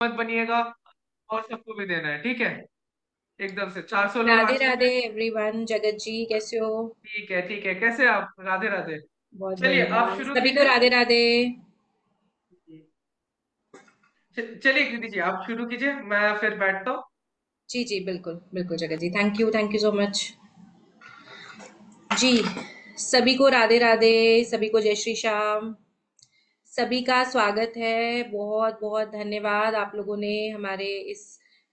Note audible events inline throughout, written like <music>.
मत बनिएगा और सबको भी देना है ठीक है? एकदम से चार सौ लोग राधे राधे एवरीवन जगत जी कैसे हो? ठीक है ठीक है कैसे आप? राधे राधे। बहुत चलिए आप शुरू सभी को राधे राधे। चलिए दीदी जी आप शुरू कीजिए मैं फिर बैठता हूँ। जी जी बिल्कुल बिल्कुल Jagat ji thank you thank you so much जी सभी को राधे राधे सभी को जय श्री श्याम। सभी का स्वागत है। बहुत बहुत धन्यवाद आप लोगों ने हमारे इस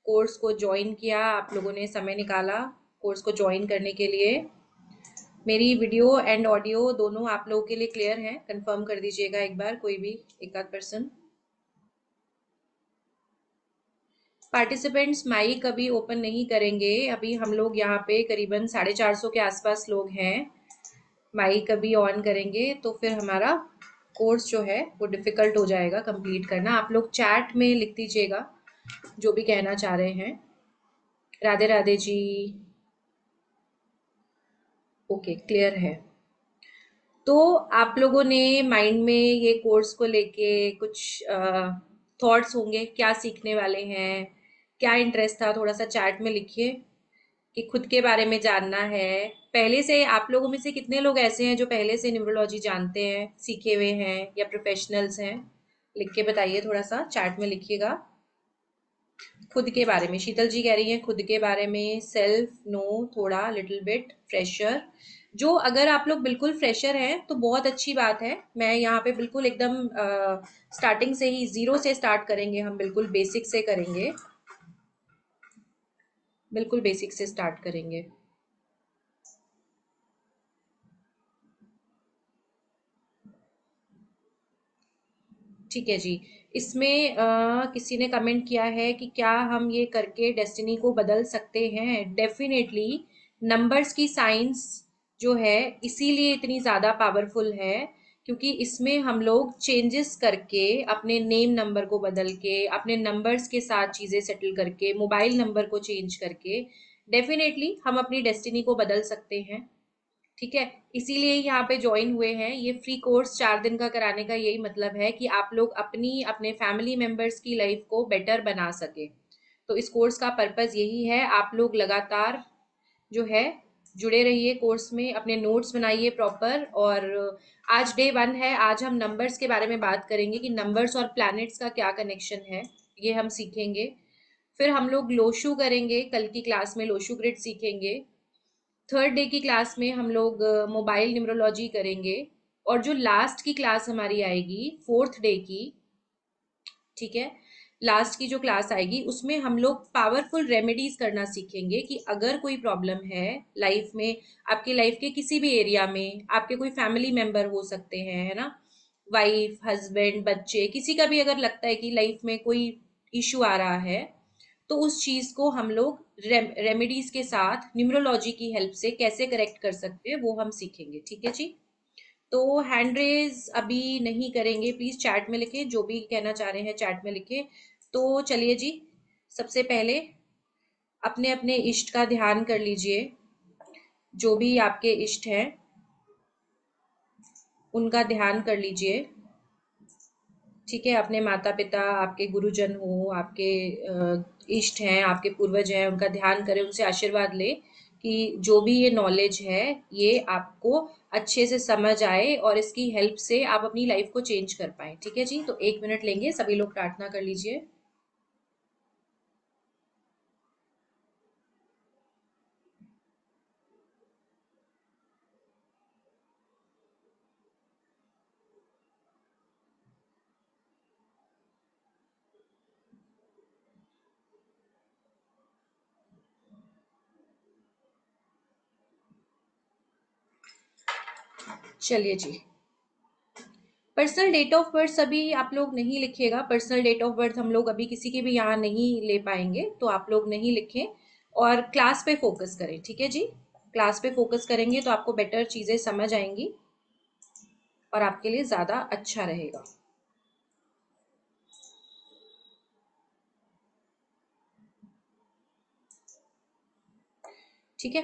कोर्स को ज्वाइन किया। आप लोगों ने समय निकाला कोर्स को ज्वाइन करने के लिए। मेरी वीडियो एंड ऑडियो दोनों आप लोगों के लिए क्लियर है। कंफर्म कर दीजिएगा एक बार, कोई भी एक आध पर्सन पार्टिसिपेंट्स माइक अभी ओपन नहीं करेंगे। अभी हम लोग यहाँ पे करीबन साढ़े चार सौ के आसपास लोग हैं। माइक अभी ऑन करेंगे तो फिर हमारा कोर्स जो है, वो डिफ़िकल्ट हो जाएगा कंप्लीट करना। आप लोग चैट में लिख दीजिएगा, जो भी कहना चाह रहे हैं। राधे राधे जी। ओके क्लियर है। तो आप लोगों ने माइंड में ये कोर्स को लेके कुछ थॉट्स होंगे? क्या सीखने वाले हैं? क्या इंटरेस्ट था? थोड़ा सा चैट में लिखिए। कि खुद के बारे में जानना है। पहले से आप लोगों में से कितने लोग ऐसे हैं जो पहले से न्यूरोलॉजी जानते हैं, सीखे हुए हैं या प्रोफेशनल्स हैं? लिख के बताइए थोड़ा सा चैट में लिखिएगा। खुद के बारे में। शीतल जी कह रही हैं, खुद के बारे में सेल्फ नो थोड़ा लिटिल बिट फ्रेशर जो अगर आप लोग बिल्कुल फ्रेशर हैं तो बहुत अच्छी बात है। मैं यहाँ पे बिल्कुल एकदम स्टार्टिंग से ही ज़ीरो से स्टार्ट करेंगे हम, बिल्कुल बेसिक से करेंगे। बिल्कुल बेसिक से स्टार्ट करेंगे। ठीक है जी। इसमें आ, किसी ने कमेंट किया है कि क्या हम ये करके डेस्टिनी को बदल सकते हैं? डेफिनेटली नंबर्स की साइंस जो है इसीलिए इतनी ज़्यादा पावरफुल है। क्योंकि इसमें हम लोग चेंजेस करके, अपने नेम नंबर को बदल के, अपने नंबर्स के साथ चीज़ें सेटल करके मोबाइल नंबर को चेंज करके डेफिनेटली हम अपनी डेस्टिनी को बदल सकते हैं। ठीक है? इसीलिए यहाँ पे ज्वाइन हुए हैं। ये फ्री कोर्स चार दिन का कराने का यही मतलब है कि आप लोग अपनी, अपने फैमिली मेंबर्स की लाइफ को बेटर बना सके। तो इस कोर्स का पर्पज़ यही है, आप लोग लगातार जो है जुड़े रहिए कोर्स में, अपने नोट्स बनाइए प्रॉपर और आज डे वन है, आज हम नंबर्स के बारे में बात करेंगे कि नंबर्स और प्लैनेट्स का क्या कनेक्शन है, ये हम सीखेंगे। फिर हम लोग लोशू करेंगे, कल की क्लास में लोशू ग्रिड सीखेंगे। थर्ड डे की क्लास में हम लोग मोबाइल न्यूमरोलॉजी करेंगे और जो लास्ट की क्लास हमारी आएगी फोर्थ डे की, ठीक है? लास्ट की जो क्लास आएगी, उसमें हम लोग पावरफुल रेमेडीज करना सीखेंगे कि अगर कोई प्रॉब्लम है लाइफ में, आपकी लाइफ के किसी भी एरिया में, आपके कोई फैमिली मेंबर हो सकते हैं, है ना? वाइफ हस्बैंड बच्चे, किसी का भी अगर लगता है कि लाइफ में कोई इशू आ रहा है तो उस चीज़ को हम लोग रेमेडीज के साथ न्यूमरोलॉजी की हेल्प से कैसे करेक्ट कर सकते हैं, वो हम सीखेंगे, ठीक है जी? तो हैंड रेज अभी नहीं करेंगे प्लीज़ चैट में लिखें, जो भी कहना चाह रहे हैं चैट में लिखें। तो चलिए जी, सबसे पहले अपने अपने इष्ट का ध्यान कर लीजिए, जो भी आपके इष्ट हैं, उनका ध्यान कर लीजिए। ठीक है, अपने माता पिता आपके गुरुजन हो, आपके इष्ट हैं, आपके पूर्वज हैं, उनका ध्यान करें, उनसे आशीर्वाद लें कि जो भी ये नॉलेज है, ये आपको अच्छे से समझ आए और इसकी हेल्प से आप अपनी लाइफ को चेंज कर पाए। ठीक है जी? तो एक मिनट लेंगे, सभी लोग प्रार्थना कर लीजिए। चलिए जी। पर्सनल डेट ऑफ़ बर्थ अभी आप लोग नहीं लिखिएगा। पर्सनल डेट ऑफ़ बर्थ हम लोग अभी किसी की भी यहाँ नहीं ले पाएँगे तो आप लोग नहीं लिखें और क्लास पे फोकस करें, ठीक है जी? क्लास पे फोकस करेंगे तो आपको बेटर चीज़ें समझ आएँगी और आपके लिए ज़्यादा अच्छा रहेगा। ठीक है?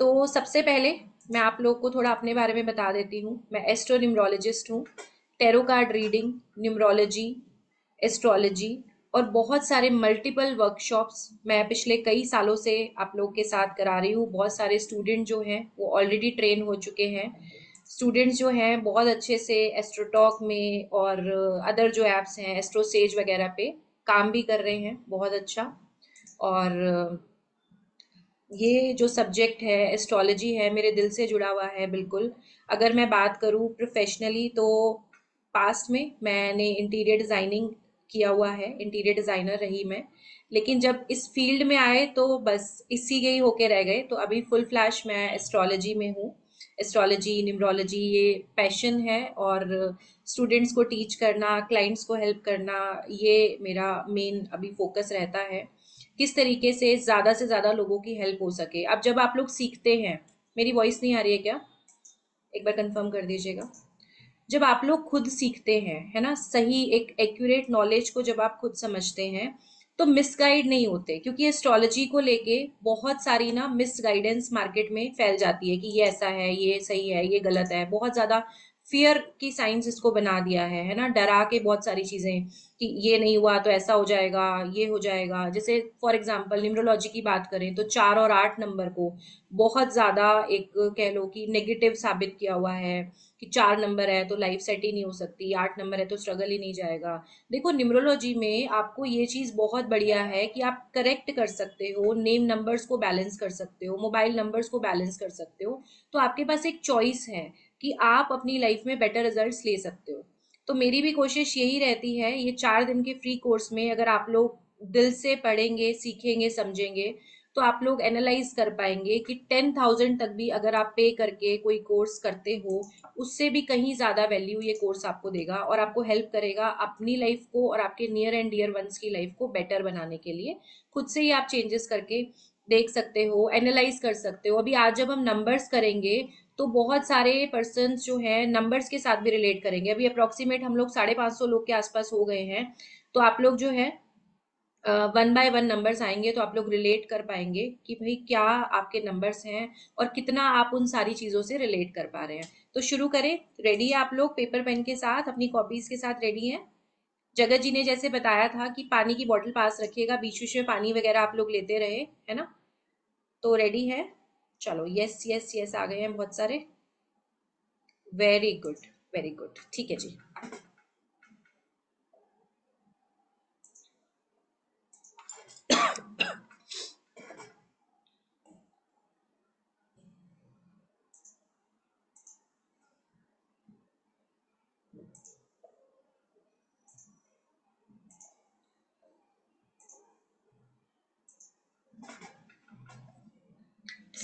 तो सबसे पहले मैं आप लोग को थोड़ा अपने बारे में बता देती हूँ। मैं एस्ट्रो न्यूमरोलॉजिस्ट हूँ tarot card reading numerology astrology और बहुत सारे मल्टीपल वर्कशॉप्स मैं पिछले कई सालों से आप लोग के साथ करा रही हूँ। बहुत सारे स्टूडेंट जो हैं, वो ऑलरेडी ट्रेन हो चुके हैं। स्टूडेंट्स जो हैं, बहुत अच्छे से एस्ट्रोटॉक में और अदर जो ऐप्स हैं एस्ट्रोसेज वगैरह पे काम भी कर रहे हैं, बहुत अच्छा। और ये जो सब्जेक्ट है एस्ट्रोलॉजी है, मेरे दिल से जुड़ा हुआ है बिल्कुल। अगर मैं बात करूँ प्रोफेशनली तो पास्ट में मैंने इंटीरियर डिज़ाइनिंग किया हुआ है इंटीरियर डिज़ाइनर रही मैं। लेकिन जब इस फ़ील्ड में आए तो बस इसी के ही होके रह गए। तो अभी फुल फ्लैश मैं एस्ट्रोलॉजी में हूँ। एस्ट्रोलॉजी न्यूमरोलॉजी ये पैशन है और स्टूडेंट्स को टीच करना क्लाइंट्स को हेल्प करना, ये मेरा मेन अभी फोकस रहता है। किस तरीके से ज़्यादा से ज़्यादा लोगों की हेल्प हो सके। अब जब आप लोग सीखते हैं, मेरी वॉइस नहीं आ रही है क्या? एक बार कंफर्म कर दीजिएगा। जब आप लोग खुद सीखते हैं, है ना, सही एक एक्यूरेट नॉलेज को जब आप खुद समझते हैं तो मिसगाइड नहीं होते, क्योंकि एस्ट्रोलॉजी को लेके बहुत सारी ना मिसगाइडेंस मार्केट में फैल जाती है कि ये ऐसा है, ये सही है, ये गलत है। बहुत ज़्यादा फियर की साइंस इसको बना दिया है है ना? डरा के बहुत सारी चीज़ें कि ये नहीं हुआ तो ऐसा हो जाएगा, ये हो जाएगा। जैसे फॉर एग्जांपल न्यूमरोलॉजी की बात करें तो चार और आठ नंबर को बहुत ज़्यादा एक कह लो कि नेगेटिव साबित किया हुआ है कि चार नंबर है तो लाइफ सेट ही नहीं हो सकती, आठ नंबर है तो स्ट्रगल ही नहीं जाएगा। देखो न्यूमरोलॉजी में आपको ये चीज़ बहुत बढ़िया है कि आप करेक्ट कर सकते हो नेम नंबर्स को बैलेंस कर सकते हो मोबाइल नंबर्स को बैलेंस कर सकते हो तो आपके पास एक चॉइस है। कि आप अपनी लाइफ में बेटर रिजल्ट्स ले सकते हो। तो मेरी भी कोशिश यही रहती है, ये चार दिन के फ्री कोर्स में अगर आप लोग दिल से पढ़ेंगे, सीखेंगे, समझेंगे तो आप लोग एनालाइज कर पाएँगे कि टेन थाउज़ेंड तक भी अगर आप पे करके कोई कोर्स करते हो, उससे भी कहीं ज़्यादा वैल्यू ये कोर्स आपको देगा और आपको हेल्प करेगा अपनी लाइफ को और आपके नियर एंड डियर वंस की लाइफ को बेटर बनाने के लिए। खुद से ही आप चेंजेस करके देख सकते हो एनालाइज कर सकते हो। अभी आज जब हम नंबर्स करेंगे तो बहुत सारे पर्सन जो हैं नंबर्स के साथ भी रिलेट करेंगे। अभी अप्रोक्सीमेट हम लोग साढ़े पाँच सौ लोग के आसपास हो गए हैं। तो आप लोग जो है वन बाय वन नंबर्स आएँगे तो आप लोग रिलेट कर पाएँगे कि भाई क्या आपके नंबर्स हैं और कितना आप उन सारी चीज़ों से रिलेट कर पा रहे हैं। तो शुरू करें। रेडी है आप लोग? पेपर पेन के साथ? अपनी कॉपीज के साथ रेडी हैं? जगत जी ने जैसे बताया था कि पानी की बॉटल पास रखिएगा बीच बीच में पानी वगैरह आप लोग लेते रहे, है ना? तो रेडी है? चलो यस यस यस आ गए हैं बहुत सारे। वेरी गुड वेरी गुड ठीक है जी।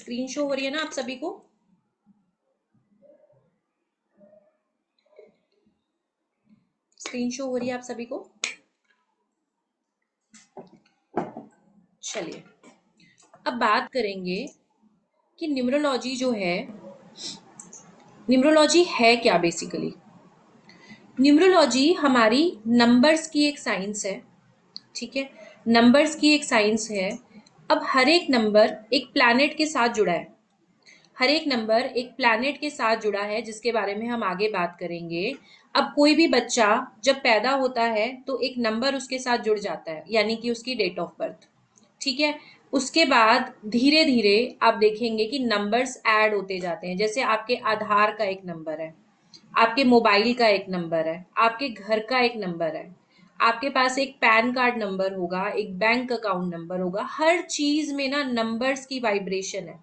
स्क्रीन शो हो रही है ना आप सभी को? स्क्रीन शो हो रही है आप सभी को? चलिए, अब बात करेंगे कि न्यूमरोलॉजी जो है न्यूमरोलॉजी है क्या बेसिकली न्यूमरोलॉजी हमारी नंबर्स की एक साइंस है, ठीक है? नंबर्स की एक साइंस है अब हर एक नंबर एक प्लैनेट के साथ जुड़ा है। हर एक नंबर एक प्लैनेट के साथ जुड़ा है, जिसके बारे में हम आगे बात करेंगे। अब कोई भी बच्चा जब पैदा होता है तो एक नंबर उसके साथ जुड़ जाता है, यानी कि उसकी डेट ऑफ़ बर्थ ठीक है? उसके बाद धीरे धीरे आप देखेंगे कि नंबर्स ऐड होते जाते हैं। जैसे आपके आधार का एक नंबर है, आपके मोबाइल का एक नंबर है, आपके घर का एक नंबर है। आपके पास एक पैन कार्ड नंबर होगा, एक बैंक अकाउंट नंबर होगा, हर चीज़ में ना नंबर्स की वाइब्रेशन है।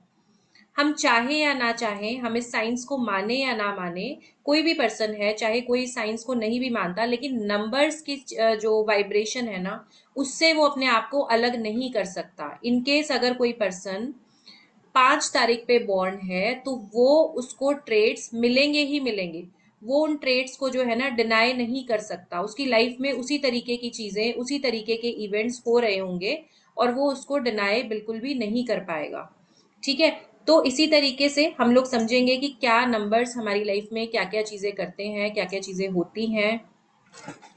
हम चाहे या ना चाहे, हम इस साइंस को माने या ना माने, कोई भी पर्सन है, चाहे कोई साइंस को नहीं भी मानता, लेकिन नंबर्स की जो वाइब्रेशन है ना, उससे वो अपने आप को अलग नहीं कर सकता। इनकेस अगर कोई पर्सन पाँच तारीख पे बॉर्न है तो वो उसको ट्रेड्स मिलेंगे ही मिलेंगे। वो उन ट्रेड्स को जो है ना डिनाई नहीं कर सकता। उसकी लाइफ में उसी तरीके की चीज़ें, उसी तरीके के इवेंट्स हो रहे होंगे और वो उसको डिनाई बिल्कुल भी नहीं कर पाएगा। ठीक है? तो इसी तरीके से हम लोग समझेंगे कि क्या नंबर्स हमारी लाइफ में क्या क्या चीज़ें करते हैं क्या क्या चीज़ें होती हैं।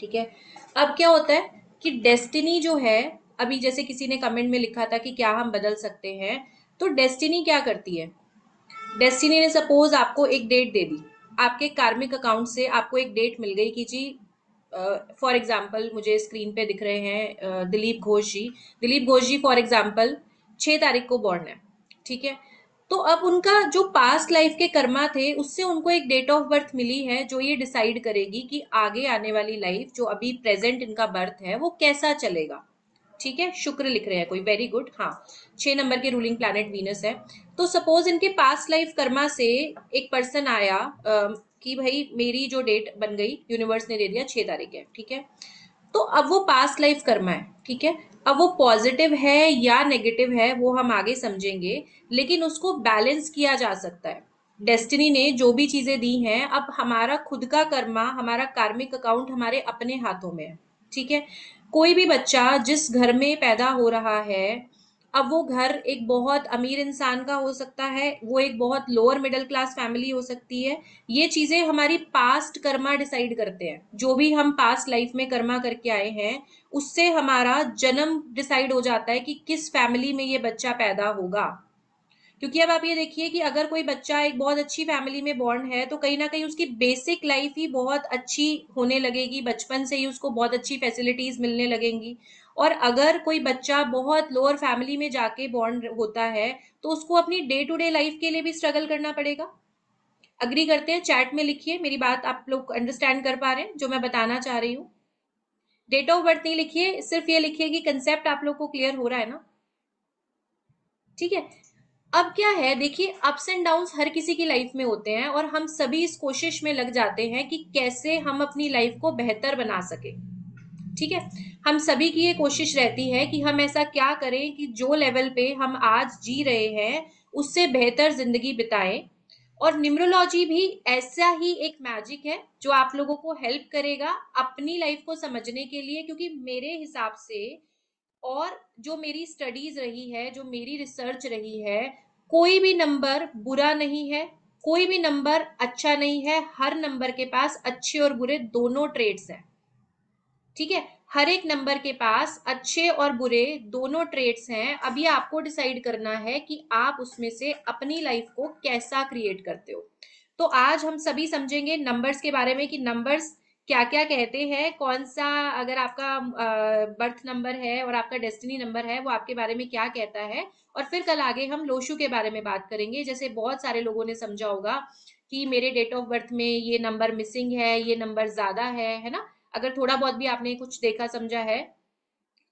ठीक है? अब क्या होता है कि डेस्टिनी जो है, अभी जैसे किसी ने कमेंट में लिखा था कि क्या हम बदल सकते हैं तो डेस्टिनी क्या करती है? डेस्टिनी ने सपोज़ आपको एक डेट दे दी। आपके कार्मिक अकाउंट से आपको एक डेट मिल गई कि जी फॉर uh, एग्ज़ाम्पल मुझे स्क्रीन पे दिख रहे हैं दिलीप घोष जी। दिलीप घोष जी फॉर एग्ज़ाम्पल छह तारीख को बॉर्न है ठीक है? तो अब उनका जो पास्ट लाइफ के कर्मा थे उससे उनको एक डेट ऑफ़ बर्थ मिली है जो ये डिसाइड करेगी कि आगे आने वाली लाइफ जो अभी प्रेजेंट इनका बर्थ है वो कैसा चलेगा। ठीक है? शुक्र लिख रहे हैं कोई। वेरी गुड हाँ। छह नंबर के रूलिंग प्लैनेट वीनस है। तो सपोज़ इनके पास्ट लाइफ कर्मा से एक पर्सन आया आ, कि भाई मेरी जो डेट बन गई यूनिवर्स ने दे दिया छह तारीख है ठीक है? तो अब वो पास्ट लाइफ कर्मा है ठीक है? अब वो पॉजिटिव है या नेगेटिव है वो हम आगे समझेंगे लेकिन उसको बैलेंस किया जा सकता है। डेस्टिनी ने जो भी चीज़ें दी हैं अब हमारा खुद का कर्मा हमारा कार्मिक अकाउंट हमारे अपने हाथों में है ठीक है? कोई भी बच्चा जिस घर में पैदा हो रहा है, अब वो घर एक बहुत अमीर इंसान का हो सकता है, वो एक बहुत लोअर मिडिल क्लास फैमिली हो सकती है। ये चीज़ें हमारी पास्ट कर्मा डिसाइड करते हैं। जो भी हम पास्ट लाइफ में कर्मा करके आए हैं, उससे हमारा जन्म डिसाइड हो जाता है कि किस फैमिली में ये बच्चा पैदा होगा। क्योंकि अब आप ये देखिए कि अगर कोई बच्चा एक बहुत अच्छी फैमिली में बॉर्न है तो कहीं ना कहीं उसकी बेसिक लाइफ ही बहुत अच्छी होने लगेगी। बचपन से ही उसको बहुत अच्छी फैसिलिटीज़ मिलने लगेंगी। और अगर कोई बच्चा बहुत लोअर फैमिली में जाके बॉर्न होता है तो उसको अपनी डे टू डे लाइफ के लिए भी स्ट्रगल करना पड़ेगा। अग्री करते हैं? चैट में लिखिए। मेरी बात आप लोग अंडरस्टैंड कर पा रहे हैं, जो मैं बताना चाह रही हूँ। डेट ऑफ़ बर्थ नहीं लिखिए, सिर्फ़ ये लिखिए कि कंसेप्ट आप लोग को क्लियर हो रहा है ना? ठीक है? अब क्या है? देखिए अप्स एंड डाउन्स हर किसी की लाइफ में होते हैं और हम सभी इस कोशिश में लग जाते हैं कि कैसे हम अपनी लाइफ को बेहतर बना सके। ठीक है? हम सभी की ये कोशिश रहती है कि हम ऐसा क्या करें कि जो लेवल पे हम आज जी रहे हैं, उससे बेहतर ज़िंदगी बिताएँ। और न्यूमरोलॉजी भी ऐसा ही एक मैजिक है जो आप लोगों को हेल्प करेगा अपनी लाइफ को समझने के लिए क्योंकि मेरे हिसाब से और जो मेरी स्टडीज़ रही है, जो मेरी रिसर्च रही है कोई भी नंबर बुरा नहीं है, कोई भी नंबर अच्छा नहीं है, हर नंबर के पास अच्छे और बुरे दोनों ट्रेड्स हैं। ठीक है? हर एक नंबर के पास अच्छे और बुरे दोनों ट्रेड्स हैं। अब ये आपको डिसाइड करना है कि आप उसमें से अपनी लाइफ को कैसा क्रिएट करते हो। तो आज हम सभी समझेंगे नंबर्स के बारे में कि नंबर्स क्या क्या कहते हैं कौन सा अगर आपका बर्थ नंबर है और आपका डेस्टिनी नंबर है, वो आपके बारे में क्या कहता है। और फिर कल आगे हम लोशू के बारे में बात करेंगे। जैसे बहुत सारे लोगों ने समझा होगा कि मेरे डेट ऑफ़ बर्थ में ये नंबर मिसिंग है, ये नंबर ज़्यादा है है ना? अगर थोड़ा बहुत भी आपने कुछ देखा, समझा है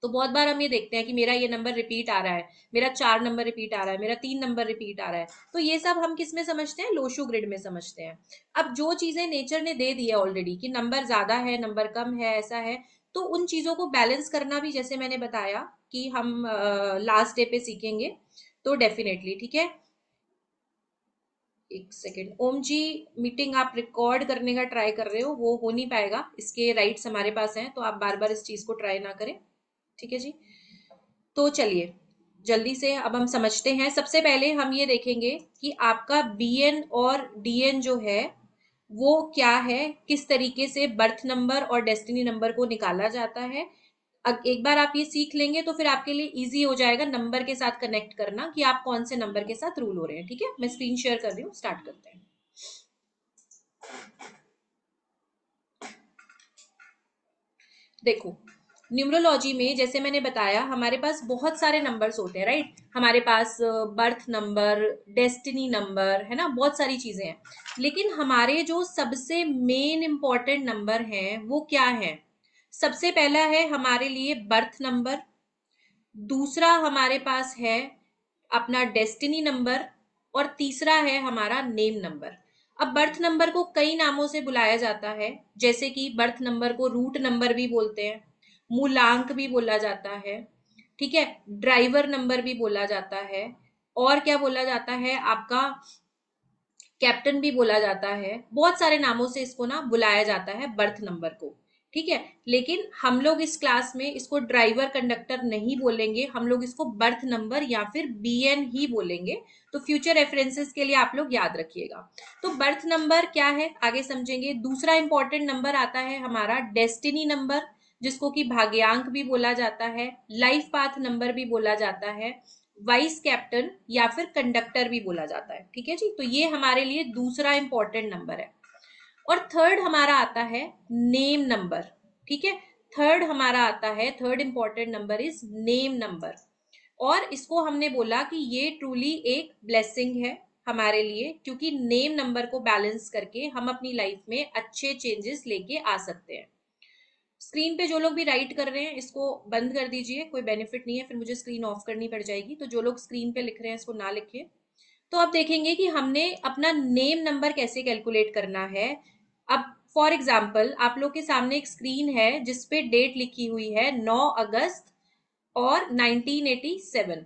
तो बहुत बार हम ये देखते हैं कि मेरा ये नंबर रिपीट आ रहा है, मेरा चार नंबर रिपीट आ रहा है, मेरा तीन नंबर रिपीट आ रहा है। तो ये सब हम किसमें समझते हैं? लोशो ग्रिड में समझते हैं। अब जो चीज़ें नेचर ने दे दी है ऑलरेडी कि नंबर ज़्यादा है नंबर कम है, ऐसा है तो उन चीज़ों को बैलेंस करना भी जैसे मैंने बताया कि हम लास्ट डे पे सीखेंगे तो डेफिनेटली ठीक है? एक सेकेंड ओम जी मीटिंग आप रिकॉर्ड करने का ट्राई कर रहे हो, वो हो नहीं पाएगा, इसके राइट्स हमारे पास हैं तो आप बार बार इस चीज़ को ट्राई ना करें, ठीक है जी? तो चलिए, जल्दी से अब हम समझते हैं। सबसे पहले हम ये देखेंगे कि आपका बी एन और डीएन जो है वो क्या है, किस तरीके से बर्थ नंबर और डेस्टिनी नंबर को निकाला जाता है। एक बार आप ये सीख लेंगे तो फिर आपके लिए इजी हो जाएगा नंबर के साथ कनेक्ट करना कि आप कौन से नंबर के साथ रूल हो रहे हैं, ठीक है? मैं स्क्रीन शेयर कर रही हूँ स्टार्ट करते हैं। देखो न्यूमरोलॉजी में, जैसे मैंने बताया, हमारे पास बहुत सारे नंबर्स होते हैं राइट हमारे पास बर्थ नंबर डेस्टिनी नंबर है ना? बहुत सारी चीज़ें हैं। लेकिन हमारे जो सबसे मेन इंपॉर्टेंट नंबर हैं, वो क्या है? सबसे पहला है हमारे लिए बर्थ नंबर दूसरा हमारे पास है अपना डेस्टिनी नंबर और तीसरा है हमारा नेम नंबर अब बर्थ नंबर को कई नामों से बुलाया जाता है, जैसे कि बर्थ नंबर को रूट नंबर भी बोलते हैं। मूलांक भी बोला जाता है, ठीक है? ड्राइवर नंबर भी बोला जाता है और क्या बोला जाता है? आपका कैप्टन भी बोला जाता है। बहुत सारे नामों से इसको ना बुलाया जाता है बर्थ नंबर को, ठीक है? लेकिन हम लोग इस क्लास में इसको ड्राइवर कंडक्टर नहीं बोलेंगे, हम लोग इसको बर्थ नंबर या फिर बी एन ही बोलेंगे। तो फ्यूचर रेफरेंसेस के लिए आप लोग याद रखिएगा। तो बर्थ नंबर क्या है? आगे समझेंगे। दूसरा इंपॉर्टेंट नंबर आता है हमारा डेस्टिनी नंबर जिसको कि भाग्यांक भी बोला जाता है लाइफ पाथ नंबर भी बोला जाता है वाइस कैप्टन या फिर कंडक्टर भी बोला जाता है, ठीक है जी? तो ये हमारे लिए दूसरा इंपॉर्टेंट नंबर है। और थर्ड हमारा आता है नेम नंबर ठीक है? थर्ड हमारा आता है third important number is name number और इसको हमने बोला कि ये ट्रूली एक ब्लेसिंग है हमारे लिए, क्योंकि नेम नंबर को बैलेंस करके हम अपनी लाइफ में अच्छे चेंजेस लेके आ सकते हैं। स्क्रीन पे जो लोग भी राइट कर रहे हैं, इसको बंद कर दीजिए, कोई बेनिफिट नहीं है, फिर मुझे स्क्रीन ऑफ़ करनी पड़ जाएगी। तो जो लोग स्क्रीन पे लिख रहे हैं, इसको ना लिखे तो अब देखेंगे कि हमने अपना नेम नंबर कैसे कैलकुलेट करना है। अब फॉर एग्ज़ाम्पल आप लोग के सामने एक स्क्रीन है जिसपे डेट लिखी हुई है 9 अगस्त और 1987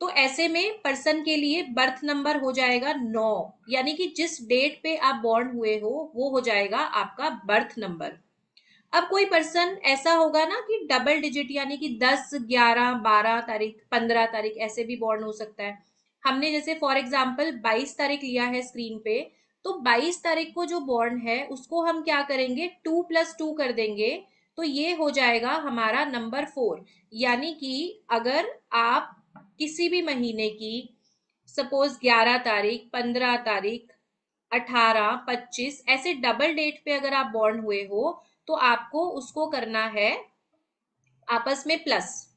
तो ऐसे में पर्सन के लिए बर्थ नंबर हो जाएगा 9 यानी कि जिस डेट पे आप बॉर्न हुए हो, वो हो जाएगा आपका बर्थ नंबर अब कोई पर्सन ऐसा होगा ना कि डबल डिजिट यानी कि 10, 11, 12 तारीख 15 तारीख ऐसे भी बॉर्न हो सकता है। हमने जैसे फॉर एग्ज़ाम्पल 22 तारीख लिया है स्क्रीन पे तो 22 तारीख को जो बॉर्न है उसको हम क्या करेंगे? टू प्लस टू कर देंगे तो ये हो जाएगा हमारा नंबर फोर यानी कि अगर आप किसी भी महीने की सपोज़ 11 तारीख 15 तारीख 18, 25 ऐसे डबल डेट पे अगर आप बॉर्न हुए हो तो आपको उसको करना है आपस में प्लस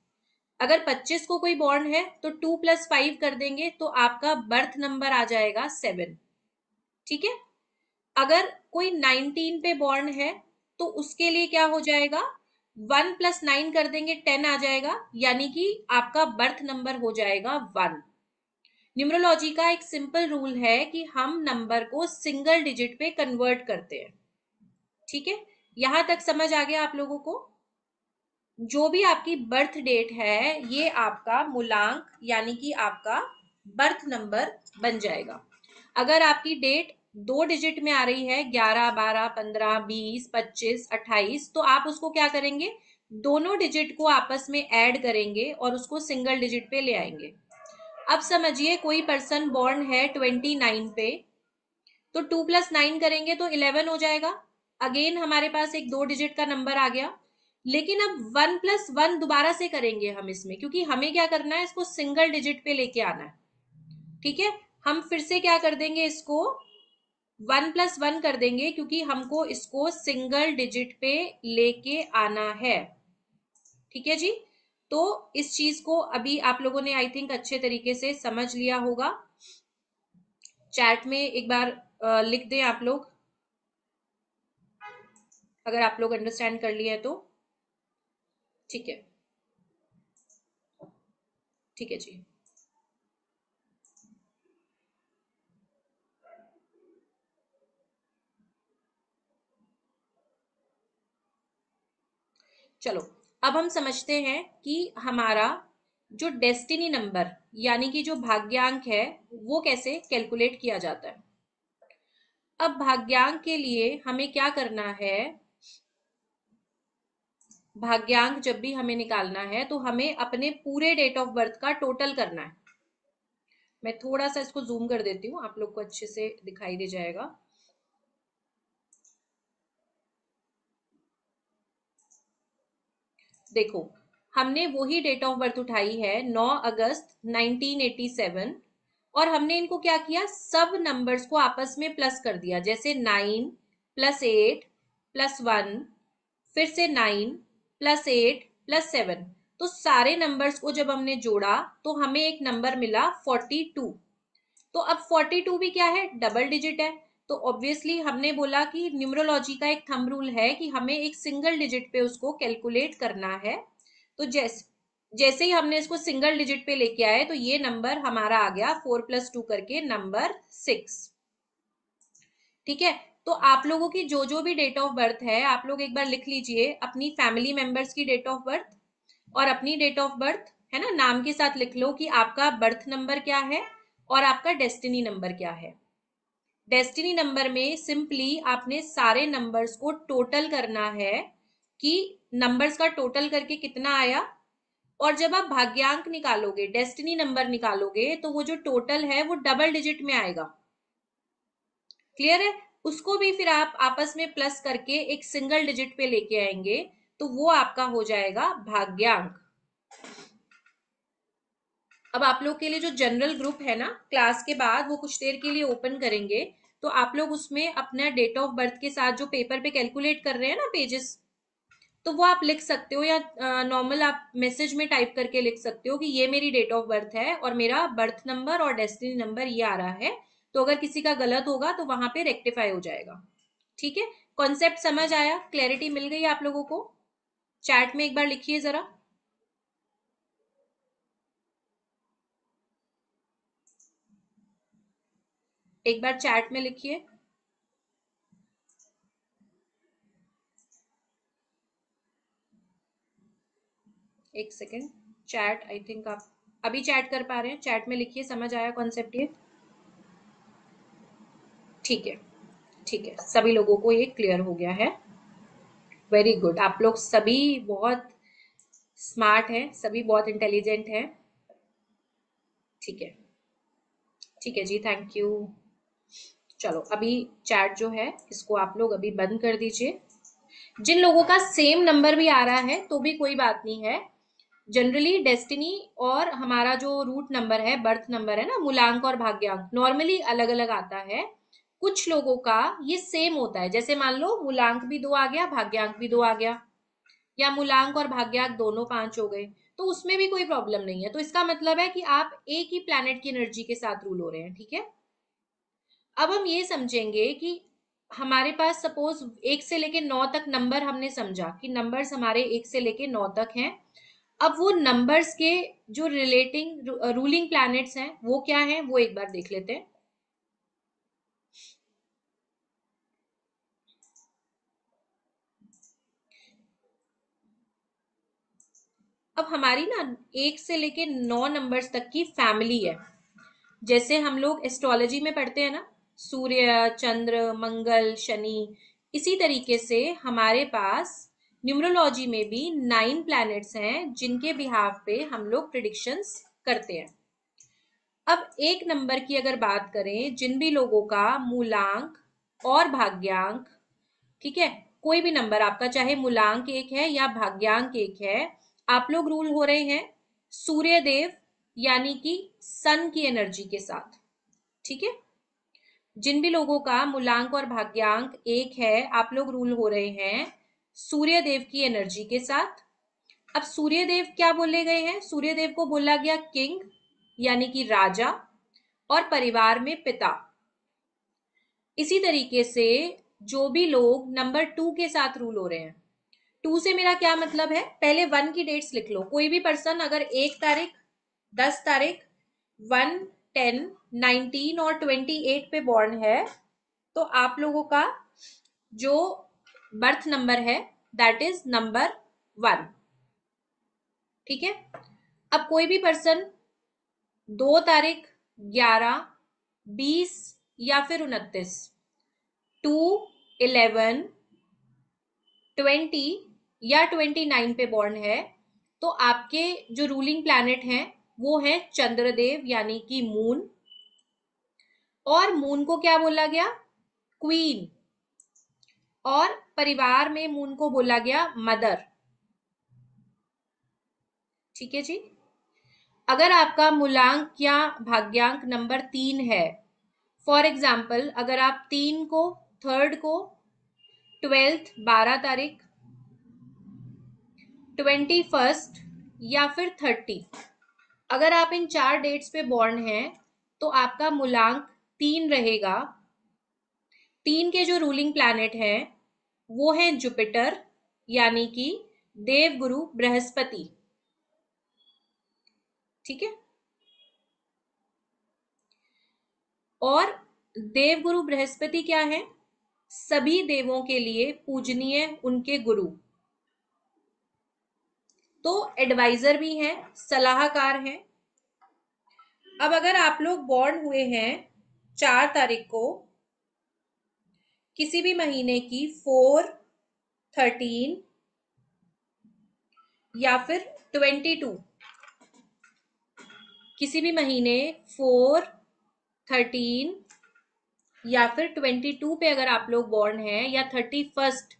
अगर 25 को कोई बॉर्न है तो टू प्लस फाइव कर देंगे तो आपका बर्थ नंबर आ जाएगा सेवन ठीक है? अगर कोई 19 पे बॉर्न है तो उसके लिए क्या हो जाएगा? वन प्लस नाइन कर देंगे टेन आ जाएगा, यानी कि आपका बर्थ नंबर हो जाएगा वन न्यूमरोलॉजी का एक सिंपल रूल है कि हम नंबर को सिंगल डिजिट पे कन्वर्ट करते हैं. ठीक है? यहाँ तक समझ आ गया आप लोगों को? जो भी आपकी बर्थ डेट है, ये आपका मूलांक, यानी कि आपका बर्थ नंबर बन जाएगा। अगर आपकी डेट दो डिजिट में आ रही है, ग्यारह, बारह, पंद्रह, बीस, पच्चीस, अट्ठाईस तो आप उसको क्या करेंगे? दोनों डिजिट को आपस में ऐड करेंगे और उसको सिंगल डिजिट पे ले आएँगे। अब समझिए, कोई पर्सन बॉर्न है ट्वेंटी नाइन पे तो टू प्लस नाइन करेंगे तो इलेवन हो जाएगा। अगेन हमारे पास एक दो डिजिट का नंबर आ गया। लेकिन अब वन प्लस वन दोबारा से करेंगे हम इसमें, क्योंकि हमें क्या करना है, इसको सिंगल डिजिट पे लेके आना है। ठीक है? हम फिर से क्या कर देंगे, इसको वन प्लस वन कर देंगे, क्योंकि हमको इसको सिंगल डिजिट पे लेके आना है। ठीक है जी? तो इस चीज़ को अभी आप लोगों ने आई थिंक अच्छे तरीके से समझ लिया होगा। चैट में एक बार लिख दें आप लोग। अगर आप लोग अंडरस्टैंड कर लिए तो। ठीक है। ठीक है जी। चलो, अब हम समझते हैं कि हमारा जो डेस्टिनी नंबर यानी कि जो भाग्यांक है, वो कैसे कैलकुलेट किया जाता है। अब भाग्यांक के लिए हमें क्या करना है? भाग्यांक जब भी हमें निकालना है तो हमें अपने पूरे डेट ऑफ़ बर्थ का टोटल करना है। मैं थोड़ा सा इसको जूम कर देती हूँ, आप लोग को अच्छे से दिखाई दे जाएगा। देखो, हमने वही डेट ऑफ़ बर्थ उठाई है 9 अगस्त 1987 और हमने इनको क्या किया? सब नंबर्स को आपस में प्लस कर दिया, जैसे 9 प्लस एट प्लस वन फिर से 9 प्लस एट, प्लस सेवन। तो सारे नंबर्स को जब हमने जोड़ा तो हमें एक नंबर मिला 42 तो अब 42 भी क्या है? डबल डिजिट है। तो ऑब्वियसली हमने बोला कि न्यूमरोलॉजी का एक थंब रूल है कि हमें एक सिंगल डिजिट पे उसको कैलकुलेट करना है। तो जैसे जैसे ही हमने इसको सिंगल डिजिट पे लेके आए तो ये नंबर हमारा आ गया फोर प्लस टू करके नंबर सिक्स ठीक है? तो आप लोगों की जो जो भी डेट ऑफ़ बर्थ है, आप लोग एक बार लिख लीजिए अपनी फैमिली मेंबर्स की डेट ऑफ़ बर्थ और अपनी डेट ऑफ़ बर्थ है ना? नाम के साथ लिख लो कि आपका बर्थ नंबर क्या है और आपका डेस्टिनी नंबर क्या है। डेस्टिनी नंबर में सिंपली आपने सारे नंबर्स को टोटल करना है कि नंबर्स का टोटल करके कितना आया और जब आप भाग्यांक निकालोगे डेस्टिनी नंबर निकालोगे तो वो जो टोटल है वो डबल डिजिट में आएगा। क्लियर है? उसको भी फिर आप आपस में प्लस करके एक सिंगल डिजिट पे लेके आएँगे तो वो आपका हो जाएगा भाग्यांक। अब आप लोग के लिए जो जनरल ग्रुप है ना क्लास के बाद वो कुछ देर के लिए ओपन करेंगे तो आप लोग उसमें अपना डेट ऑफ़ बर्थ के साथ जो पेपर पे कैलकुलेट कर रहे हैं ना पेजेस तो वो आप लिख सकते हो या नॉर्मल आप मैसेज में टाइप करके लिख सकते हो कि ये मेरी डेट ऑफ़ बर्थ है और मेरा बर्थ नंबर और डेस्टिनी नंबर ये आ रहा है। तो अगर किसी का गलत होगा तो वहाँ पे रेक्टिफाई हो जाएगा। ठीक है? कॉन्सेप्ट समझ आया? क्लैरिटी मिल गई आप लोगों को? चैट में एक बार लिखिए जरा। एक बार चैट में लिखिए। एक सेकेंड चैट आई थिंक आप अभी चैट कर पा रहे हैं। चैट में लिखिए, समझ आया कॉन्सेप्ट ये? ठीक है ठीक है। सभी लोगों को ये क्लियर हो गया है। वेरी गुड आप लोग सभी बहुत स्मार्ट हैं, सभी बहुत इंटेलिजेंट हैं। ठीक है ठीक है जी थैंक यू चलो, अभी चैट जो है, इसको आप लोग अभी बंद कर दीजिए। जिन लोगों का सेम नंबर भी आ रहा है तो भी कोई बात नहीं है। जनरली डेस्टिनी और हमारा जो रूट नंबर है बर्थ नंबर है ना, मूलांक और भाग्यांक नॉर्मली अलग अलग आता है। कुछ लोगों का ये सेम होता है। जैसे मान लो, मूलांक भी दो आ गया, भाग्यांक भी दो आ गया। या मूलांक और भाग्यांक दोनों पाँच हो गए तो उसमें भी कोई प्रॉब्लम नहीं है। तो इसका मतलब है कि आप एक ही प्लैनेट की एनर्जी के साथ रूल हो रहे हैं, ठीक है? अब हम ये समझेंगे कि हमारे पास सपोज़ एक से लेके नौ तक नंबर हमने समझा कि नंबर्स हमारे एक से लेके नौ तक हैं। अब वो नंबर्स के जो रिलेटिंग रूलिंग प्लैनेट्स हैं, वो क्या हैं, वो एक बार देख लेते हैं। अब हमारी ना एक से लेके नौ नंबर्स तक की फैमिली है। जैसे हम लोग एस्ट्रोलॉजी में पढ़ते हैं ना, सूर्य, चंद्र, मंगल, शनि, इसी तरीके से हमारे पास न्यूमरोलॉजी में भी नाइन प्लैनेट्स हैं, जिनके बिहाफ पे हम लोग प्रिडिक्शंस करते हैं। अब एक नंबर की अगर बात करें, जिन भी लोगों का मूलांक और भाग्यांक, ठीक है, कोई भी नंबर आपका, चाहे मूलांक एक है या भाग्यांक एक है आप लोग रूल हो रहे हैं सूर्य देव यानी कि सन की एनर्जी के साथ। ठीक है? जिन भी लोगों का मूलांक और भाग्यांक एक है, आप लोग रूल हो रहे हैं सूर्य देव की एनर्जी के साथ। अब सूर्य देव क्या बोले गए हैं? सूर्य देव को बोला गया किंग यानी कि राजा, और परिवार में पिता। इसी तरीके से जो भी लोग नंबर टू के साथ रूल हो रहे हैं टू से मेरा क्या मतलब है? पहले वन की डेट्स लिख लो। कोई भी पर्सन अगर एक तारीख, दस तारीख, वन, टेन, नाइनटीन और ट्वेंटी एट पे बॉर्न है तो आप लोगों का जो बर्थ नंबर है दैट इज़ नंबर वन ठीक है? अब कोई भी पर्सन दो तारीख, ग्यारह, बीस या फिर उनतीस टू इलेवन ट्वेंटी या ट्वेंटी नाइन पे बॉर्न है तो आपके जो रूलिंग प्लैनेट हैं, वो है चंद्रदेव, यानी कि मून और मून को क्या बोला गया? क्वीन और परिवार में मून को बोला गया मदर ठीक है जी? अगर आपका मूलांक या भाग्यांक नंबर तीन है फॉर एग्ज़ाम्पल अगर आप तीन को थर्ड को ट्वेल्थ बारह तारीख ट्वेंटी फ़र्स्ट या फिर थर्टी। अगर आप इन चार डेट्स पे बॉर्न हैं तो आपका मूलांक तीन रहेगा। तीन के जो रूलिंग प्लैनेट हैं, वो है जुपिटर यानी कि देवगुरु बृहस्पति। ठीक है? और देवगुरु बृहस्पति क्या है? सभी देवों के लिए पूजनीय उनके गुरु। तो एडवाइजर भी हैं, सलाहकार हैं। अब अगर आप लोग बॉर्न हुए हैं चार तारीख को, किसी भी महीने की फोर थर्टीन या फिर ट्वेंटी टू किसी भी महीने फोर थर्टीन या फिर ट्वेंटी टू पे अगर आप लोग बॉर्न हैं या थर्टी फ़र्स्ट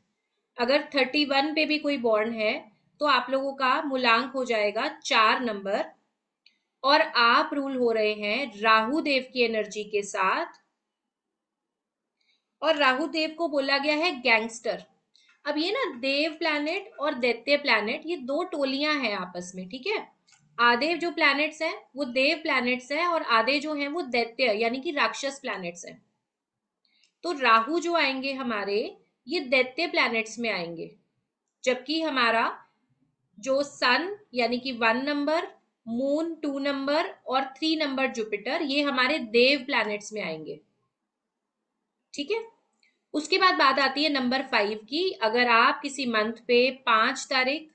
अगर थर्टी वन पे भी कोई बॉर्न है तो आप लोगों का मूलांक हो जाएगा चार नंबर। और आप रूल हो रहे हैं राहु देव की एनर्जी के साथ। और राहु देव को बोला गया है गैंगस्टर। अब ये ना देव प्लैनेट और दैत्य प्लैनेट ये दो टोलियाँ हैं आपस में, ठीक है? आदेव जो प्लैनेट्स हैं, वो देव प्लैनेट्स हैं और आधे जो हैं वो दैत्य, यानी कि राक्षस प्लैनेट्स हैं। तो राहु जो आएँगे हमारे, ये दैत्य प्लैनेट्स में आएँगे, जबकि हमारा जो सन यानी कि one number moon two number और थ्री नंबर जुपिटर ये हमारे देव प्लैनेट्स में आएँगे। ठीक है? उसके बाद बात आती है नंबर फाइव की। अगर आप किसी मंथ पे पाँच तारीख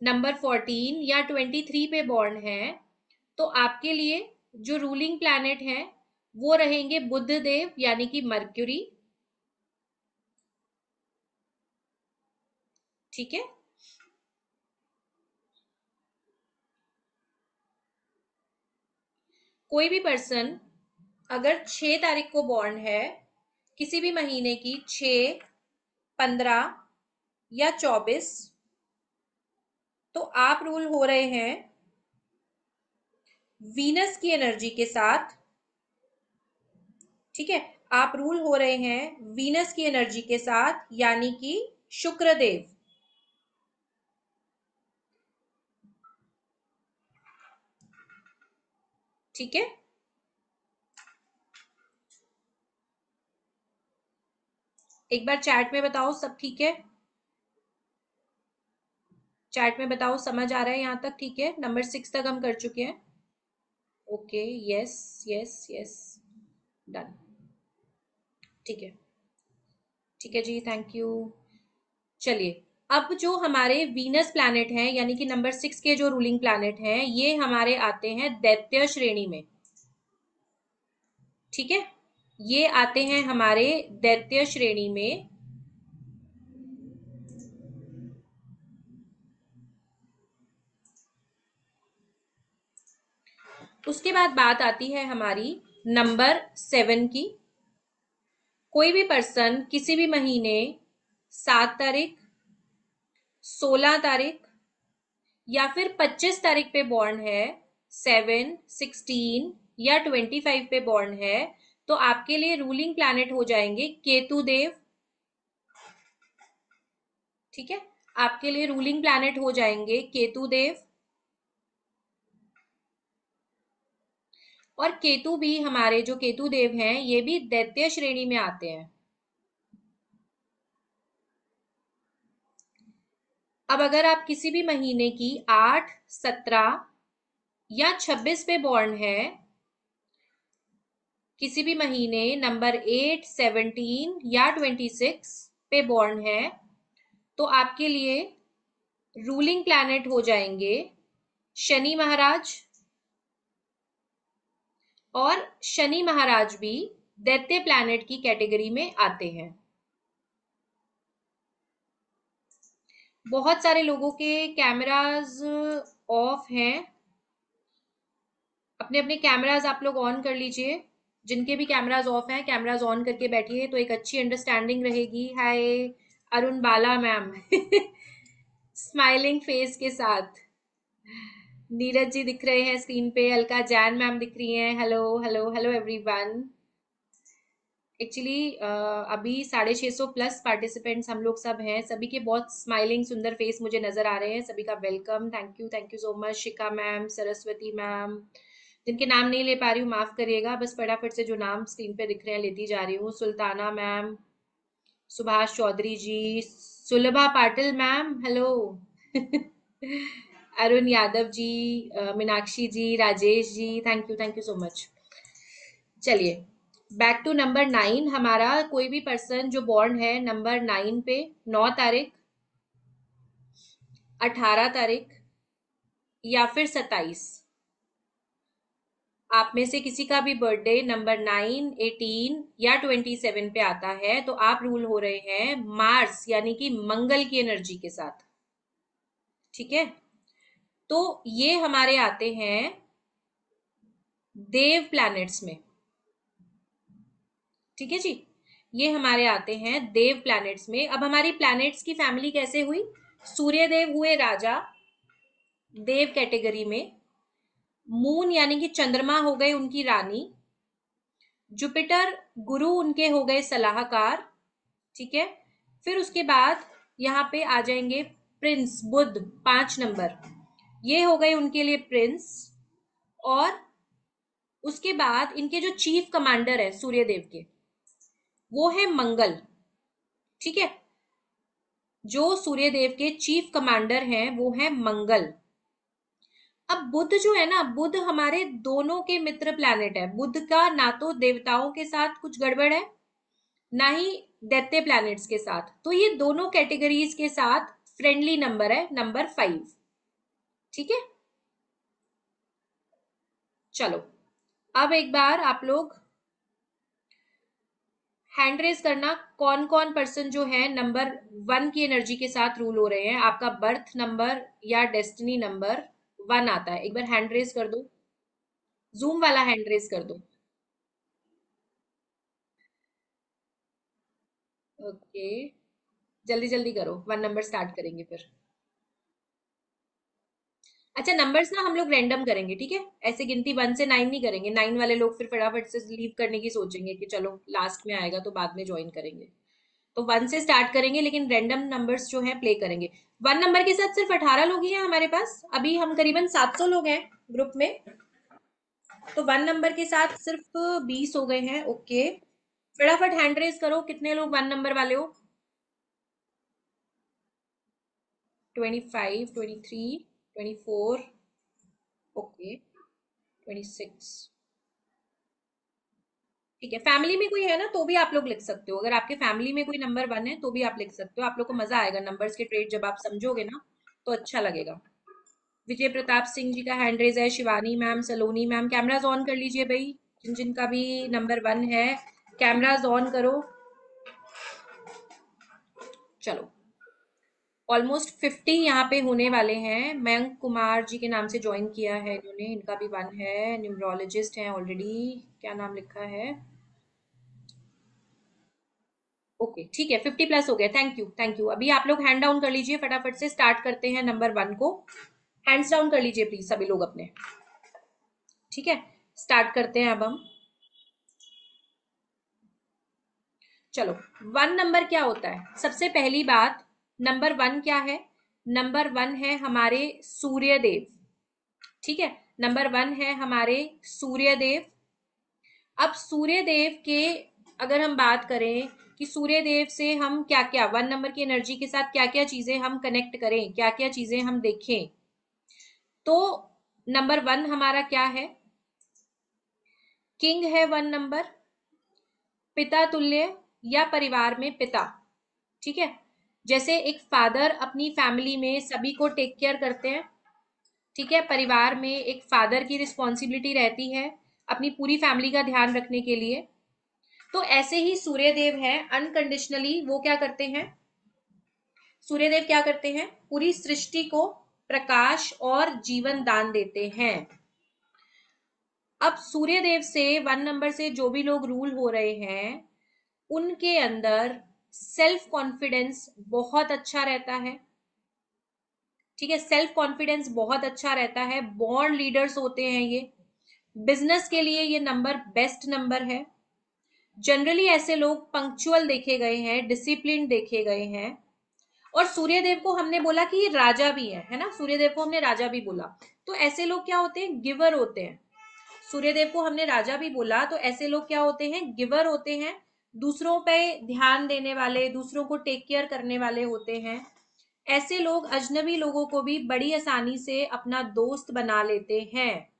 नंबर फोर्टीन या ट्वेंटी थ्री पे बॉर्न है तो आपके लिए जो रूलिंग प्लैनेट है, वो रहेंगे बुद्ध देव, यानी कि मर्क्यूरी ठीक है? कोई भी पर्सन अगर छह तारीख को बॉर्न है, किसी भी महीने की छ पंद्रह या चौबीस तो आप रूल हो रहे हैं वीनस की एनर्जी के साथ। ठीक है? आप रूल हो रहे हैं वीनस की एनर्जी के साथ, यानी कि शुक्रदेव। ठीक है? एक बार चैट में बताओ सब ठीक है? चैट में बताओ, समझ आ रहा है यहाँ तक? ठीक है? नंबर सिक्स तक हम कर चुके हैं। Okay yes yes yes done ठीक है। ठीक है जी थैंक यू चलिए अब जो हमारे वीनस प्लैनेट हैं, यानी कि नंबर सिक्स के जो रूलिंग प्लैनेट हैं, ये हमारे आते हैं दैत्य श्रेणी में। ठीक है? ये आते हैं हमारे दैत्य श्रेणी में। उसके बाद बात आती है हमारी नंबर सेवन की। कोई भी पर्सन किसी भी महीने सात तारीख सोलह तारीख या फिर पच्चीस तारीख पे बॉर्न है सेवन सिक्सटीन या ट्वेंटी फाइव पे बॉर्न है तो आपके लिए रूलिंग प्लैनेट हो जाएँगे केतु देव ठीक है? आपके लिए रूलिंग प्लैनेट हो जाएँगे केतु देव और केतु भी हमारे जो केतु देव हैं, ये भी दैत्य श्रेणी में आते हैं। अब अगर आप किसी भी महीने की आठ, सत्रह या छब्बीस पे बॉर्न है, किसी भी महीने नंबर एट सेवनटीन या ट्वेंटी सिक्स पे बॉर्न है तो आपके लिए रूलिंग प्लैनेट हो जाएँगे शनि महाराज और शनि महाराज भी दैत्य प्लैनेट की कैटेगरी में आते हैं। बहुत सारे लोगों के कैमराज ऑफ़ हैं। अपने अपने कैमराज आप लोग ऑन कर लीजिए। जिनके भी कैमराज ऑफ़ हैं कैमराज ऑन करके बैठिए तो एक अच्छी अंडरस्टैंडिंग रहेगी। Hi Arun Bala ma'am smiling face के साथ। नीरज जी दिख रहे हैं स्क्रीन पे, अलका जैन मैम दिख रही हैं। Hello hello hello everyone actually अभी साढ़े छः सौ प्लस पार्टिसिपेंट्स हम लोग सब हैं। सभी के बहुत स्माइलिंग सुंदर फेस मुझे नज़र आ रहे हैं। सभी का welcome thank you thank you so much Shikha ma'am Saraswati ma'am जिनके नाम नहीं ले पा रही हूँ, माफ़ करिएगा। बस फटाफट से जो नाम स्क्रीन पे दिख रहे हैं, लेती जा रही हूँ। Sultana ma'am Subhash Chaudhary ji, Sulabha Patil ma'am hello <laughs> Arun Yadav ji Meenakshi ji, Rajesh ji thank you thank you so much चलिए बैक टू नंबर नाइन हमारा कोई भी पर्सन जो बॉर्न है नंबर नाइन पे, नौ तारीख, अठारह तारीख या फिर सताइस आप में से किसी का भी बर्थडे नंबर नाइन एटीन या ट्वेंटी सेवन पे आता है तो आप रूल हो रहे हैं मार्स यानी कि मंगल की एनर्जी के साथ। ठीक है? तो ये हमारे आते हैं देव प्लैनेट्स में। ठीक है जी? ये हमारे आते हैं देव प्लैनेट्स में। अब हमारी प्लैनेट्स की फैमिली कैसे हुई? सूर्य देव हुए राजा देव कैटेगरी में। मून यानी कि चंद्रमा हो गए उनकी रानी। जुपिटर गुरु उनके हो गए सलाहकार। ठीक है? फिर उसके बाद यहाँ पे आ जाएँगे प्रिंस बुद्ध, पाँच नंबर ये हो गए उनके लिए प्रिंस और उसके बाद इनके जो चीफ कमांडर है, सूर्यदेव के। वो है मंगल, ठीक है? जो सूर्यदेव के चीफ कमांडर हैं, वो है मंगल। अब बुद्ध जो है ना बुद्ध हमारे दोनों के मित्र प्लैनेट है। बुद्ध का ना तो देवताओं के साथ कुछ गड़बड़ है, ना ही दैत्य प्लैनेट्स के साथ। तो ये दोनों कैटेगरीज के साथ फ्रेंडली नंबर है नंबर फाइव ठीक है? चलो, अब एक बार आप लोग हैंड रेस करना कौन कौन पर्सन जो है नंबर वन की एनर्जी के साथ रूल हो रहे हैं, आपका बर्थ नंबर या डेस्टिनी नंबर वन आता है। एक बार हैंड रेस कर दो। जूम वाला हैंड रेस कर दो। Okay okay. जल्दी जल्दी करो। वन नंबर स्टार्ट करेंगे फिर। अच्छा नंबर्स ना हम लोग रैंडम करेंगे, ठीक है? ऐसे गिनती वन से नाइन नहीं करेंगे। नाइन वाले लोग फिर फटाफट से लीव करने की सोचेंगे कि चलो लास्ट में आएगा तो बाद में ज्वाइन करेंगे। तो वन से स्टार्ट करेंगे, लेकिन रैंडम नंबर्स जो है प्ले करेंगे। वन नंबर के साथ सिर्फ़ अठारह लोग ही हैं हमारे पास। अभी हम करीबन सात सौ लोग हैं ग्रुप में। तो वन नंबर के साथ सिर्फ़ बीस हो गए हैं ओके फटाफट हैंड रेस करो, कितने लोग वन नंबर वाले हो? Twenty five twenty three twenty four okay twenty six ठीक है. फैमिली में कोई है ना तो भी आप लोग लिख सकते हो. अगर आपके फैमिली में कोई नंबर वन है तो भी आप लिख सकते हो. आप लोग को मज़ा आएगा नंबर्स के ट्रेड जब आप समझोगे ना तो अच्छा लगेगा. विजय प्रताप सिंह जी का हैंड रेज है. Shivani ma'am Saloni ma'am cameras on कर लीजिए भाई. जिन जिनका भी नंबर वन है कैमराज ऑन करो. चलो. ऑलमोस्ट फिफ्टी यहाँ पे होने वाले हैं। मयंक कुमार जी के नाम से ज्वाइन किया है इन्होंने। इनका भी वन है। न्यूमरोलॉजिस्ट हैं ऑलरेडी क्या नाम लिखा है? ओके ठीक है। फिफ्टी प्लस हो गया। थैंक यू थैंक यू अभी आप लोग हैंड डाउन कर लीजिए फटाफट से। स्टार्ट करते हैं नंबर वन को। हैंड्स डाउन कर लीजिए प्लीज़ सभी लोग अपने। ठीक है? स्टार्ट करते हैं अब हम। चलो वन नंबर क्या होता है? सबसे पहली बात नंबर वन क्या है? नंबर वन है हमारे सूर्यदेव। ठीक है? नंबर वन है हमारे सूर्यदेव। अब सूर्यदेव के अगर हम बात करें कि सूर्यदेव से हम क्या क्या वन नंबर की एनर्जी के साथ क्या क्या चीज़ें हम कनेक्ट करें क्या क्या चीज़ें हम देखें तो नंबर वन हमारा क्या है? किंग है वन नंबर पिता तुल्य या परिवार में पिता। ठीक है? जैसे एक फादर अपनी फैमिली में सभी को टेक केयर करते हैं, ठीक है? परिवार में एक फादर की रिस्पॉन्सिबिलिटी रहती है अपनी पूरी फैमिली का ध्यान रखने के लिए। तो ऐसे ही सूर्यदेव है अनकंडीशनली वो क्या करते हैं? सूर्यदेव क्या करते हैं? पूरी सृष्टि को प्रकाश और जीवन दान देते हैं। अब सूर्यदेव से वन नंबर से जो भी लोग रूल हो रहे हैं, उनके अंदर सेल्फ कॉन्फिडेंस बहुत अच्छा रहता है। ठीक है सेल्फ कॉन्फिडेंस बहुत अच्छा रहता है। बॉन्ड लीडर्स होते हैं ये। बिज़नेस के लिए ये नंबर बेस्ट नंबर है। जनरली ऐसे लोग पंक्चुअल देखे गए हैं डिसिप्लिन देखे गए हैं। और सूर्यदेव को हमने बोला कि ये राजा भी है है ना? सूर्यदेव को हमने राजा भी बोला। तो ऐसे लोग क्या होते हैं? गिवर होते हैं। सूर्यदेव को हमने राजा भी बोला तो ऐसे लोग क्या होते हैं? गिवर होते हैं। दूसरों पे ध्यान देने वाले, दूसरों को टेक केयर करने वाले होते हैं। ऐसे लोग अजनबी लोगों को भी बड़ी आसानी से अपना दोस्त बना लेते हैं।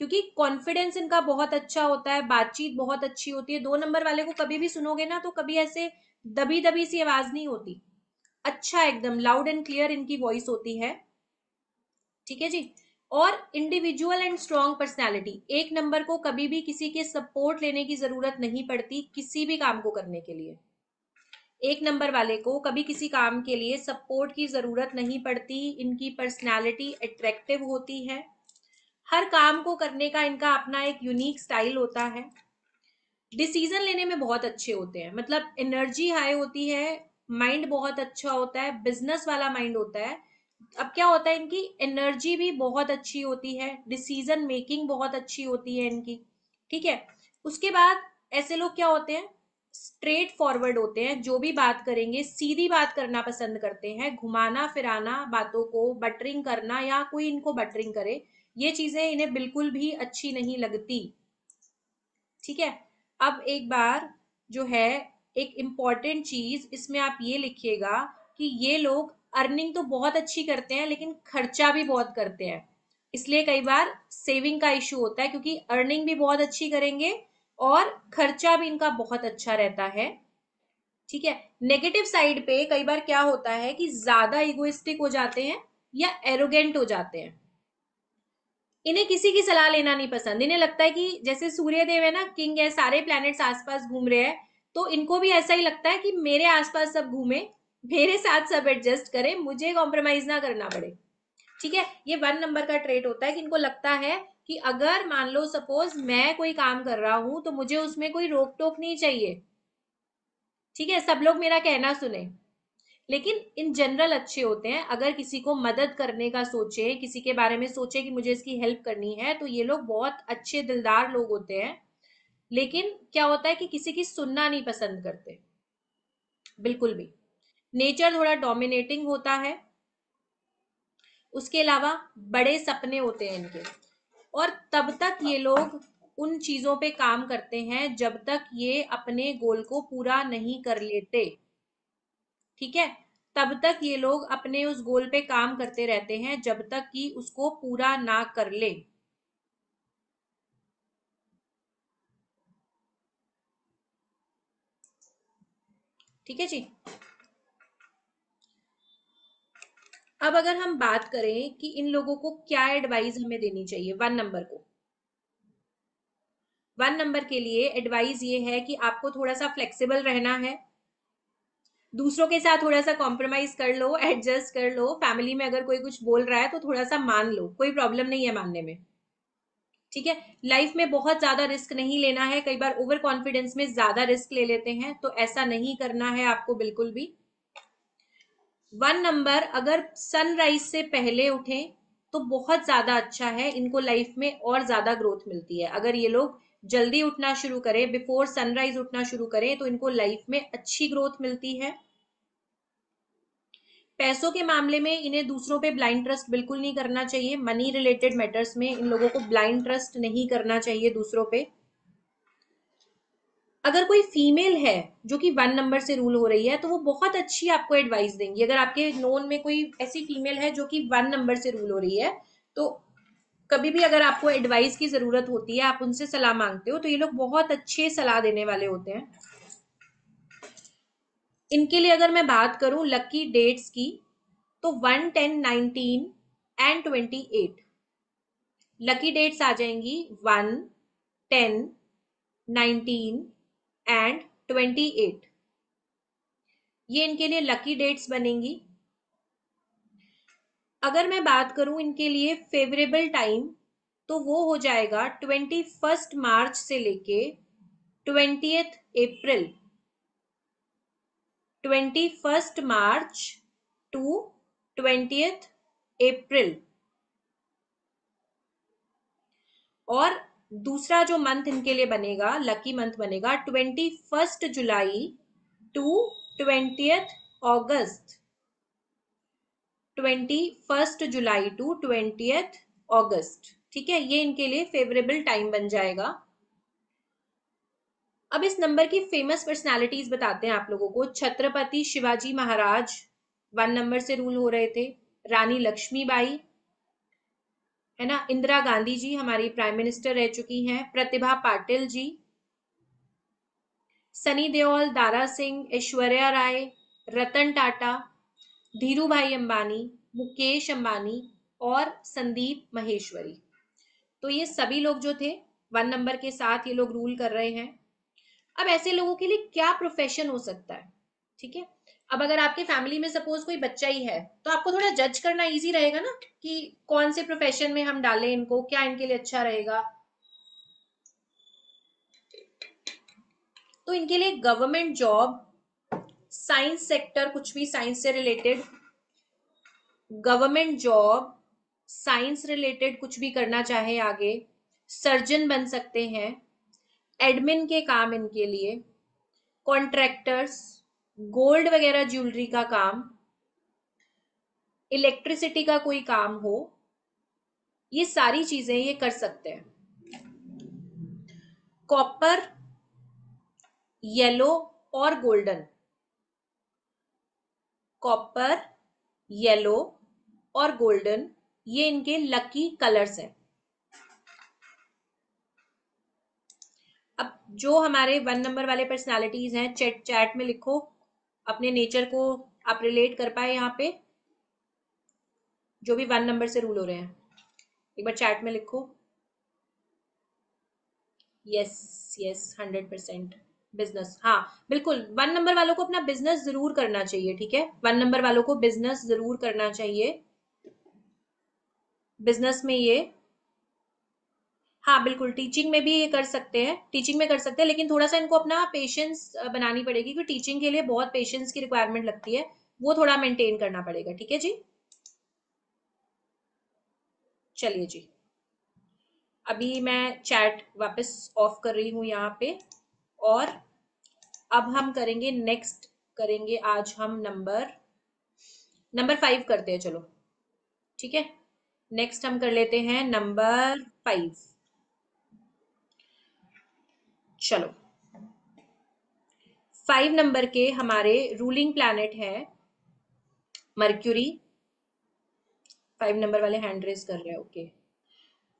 क्योंकि कॉन्फिडेंस इनका बहुत अच्छा होता है, बातचीत बहुत अच्छी होती है। दो नंबर वाले को कभी भी सुनोगे ना तो कभी ऐसे दबी दबी सी आवाज़ नहीं होती। अच्छा एकदम लाउड एंड क्लियर इनकी वॉइस होती है। ठीक है जी? और इंडिविजुअल एंड स्ट्रॉन्ग पर्सनैलिटी एक नंबर को कभी भी किसी के सपोर्ट लेने की ज़रूरत नहीं पड़ती किसी भी काम को करने के लिए. एक नंबर वाले को कभी किसी काम के लिए सपोर्ट की ज़रूरत नहीं पड़ती, इनकी पर्सनैलिटी अट्रैक्टिव होती है. हर काम को करने का इनका अपना एक यूनिक स्टाइल होता है. डिसीज़न लेने में बहुत अच्छे होते हैं. मतलब एनर्जी हाई होती है माइंड बहुत अच्छा होता है बिज़नेस वाला माइंड होता है अब क्या होता है इनकी? एनर्जी भी बहुत अच्छी होती है डिसीज़न मेकिंग बहुत अच्छी होती है इनकी, ठीक है? उसके बाद ऐसे लोग क्या होते हैं? स्ट्रेट फॉरवर्ड होते हैं, जो भी बात करेंगे, सीधी बात करना पसंद करते हैं, घुमाना, फिराना बातों को बटरिंग करना या कोई इनको बटरिंग करे, ये चीज़ें इन्हें बिल्कुल भी अच्छी नहीं लगती, ठीक है? अब एक बार जो है, एक इंपॉर्टेंट चीज़, इसमें आप ये लिखिएगा कि ये लोग अर्निंग तो बहुत अच्छी करते हैं, लेकिन खर्चा भी बहुत करते हैं। इसलिए कई बार सेविंग का इशू होता है, क्योंकि अर्निंग भी बहुत अच्छी करेंगे और खर्चा भी इनका बहुत अच्छा रहता है। ठीक है? नेगेटिव साइड पे कई बार क्या होता है कि ज़्यादा इगोइस्टिक हो जाते हैं या एरोगेंट हो जाते हैं। इन्हें किसी की सलाह लेना नहीं पसंद। इन्हें लगता है कि जैसे सूर्य देव है ना किंग है, सारे प्लैनेट्स आसपास घूम रहे हैं तो इनको भी ऐसा ही लगता है कि मेरे आसपास सब घूमे मेरे साथ सब एडजस्ट करें, मुझे कॉम्प्रोमाइज ना करना पड़े। ठीक है? ये वन नंबर का ट्रेट होता है कि इनको लगता है कि अगर मान लो सपोज़ मैं कोई काम कर रहा हूँ तो मुझे उसमें कोई रोक टोक नहीं चाहिए। ठीक है? सब लोग मेरा कहना सुने। लेकिन इन जनरल अच्छे होते हैं। अगर किसी को मदद करने का सोचे, किसी के बारे में सोचे कि मुझे इसकी हेल्प करनी है तो ये लोग बहुत अच्छे दिलदार लोग होते हैं। लेकिन क्या होता है कि किसी की सुनना नहीं पसंद करते। बिल्कुल भी। नेचर थोड़ा डोमिनेटिंग होता है। उसके अलावा बड़े सपने होते हैं इनके। और तब तक ये लोग उन चीज़ों पे काम करते हैं जब तक ये अपने गोल को पूरा नहीं कर लेते। ठीक है? तब तक ये लोग अपने उस गोल पे काम करते रहते हैं जब तक कि उसको पूरा ना कर ले। ठीक है जी? अब अगर हम बात करें कि इन लोगों को क्या एडवाइस हमें देनी चाहिए वन नंबर को। वन नंबर के लिए एडवाइस ये है कि आपको थोड़ा सा फ्लेक्सिबल रहना है। दूसरों के साथ थोड़ा सा कॉम्प्रोमाइज कर लो एडजस्ट कर लो। फैमिली में अगर कोई कुछ बोल रहा है तो थोड़ा सा मान लो, कोई प्रॉब्लम नहीं है मानने में। ठीक है? लाइफ में बहुत ज़्यादा रिस्क नहीं लेना है। कई बार ओवर कॉन्फिडेंस में ज़्यादा रिस्क ले लेते हैं तो ऐसा नहीं करना है आपको बिल्कुल भी। वन नंबर अगर सनराइज से पहले उठे तो बहुत ज़्यादा अच्छा है। इनको लाइफ में और ज़्यादा ग्रोथ मिलती है। अगर ये लोग जल्दी उठना शुरू करें बिफोर सनराइज उठना शुरू करें तो इनको लाइफ में अच्छी ग्रोथ मिलती है। पैसों के मामले में इन्हें दूसरों पे ब्लाइंड ट्रस्ट बिल्कुल नहीं करना चाहिए। मनी रिलेटेड मैटर्स में इन लोगों को ब्लाइंड ट्रस्ट नहीं करना चाहिए दूसरों पे। अगर कोई फीमेल है, जो कि वन नंबर से रूल हो रही है तो वो बहुत अच्छी आपको एडवाइस देंगी। अगर आपके नोन में कोई ऐसी फीमेल है, जो कि वन नंबर से रूल हो रही है तो कभी भी अगर आपको एडवाइस की ज़रूरत होती है, आप उनसे सलाह मांगते हो तो ये लोग बहुत अच्छे सलाह देने वाले होते हैं। इनके लिए अगर मैं बात करूँ लकी डेट्स की तो one ten nineteen and twenty eight lucky dates आ जाएँगी one ten nineteen and twenty eight ये इनके लिए लकी डेट्स बनेंगी। अगर मैं बात करूँ इनके लिए फेवरेबल टाइम तो वो हो जाएगा ट्वेंटी फ़र्स्ट मार्च से लेके twenty April. Twenty first March to twenty April. और दूसरा जो मंथ इनके लिए बनेगा लकी मंथ बनेगा twenty first July to twentieth August twenty first July to twentieth August ठीक है? ये इनके लिए फेवरेबल टाइम बन जाएगा। अब इस नंबर की फ़ेमस पर्सनालिटीज बताते हैं आप लोगों को। छत्रपति शिवाजी महाराज वन नंबर से रूल हो रहे थे। रानी लक्ष्मीबाई है ना? इंदिरा गांधी जी हमारी प्राइम मिनिस्टर रह चुकी हैं। प्रतिभा पाटिल जी, सनी देओल, दारा सिंह, ऐश्वर्या राय, रतन टाटा धीरू भाई अंबानी, मुकेश अंबानी और संदीप महेश्वरी। तो ये सभी लोग जो थे, वन नंबर के साथ ये लोग रूल कर रहे हैं। अब ऐसे लोगों के लिए क्या प्रोफेशन हो सकता है? ठीक है? अब अगर आपके फैमिली में सपोज़ कोई बच्चा ही है तो आपको थोड़ा जज करना इजी रहेगा ना कि कौन से प्रोफेशन में हम डालें इनको, क्या इनके लिए अच्छा रहेगा? तो इनके लिए गवर्नमेंट जॉब साइंस सेक्टर कुछ भी साइंस से related government job science related कुछ भी करना चाहे आगे सर्जन बन सकते हैं एडमिन के काम इनके लिए कॉन्ट्रैक्टर्स गोल्ड वगैरह ज्वेलरी का काम, इलेक्ट्रिसिटी का कोई काम हो, ये सारी चीज़ें ये कर सकते हैं। कॉपर, येलो और गोल्डन। कॉपर, येलो और गोल्डन, ये इनके लकी कलर्स हैं। अब जो हमारे वन नंबर वाले पर्सनालिटीज हैं, चैट चैट में लिखो। अपने नेचर को आप रिलेट कर पाए यहाँ पे, जो भी वन नंबर से रूल हो रहे हैं। एक बार चैट में लिखो। Yes yes hundred percent business हाँ बिल्कुल वन नंबर वालों को अपना बिज़नेस ज़रूर करना चाहिए, ठीक है? वन नंबर वालों को बिज़नेस ज़रूर करना चाहिए। बिज़नेस में ये हाँ बिल्कुल टीचिंग में भी ये कर सकते हैं टीचिंग में कर सकते हैं, लेकिन थोड़ा सा इनको अपना पेशेंस बनानी पड़ेगी क्योंकि टीचिंग के लिए बहुत पेशेंस की रिक्वायरमेंट लगती है, वो थोड़ा मेंटेन करना पड़ेगा, ठीक है जी? चलिए जी, अभी मैं चैट वापस ऑफ़ कर रही हूँ यहाँ पे, और अब हम करेंगे नेक्स्ट करेंगे आज हम नंबर नंबर फाइव करते हैं, चलो, ठीक है? नेक्स्ट हम कर लेते हैं नंबर फाइव चलो। फाइव नंबर के हमारे रूलिंग प्लैनेट है मर्क्यूरी फाइव नंबर वाले हैंड रेस कर रहे हैं ओके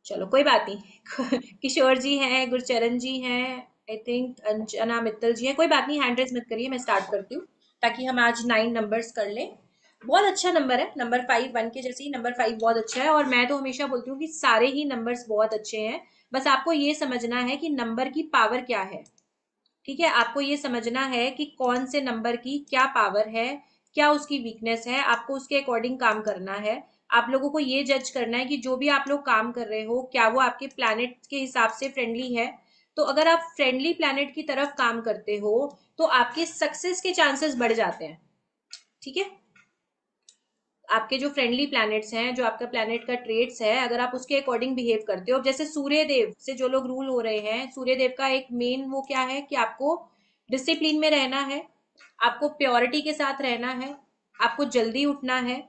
चलो, कोई बात नहीं। <laughs> किशोर जी हैं, गुरचरण जी हैं आई थिंक अंजना मित्तल जी हैं। कोई बात नहीं हैंड रेस मत करिए, मैं स्टार्ट करती हूँ, ताकि हम आज नाइन नंबर्स कर लें। बहुत अच्छा नंबर है। नंबर फाइव वन के जैसे ही नंबर फाइव बहुत अच्छा है, और मैं तो हमेशा बोलती हूँ कि सारे ही नंबर्स बहुत अच्छे हैं। बस आपको ये समझना है कि नंबर की पावर क्या है। ठीक है? आपको ये समझना है कि कौन से नंबर की क्या पावर है, क्या उसकी वीकनेस है, आपको उसके अकॉर्डिंग काम करना है। आप लोगों को ये जज करना है कि जो भी आप लोग काम कर रहे हो, क्या वो आपके प्लानट के हिसाब से फ्रेंडली है। तो अगर आप फ्रेंडली प्लानट की तरफ़ काम करते हो तो आपके सक्सेस के चांसेस बढ़ जाते हैं। ठीक है? आपके जो फ्रेंडली प्लैनेट्स हैं, जो आपका प्लैनेट का ट्रेड्स है, अगर आप उसके अकॉर्डिंग बिहेव करते हो। जैसे सूर्य देव से जो लोग रूल हो रहे हैं सूर्य देव का एक मेन वो क्या है कि आपको डिसिप्लिन में रहना है, आपको प्योरिटी के साथ रहना है, आपको जल्दी उठना है,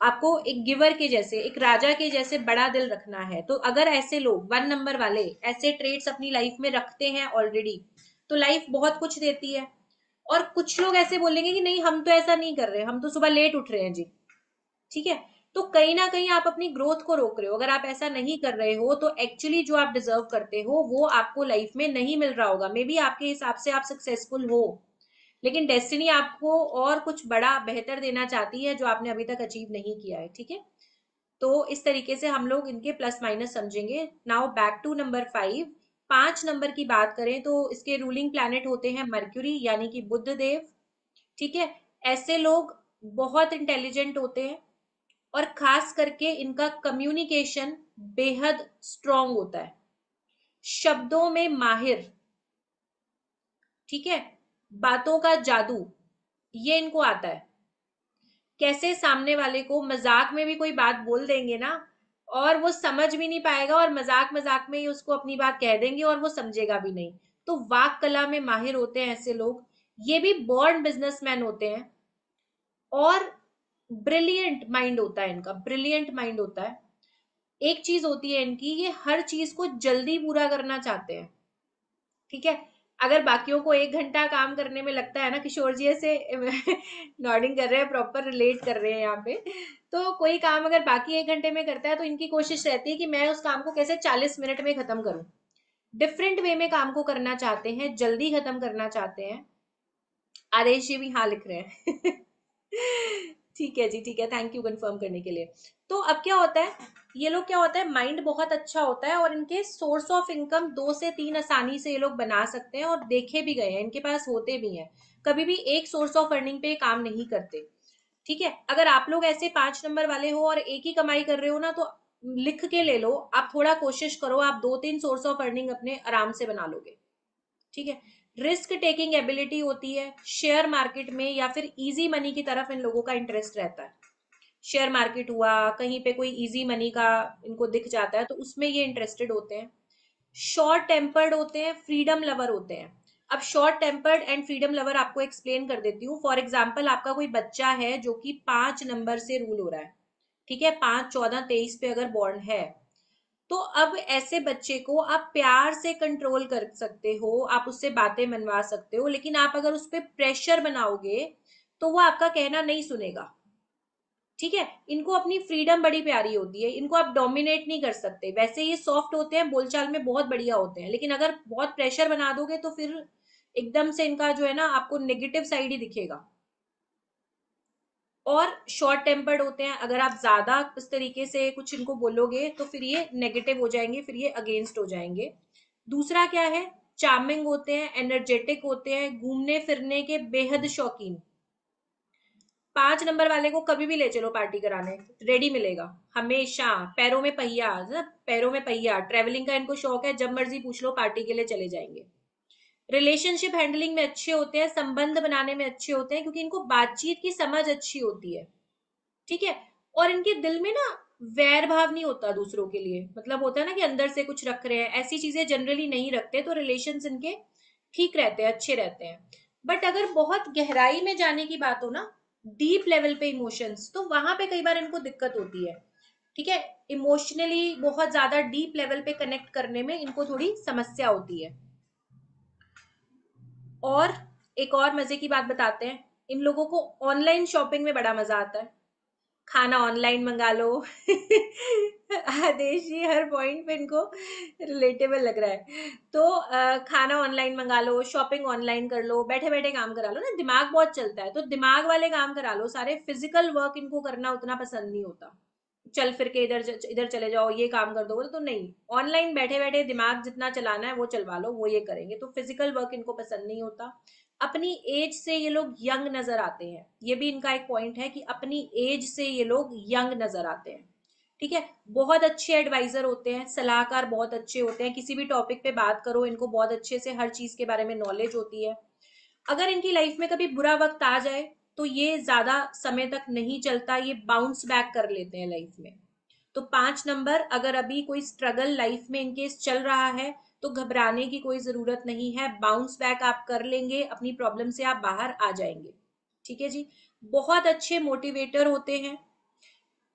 आपको एक गिवर के जैसे, एक राजा के जैसे बड़ा दिल रखना है। तो अगर ऐसे लोग वन नंबर वाले, ऐसे ट्रेड्स अपनी लाइफ में रखते हैं ऑलरेडी तो लाइफ बहुत कुछ देती है। और कुछ लोग ऐसे बोलेंगे कि नहीं, हम तो ऐसा नहीं कर रहे, हम तो सुबह लेट उठ रहे हैं जी। ठीक है? तो कहीं ना कहीं आप अपनी ग्रोथ को रोक रहे हो। अगर आप ऐसा नहीं कर रहे हो तो एक्चुअली जो आप डिजर्व करते हो, वो आपको लाइफ में नहीं मिल रहा होगा। मे बी आपके हिसाब से आप सक्सेसफुल हो। लेकिन डेस्टिनी आपको और कुछ बड़ा, बेहतर देना चाहती है, जो आपने अभी तक अचीव नहीं किया है। ठीक है? तो इस तरीके से हम लोग इनके प्लस माइनस समझेंगे। Now back to number five पाँच नंबर की बात करें तो इसके रूलिंग प्लैनेट होते हैं मर्क्यूरी यानी कि बुद्ध देव ठीक है? ऐसे लोग बहुत इंटेलिजेंट होते हैं और खास करके इनका कम्युनिकेशन बेहद स्ट्रांग होता है। शब्दों में माहिर, ठीक है? बातों का जादू, ये इनको आता है। कैसे सामने वाले को मज़ाक में भी कोई बात बोल देंगे ना और वो समझ भी नहीं पाएगा और मज़ाक मज़ाक में ही उसको अपनी बात कह देंगे और वो समझेगा भी नहीं। तो वाक कला में माहिर होते हैं ऐसे लोग। ये भी बॉर्न बिजनेसमैन होते हैं और ब्रिलियंट माइंड होता है इनका ब्रिलियंट माइंड होता है। एक चीज़ होती है इनकी, ये हर चीज़ को जल्दी पूरा करना चाहते हैं। ठीक है? अगर बाकियों को एक घंटा काम करने में लगता है ना, किशोर जी ऐसे <laughs> नॉडिंग कर रहे हैं प्रॉपर रिलेट कर रहे हैं यहाँ पे। तो कोई काम अगर बाकी एक घंटे में करता है तो इनकी कोशिश रहती है कि मैं उस काम को कैसे चालीस मिनट में खत्म करूँ। डिफरेंट वे में काम को करना चाहते हैं, जल्दी खत्म करना चाहते हैं। आदेश जी भी हाँ लिख रहे हैं। <laughs> ठीक है जी, ठीक है थैंक यू कंफर्म करने के लिए। तो अब क्या होता है? ये लोग क्या होता है माइंड बहुत अच्छा होता है और इनके सोर्स ऑफ़ इनकम दो से तीन आसानी से ये लोग बना सकते हैं और देखे भी गए हैं, इनके पास होते भी हैं। कभी भी एक सोर्स ऑफ़ अर्निंग पे काम नहीं करते। ठीक है? अगर आप लोग ऐसे पाँच नंबर वाले हो और एक ही कमाई कर रहे हो ना तो लिख के ले लो। आप थोड़ा कोशिश करो, आप दो तीन सोर्स ऑफ़ अर्निंग अपने आराम से बना लोगे। ठीक है? रिस्क टेकिंग एबिलिटी होती है शेयर मार्केट में या फिर इजी मनी की तरफ़ इन लोगों का इंटरेस्ट रहता है। शेयर मार्केट हुआ, कहीं पे कोई इजी मनी का इनको दिख जाता है तो उसमें ये इंटरेस्टेड होते हैं। शॉर्ट टेम्पर्ड होते हैं फ्रीडम लवर होते हैं। अब short tempered and freedom lover आपको एक्सप्लेन कर देती हूँ। फॉर एग्ज़ाम्पल आपका कोई बच्चा है जो कि पाँच नंबर से रूल हो रहा है, ठीक है? पाँच, चौदह, तेईस पे अगर बॉर्न है तो अब ऐसे बच्चे को आप प्यार से कंट्रोल कर सकते हो, आप उससे बातें मनवा सकते हो, लेकिन आप अगर उस पर प्रेशर बनाओगे तो वो आपका कहना नहीं सुनेगा। ठीक है? इनको अपनी फ्रीडम बड़ी प्यारी होती है। इनको आप डोमिनेट नहीं कर सकते। वैसे ये सॉफ्ट होते हैं, बोलचाल में बहुत बढ़िया होते हैं। लेकिन अगर बहुत प्रेशर बना दोगे तो फिर एकदम से इनका जो है ना, आपको नेगेटिव साइड ही दिखेगा। और शॉर्ट टेम्पर्ड होते हैं। अगर आप ज़्यादा इस तरीके से कुछ इनको बोलोगे तो फिर ये नेगेटिव हो जाएँगे, फिर ये अगेंस्ट हो जाएँगे। दूसरा क्या है? चार्मिंग होते हैं एनर्जेटिक होते हैं, घूमने फिरने के बेहद शौकीन। पाँच नंबर वाले को कभी भी ले चलो पार्टी कराने। रेडी मिलेगा। हमेशा। पैरों में पहिया पैरों में पहिया। ट्रेवलिंग का इनको शौक है, जब मर्ज़ी पूछ लो, पार्टी के लिए चले जाएँगे। रिलेशनशिप हैंडलिंग में अच्छे होते हैं, संबंध बनाने में अच्छे होते हैं, क्योंकि इनको बातचीत की समझ अच्छी होती है। ठीक है? और इनके दिल में ना वैर भाव नहीं होता दूसरों के लिए। मतलब होता है ना कि अंदर से कुछ रख रहे हैं। ऐसी चीज़ें जनरली नहीं रखते तो रिलेशन इनके ठीक रहते हैं, अच्छे रहते हैं। बट अगर बहुत गहराई में जाने की बात हो ना डीप लेवल पे इमोशंस तो वहाँ पे कई बार इनको दिक्कत होती है। ठीक है? इमोशनली बहुत ज़्यादा डीप लेवल पे कनेक्ट करने में इनको थोड़ी समस्या होती है। और एक और मज़े की बात बताते हैं। इन लोगों को ऑनलाइन शॉपिंग में बड़ा मज़ा आता है। खाना ऑनलाइन मंगा लो। <laughs> आदेश जी हर पॉइंट पे इनको रिलेटेबल लग रहा है। तो आ, खाना ऑनलाइन मंगा लो शॉपिंग ऑनलाइन कर लो बैठे बैठे काम करा लो ना दिमाग बहुत चलता है। तो दिमाग वाले काम करा लो सारे फ़िज़िकल वर्क इनको करना उतना पसंद नहीं होता। चल फिर के इधर इधर चले जाओ ये काम कर दो तो नहीं। ऑनलाइन बैठे बैठे दिमाग जितना चलाना है वो चलवा लो वो ये करेंगे। तो फ़िज़िकल वर्क इनको पसंद नहीं होता। अपनी एज से ये लोग यंग नज़र आते हैं। ये भी इनका एक पॉइंट है कि अपनी एज से ये लोग यंग नज़र आते हैं। ठीक है? बहुत अच्छे एडवाइजर होते हैं, सलाहकार बहुत अच्छे होते हैं। किसी भी टॉपिक पे बात करो, इनको बहुत अच्छे से हर चीज़ के बारे में नॉलेज होती है। अगर इनकी लाइफ में कभी बुरा वक्त आ जाए तो ये ज़्यादा समय तक नहीं चलता, ये बाउंस बैक कर लेते हैं लाइफ में। तो पाँच नंबर, अगर अभी कोई स्ट्रगल लाइफ में इनकेस चल रहा है तो घबराने की कोई ज़रूरत नहीं है। बाउंस बैक आप कर लेंगे, अपनी प्रॉब्लम से आप बाहर आ जाएँगे। ठीक है जी? बहुत अच्छे मोटिवेटर होते हैं।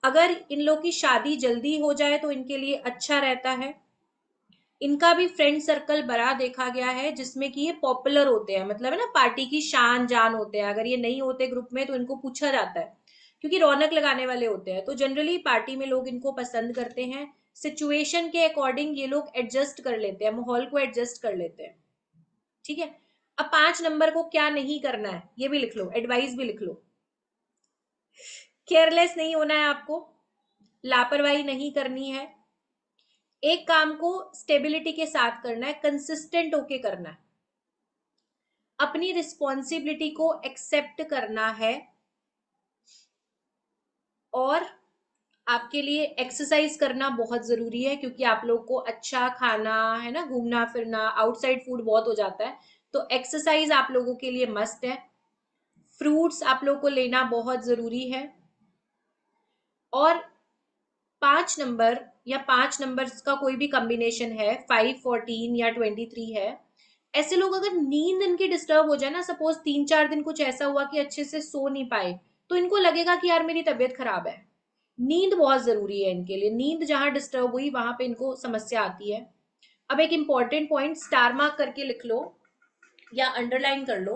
अगर इन लोग की शादी जल्दी हो जाए तो इनके लिए अच्छा रहता है। इनका भी फ्रेंड सर्कल बड़ा देखा गया है, जिसमें कि ये पॉपुलर होते हैं। मतलब है ना पार्टी की शान जान होते हैं। अगर ये नहीं होते ग्रुप में तो इनको पूछा जाता है, क्योंकि रौनक लगाने वाले होते हैं। तो जनरली पार्टी में लोग इनको पसंद करते हैं। सिचुएशन के अकॉर्डिंग ये लोग एडजस्ट कर लेते हैं, माहौल को एडजस्ट कर लेते हैं। ठीक है? अब पाँच नंबर को क्या नहीं करना है, ये भी लिख लो एडवाइस भी लिख लो। केयरलेस नहीं होना है आपको, लापरवाही नहीं करनी है। एक काम को स्टेबिलिटी के साथ करना है कंसिस्टेंट होके करना है। अपनी रिस्पॉन्सिबिलिटी को एक्सेप्ट करना है और आपके लिए एक्सरसाइज करना बहुत ज़रूरी है, क्योंकि आप लोग को अच्छा खाना, है ना, घूमना फिरना आउटसाइड फ़ूड बहुत हो जाता है। तो एक्सरसाइज आप लोगों के लिए मस्त है। फ्रूट्स आप लोग को लेना बहुत ज़रूरी है। और पाँच नंबर या पाँच नंबर का कोई भी कॉम्बिनेशन है फाइव फोर्टीन या ट्वेंटी थ्री है, ऐसे लोग अगर नींद इनकी डिस्टर्ब हो जाए ना सपोज़ तीन चार दिन कुछ ऐसा हुआ कि अच्छे से सो नहीं पाए तो इनको लगेगा कि यार मेरी तबीयत खराब है। नींद बहुत ज़रूरी है इनके लिए। नींद जहाँ डिस्टर्ब हुई, वहाँ पे इनको समस्या आती है। अब एक इंपॉर्टेंट पॉइंट स्टार मार्क करके लिख लो या अंडरलाइन कर लो।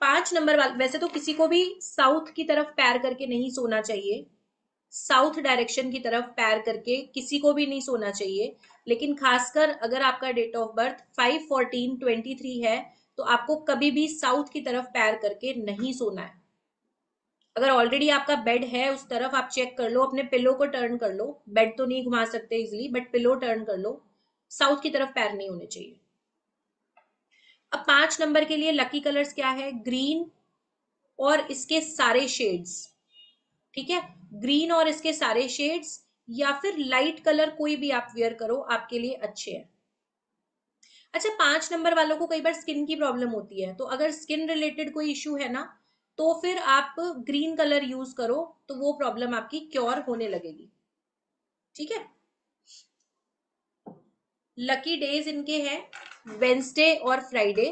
पाँच नंबर वैसे तो किसी को भी साउथ की तरफ़ पैर करके नहीं सोना चाहिए। साउथ डायरेक्शन की तरफ़ पैर करके किसी को भी नहीं सोना चाहिए। लेकिन खासकर अगर आपका date of birth five fourteen twenty three है तो आपको कभी भी साउथ की तरफ़ पैर करके नहीं सोना है। अगर ऑलरेडी आपका बेड है, उस तरफ़ आप चेक कर लो, अपने पिलो को टर्न कर लो। बेड तो नहीं घुमा सकते इजिली बट पिलो टर्न कर लो। साउथ की तरफ़ पैर नहीं होने चाहिए। अब पाँच नंबर के लिए लकी कलर्स क्या है? ग्रीन और इसके सारे शेड्स ठीक है? ग्रीन और इसके सारे शेड्स या फिर लाइट कलर कोई भी आप वेयर करो, आपके लिए अच्छे हैं। अच्छा पाँच नंबर वालों को कई बार स्किन की प्रॉब्लम होती है। तो अगर स्किन रिलेटेड कोई इश्यू है ना तो फिर आप ग्रीन कलर यूज़ करो तो वो प्रॉब्लम आपकी क्योर होने लगेगी। ठीक है? लकी डेज़ इनके हैं वेंसडे और फ्राइडे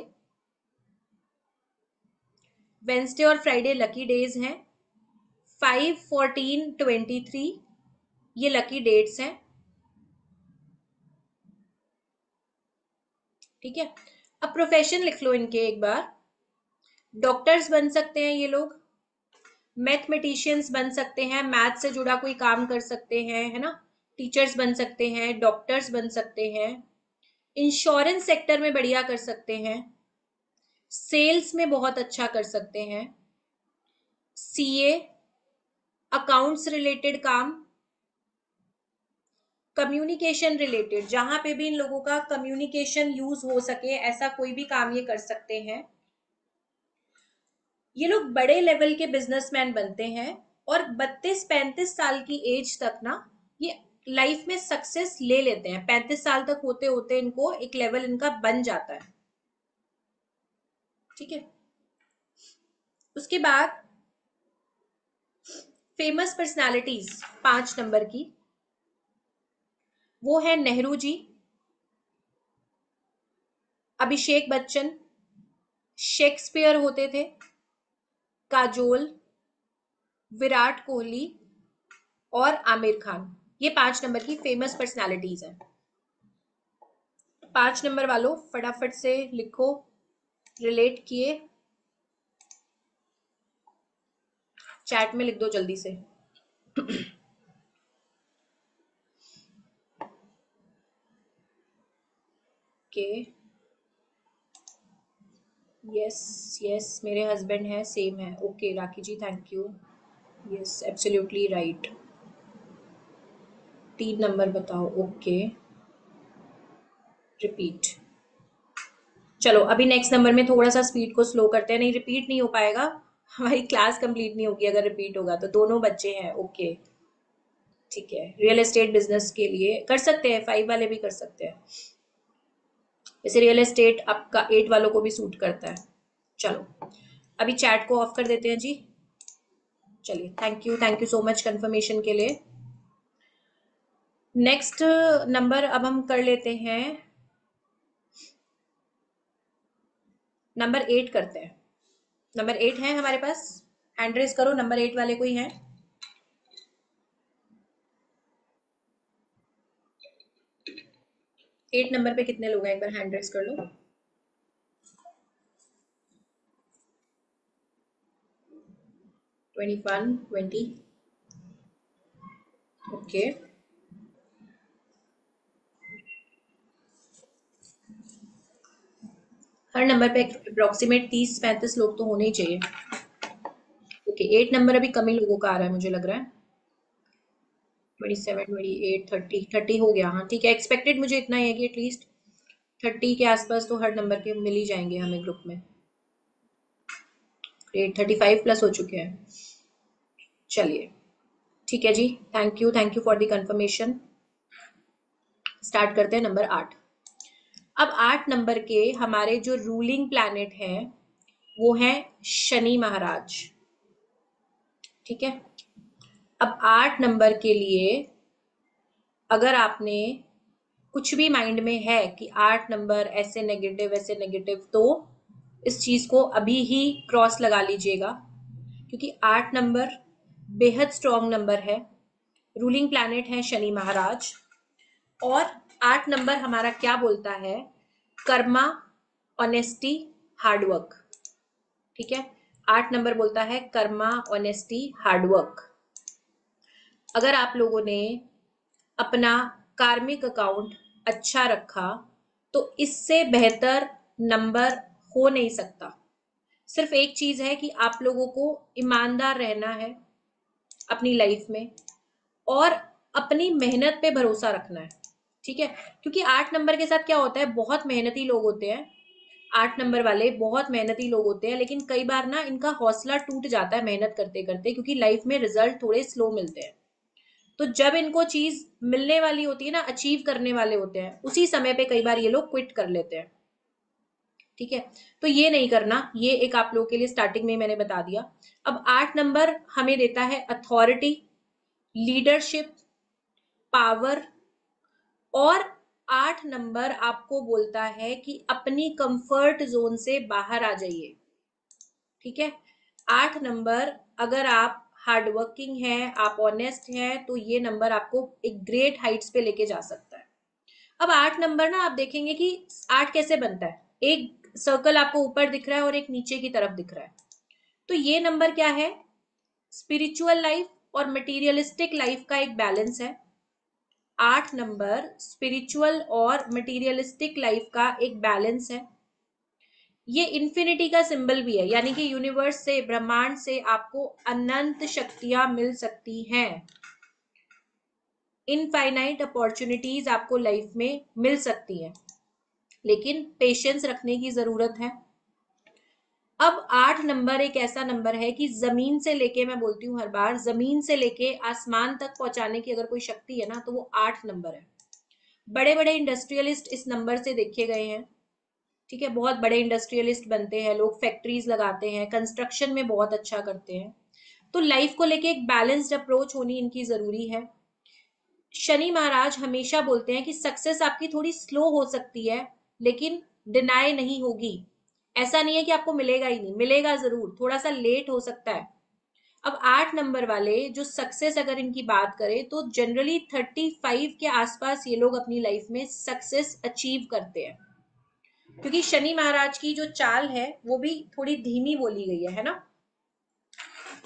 वेंसडे और फ्राइडे लकी डेज़ हैं। फाइव फोर्टीन ट्वेंटी थ्री ये लकी डेट्स हैं। ठीक है? अब प्रोफेशन लिख लो इनके एक बार। डॉक्टर्स बन सकते हैं ये लोग। मैथमेटिशियंस बन सकते हैं मैथ से जुड़ा कोई काम कर सकते हैं, है ना? टीचर्स बन सकते हैं डॉक्टर्स बन सकते हैं। इंश्योरेंस सेक्टर में बढ़िया कर सकते हैं। सेल्स में बहुत अच्छा कर सकते हैं। सीए अकाउंट्स रिलेटेड काम। कम्युनिकेशन रिलेटेड जहाँ पे भी इन लोगों का कम्युनिकेशन यूज़ हो सके, ऐसा कोई भी काम ये कर सकते हैं। ये लोग बड़े लेवल के बिजनेसमैन बनते हैं और 32-35 साल की एज तक ना ये लाइफ में सक्सेस ले लेते हैं। 35 साल तक होते होते इनको एक लेवल इनका बन जाता है। ठीक है? उसके बाद फ़ेमस पर्सनालिटीज पाँच नंबर की वो है नेहरू जी, अभिषेक बच्चन शेक्सपियर होते थे काजोल, विराट कोहली और आमिर खान। ये पाँच नंबर की फ़ेमस पर्सनालिटीज हैं। पाँच नंबर वालों फटाफट से लिखो रिलेट किए। चैट में लिख दो जल्दी से। <clears throat> के यस यस मेरे हस्बैंड है सेम है. Okay Rakhi ji thank you yes absolutely right तीन नंबर बताओ ओके रिपीट चलो, अभी नेक्स्ट नंबर में थोड़ा सा स्पीड को स्लो करते हैं. नहीं रिपीट नहीं हो पाएगा. हमारी क्लास कंप्लीट नहीं होगी अगर रिपीट होगा तो दोनों बच्चे हैं ओके ठीक है रियल एस्टेट बिज़नेस के लिए कर सकते हैं फाइव वाले भी कर सकते हैं. वैसे रियल एस्टेट आपका एट वालों को भी सूट करता है। चलो, अभी चैट को ऑफ़ कर देते हैं जी। चलिए thank you thank you so much confirmation के लिए। नेक्स्ट नंबर अब हम कर लेते हैं। नंबर एट करते हैं। नंबर एट है हमारे पास। हैंड रेस करो नंबर एट वाले कोई है। एट नंबर पे कितने लोग हैं? एक बार हैंड रेस कर लो। ट्वेंटी वन ट्वेंटी ओके हर नंबर पे अप्रोक्सीमेट तीस, पैंतीस लोग तो होने ही चाहिए। ओके एट नंबर अभी कमी लोगों का आ रहा है, मुझे लग रहा है। Twenty seven twenty eight thirty thirty हो गया। हाँ ठीक है एक्सपेक्टेड मुझे इतना ही है कि एटलीस्ट थर्टी के आसपास तो हर नंबर के मिल ही जाएँगे हमें ग्रुप में। एट थर्टी फाइव प्लस हो चुके हैं। चलिए, ठीक है जी thank you thank you for the confirmation start करते हैं नंबर आठ। अब आठ नंबर के हमारे जो रूलिंग प्लैनेट हैं, वो है शनि महाराज। ठीक है? अब आठ नंबर के लिए अगर आपने कुछ भी माइंड में है कि आठ नंबर ऐसे नेगेटिव ऐसे नेगेटिव तो इस चीज़ को अभी ही क्रॉस लगा लीजिएगा। क्योंकि आठ नंबर बेहद स्ट्रॉन्ग नंबर है। रूलिंग प्लैनेट है शनि महाराज। और आठ नंबर हमारा क्या बोलता है? कर्मा ऑनेस्टी हार्डवर्क ठीक है? आठ नंबर बोलता है कर्मा ऑनेस्टी हार्डवर्क अगर आप लोगों ने अपना कार्मिक अकाउंट अच्छा रखा तो इससे बेहतर नंबर हो नहीं सकता। सिर्फ़ एक चीज़ है कि आप लोगों को ईमानदार रहना है अपनी लाइफ में और अपनी मेहनत पे भरोसा रखना है, ठीक है? क्योंकि आठ नंबर के साथ क्या होता है, बहुत मेहनती लोग होते हैं, आठ नंबर वाले बहुत मेहनती लोग होते हैं, लेकिन कई बार ना इनका हौसला टूट जाता है मेहनत करते करते क्योंकि लाइफ में रिज़ल्ट थोड़े स्लो मिलते हैं। तो जब इनको चीज़ मिलने वाली होती है ना अचीव करने वाले होते हैं, उसी समय पे कई बार ये लोग क्विट कर लेते हैं। ठीक है? तो ये नहीं करना, ये एक आप लोगों के लिए स्टार्टिंग में मैंने बता दिया। अब आठ नंबर हमें देता है अथॉरिटी लीडरशिप पावर और आठ नंबर आपको बोलता है कि अपनी कंफर्ट जोन से बाहर आ जाइए। ठीक है? आठ नंबर अगर आप हार्डवर्किंग है, आप ऑनेस्ट हैं तो ये नंबर आपको एक ग्रेट हाइट्स पे लेके जा सकता है। अब आठ नंबर ना आप देखेंगे कि आठ कैसे बनता है? एक सर्कल आपको ऊपर दिख रहा है और एक नीचे की तरफ़ दिख रहा है। तो ये नंबर क्या है? स्पिरिचुअल लाइफ और मटेरियलिस्टिक लाइफ का एक बैलेंस है। आठ नंबर स्पिरिचुअल और मटेरियलिस्टिक लाइफ का एक बैलेंस है। ये इन्फिनिटी का सिंबल भी है, यानी कि यूनिवर्स से, ब्रह्मांड से आपको अनंत शक्तियाँ मिल सकती हैं। इनफाइनाइट अपॉर्चुनिटीज़ आपको लाइफ में मिल सकती हैं। लेकिन पेशेंस रखने की ज़रूरत है। अब आठ नंबर एक ऐसा नंबर है कि ज़मीन से लेके, मैं बोलती हूँ हर बार, ज़मीन से लेके आसमान तक पहुँचाने की अगर कोई शक्ति है ना तो वो आठ नंबर है। बड़े बड़े इंडस्ट्रियलिस्ट इस नंबर से देखे गए हैं। ठीक है, बहुत बड़े इंडस्ट्रियलिस्ट बनते हैं, लोग फैक्ट्रीज लगाते हैं कंस्ट्रक्शन में बहुत अच्छा करते हैं। तो लाइफ को लेके एक बैलेंस्ड अप्रोच होनी इनकी ज़रूरी है। शनि महाराज हमेशा बोलते हैं कि सक्सेस आपकी थोड़ी स्लो हो सकती है, लेकिन डिनाई नहीं होगी। ऐसा नहीं है कि आपको मिलेगा ही नहीं, मिलेगा ज़रूर थोड़ा सा लेट हो सकता है। अब आठ नंबर वाले जो सक्सेस अगर इनकी बात करें तो जनरली थर्टी फाइव के आसपास ये लोग अपनी लाइफ में सक्सेस अचीव करते हैं। क्योंकि शनि महाराज की जो चाल है, वो भी थोड़ी धीमी बोली गई है है ना?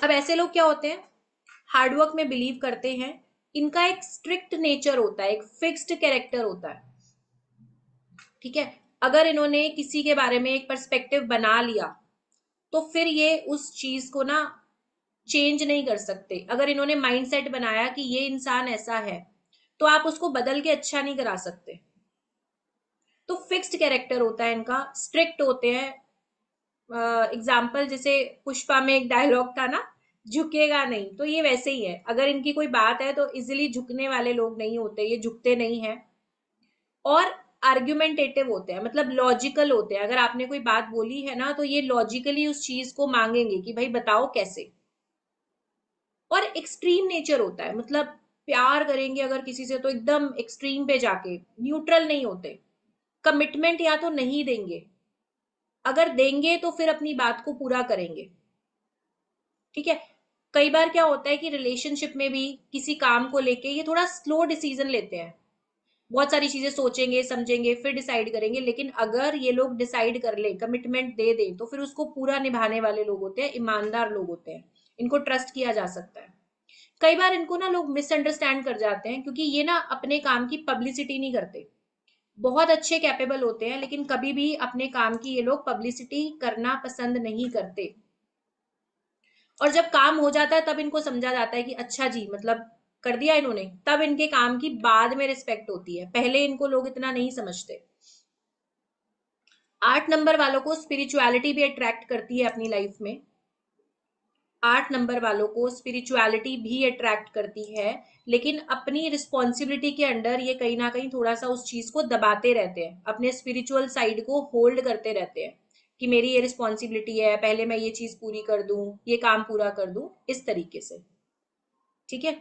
अब ऐसे लोग क्या होते हैं? हार्डवर्क में बिलीव करते हैं। इनका एक स्ट्रिक्ट नेचर होता है, एक फिक्स्ड कैरेक्टर होता है। ठीक है? अगर इन्होंने किसी के बारे में एक परस्पेक्टिव बना लिया तो फिर ये उस चीज़ को ना चेंज नहीं कर सकते। अगर इन्होंने माइंडसेट बनाया कि ये इंसान ऐसा है तो आप उसको बदल के अच्छा नहीं करा सकते। तो फिक्स्ड कैरेक्टर होता है इनका स्ट्रिक्ट होते हैं। एग्ज़ाम्पल जैसे पुष्पा में एक डायलॉग था ना, झुकेगा नहीं तो ये वैसे ही है। अगर इनकी कोई बात है तो इजिली झुकने वाले लोग नहीं होते, ये झुकते नहीं है। और आर्ग्यूमेंटेटिव होते हैं मतलब लॉजिकल होते हैं। अगर आपने कोई बात बोली है ना तो ये लॉजिकली उस चीज़ को मांगेंगे कि भाई बताओ कैसे। और एक्सट्रीम नेचर होता है मतलब प्यार करेंगे अगर किसी से तो एकदम एक्सट्रीम पे जाके न्यूट्रल नहीं होते। कमिटमेंट या तो नहीं देंगे। अगर देंगे तो फिर अपनी बात को पूरा करेंगे। ठीक है? कई बार क्या होता है कि रिलेशनशिप में भी किसी काम को लेके ये थोड़ा स्लो डिसीज़न लेते हैं। बहुत सारी चीज़ें सोचेंगे, समझेंगे, फिर डिसाइड करेंगे, लेकिन अगर ये लोग डिसाइड कर ले कमिटमेंट दे दें तो फिर उसको पूरा निभाने वाले लोग होते हैं, ईमानदार लोग होते हैं। इनको ट्रस्ट किया जा सकता है। कई बार इनको ना लोग मिसअंडरस्टैंड कर जाते हैं, क्योंकि ये ना अपने काम की पब्लिसिटी नहीं करते। बहुत अच्छे कैपेबल होते हैं, लेकिन कभी भी अपने काम की ये लोग पब्लिसिटी करना पसंद नहीं करते। और जब काम हो जाता है, तब इनको समझा जाता है कि अच्छा जी मतलब कर दिया इन्होंने, तब इनके काम की बाद में रिस्पेक्ट होती है। पहले इनको लोग इतना नहीं समझते। आठ नंबर वालों को स्पिरिचुअलिटी भी अट्रैक्ट करती है अपनी लाइफ में। आठ नंबर वालों को स्पिरिचुअलिटी भी अट्रैक्ट करती है, लेकिन अपनी रिस्पॉन्सिबिलिटी के अंडर ये कहीं ना कहीं थोड़ा सा उस चीज़ को दबाते रहते हैं, अपने स्पिरिचुअल साइड को होल्ड करते रहते हैं कि मेरी ये रिस्पॉन्सिबिलिटी है, पहले मैं ये चीज़ पूरी कर दूँ, ये काम पूरा कर दूँ, इस तरीके से। ठीक है?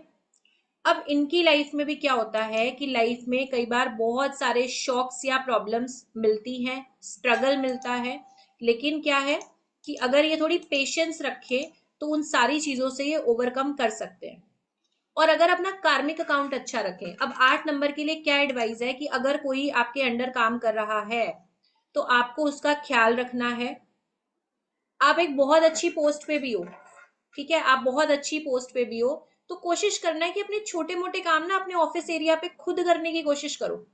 अब इनकी लाइफ में भी क्या होता है कि लाइफ में कई बार बहुत सारे शॉक्स या प्रॉब्लम्स मिलती हैं स्ट्रगल मिलता है, लेकिन क्या है कि अगर ये थोड़ी पेशेंस रखे तो उन सारी चीज़ों से ये ओवरकम कर सकते हैं। और अगर अपना कार्मिक अकाउंट अच्छा रखें, अब आठ नंबर के लिए क्या एडवाइस है कि अगर कोई आपके अंडर काम कर रहा है तो आपको उसका ख्याल रखना है। आप एक बहुत अच्छी पोस्ट पे भी हो, ठीक है? आप बहुत अच्छी पोस्ट पे भी हो तो कोशिश करना है कि अपने छोटे मोटे काम ना अपने ऑफ़िस एरिया पे खुद करने की कोशिश करो।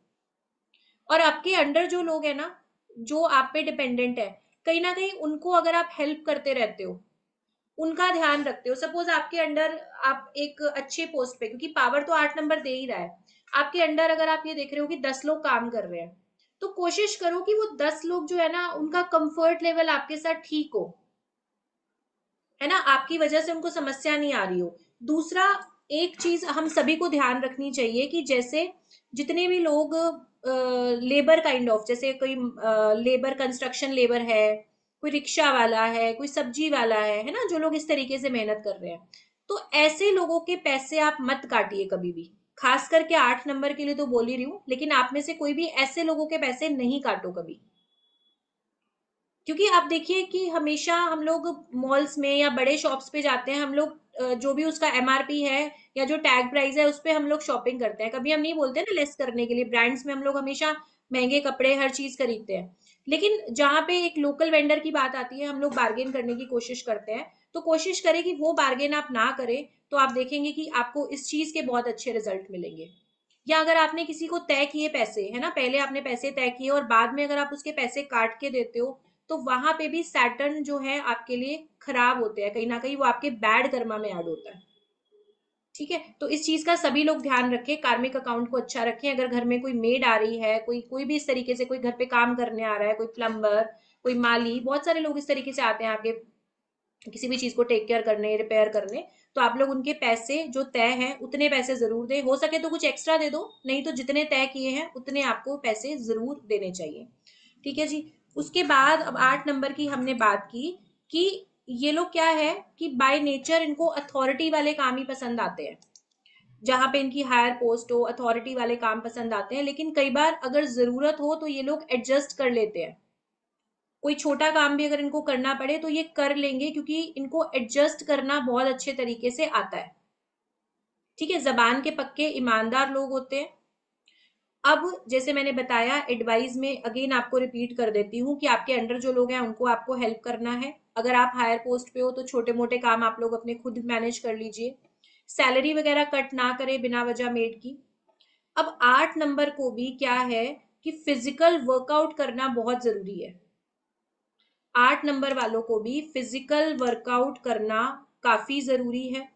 और आपके अंडर जो लोग हैं ना, जो आप पे डिपेंडेंट है, कहीं ना कहीं उनको अगर आप हेल्प करते रहते हो उनका ध्यान रखते हो। सपोज़ आपके अंडर आप एक अच्छे पोस्ट पे, क्योंकि पावर तो आठ नंबर दे ही रहा है। आपके अंडर अगर आप ये देख रहे हो कि दस लोग काम कर रहे हैं तो कोशिश करो कि वो दस लोग जो है ना, उनका कंफर्ट लेवल आपके साथ ठीक हो। है ना? आपकी वजह से उनको समस्या नहीं आ रही हो। दूसरा, एक चीज़ हम सभी को ध्यान रखनी चाहिए कि जैसे जितने भी लोग लेबर काइंड ऑफ़ जैसे कोई लेबर कंस्ट्रक्शन लेबर है कोई रिक्शा वाला है, कोई सब्ज़ी वाला है है ना, जो लोग इस तरीके से मेहनत कर रहे हैं। तो ऐसे लोगों के पैसे आप मत काटिए कभी भी। खास करके आठ नंबर के लिए तो बोल ही रही हूँ, लेकिन आप में से कोई भी ऐसे लोगों के पैसे नहीं काटो कभी। क्योंकि आप देखिए कि हमेशा हम लोग मॉल्स में या बड़े शॉप्स पे जाते हैं, हम लोग जो भी उसका एमआरपी है या जो टैग प्राइस है, उस पर हम लोग शॉपिंग करते हैं। कभी हम नहीं बोलते ना लेस करने के लिए ब्रांड्स में हम लोग हमेशा महँगे कपड़े हर चीज़ खरीदते हैं। लेकिन जहाँ पे एक लोकल वेंडर की बात आती है, हम लोग बार्गेन करने की कोशिश करते हैं तो कोशिश करें कि वो बार्गेन आप ना करें तो आप देखेंगे कि आपको इस चीज़ के बहुत अच्छे रिज़ल्ट मिलेंगे। या अगर आपने किसी को तय किए पैसे, है ना, पहले आपने पैसे तय किए और बाद में अगर आप उसके पैसे काट के देते हो तो वहाँ पे भी सैटर्न जो है आपके लिए खराब होते हैं, कहीं ना कहीं वो आपके बैड कर्मा में ऐड होता है। ठीक है? तो इस चीज़ का सभी लोग ध्यान रखें, कार्मिक अकाउंट को अच्छा रखें। अगर घर में कोई मेड आ रही है, कोई कोई भी इस तरीके से कोई घर पे काम करने आ रहा है, कोई प्लम्बर, कोई माली, बहुत सारे लोग इस तरीके से आते हैं आपके किसी भी चीज़ को टेक केयर करने रिपेयर करने तो आप लोग उनके पैसे जो तय हैं, उतने पैसे ज़रूर दें। हो सके तो कुछ एक्स्ट्रा दे दो, नहीं तो जितने तय किए हैं, उतने आपको पैसे ज़रूर देने चाहिए। ठीक है जी? उसके बाद अब आठ नंबर की हमने बात की कि ये लोग क्या है कि बाय नेचर इनको अथॉरिटी वाले काम ही पसंद आते हैं। जहाँ पे इनकी हायर पोस्ट हो अथॉरिटी वाले काम पसंद आते हैं, लेकिन कई बार अगर ज़रूरत हो तो ये लोग एडजस्ट कर लेते हैं। कोई छोटा काम भी अगर इनको करना पड़े तो ये कर लेंगे क्योंकि इनको एडजस्ट करना बहुत अच्छे तरीके से आता है। ठीक है, जबान के पक्के ईमानदार लोग होते हैं। अब जैसे मैंने बताया एडवाइस में अगेन आपको रिपीट कर देती हूँ कि आपके अंडर जो लोग हैं उनको आपको हेल्प करना है। अगर आप हायर पोस्ट पे हो तो छोटे मोटे काम आप लोग अपने खुद मैनेज कर लीजिए। सैलरी वगैरह कट ना करें बिना वजह मेड की। अब आठ नंबर को भी क्या है कि फ़िज़िकल वर्कआउट करना बहुत ज़रूरी है। आठ नंबर वालों को भी फ़िज़िकल वर्कआउट करना काफ़ी ज़रूरी है।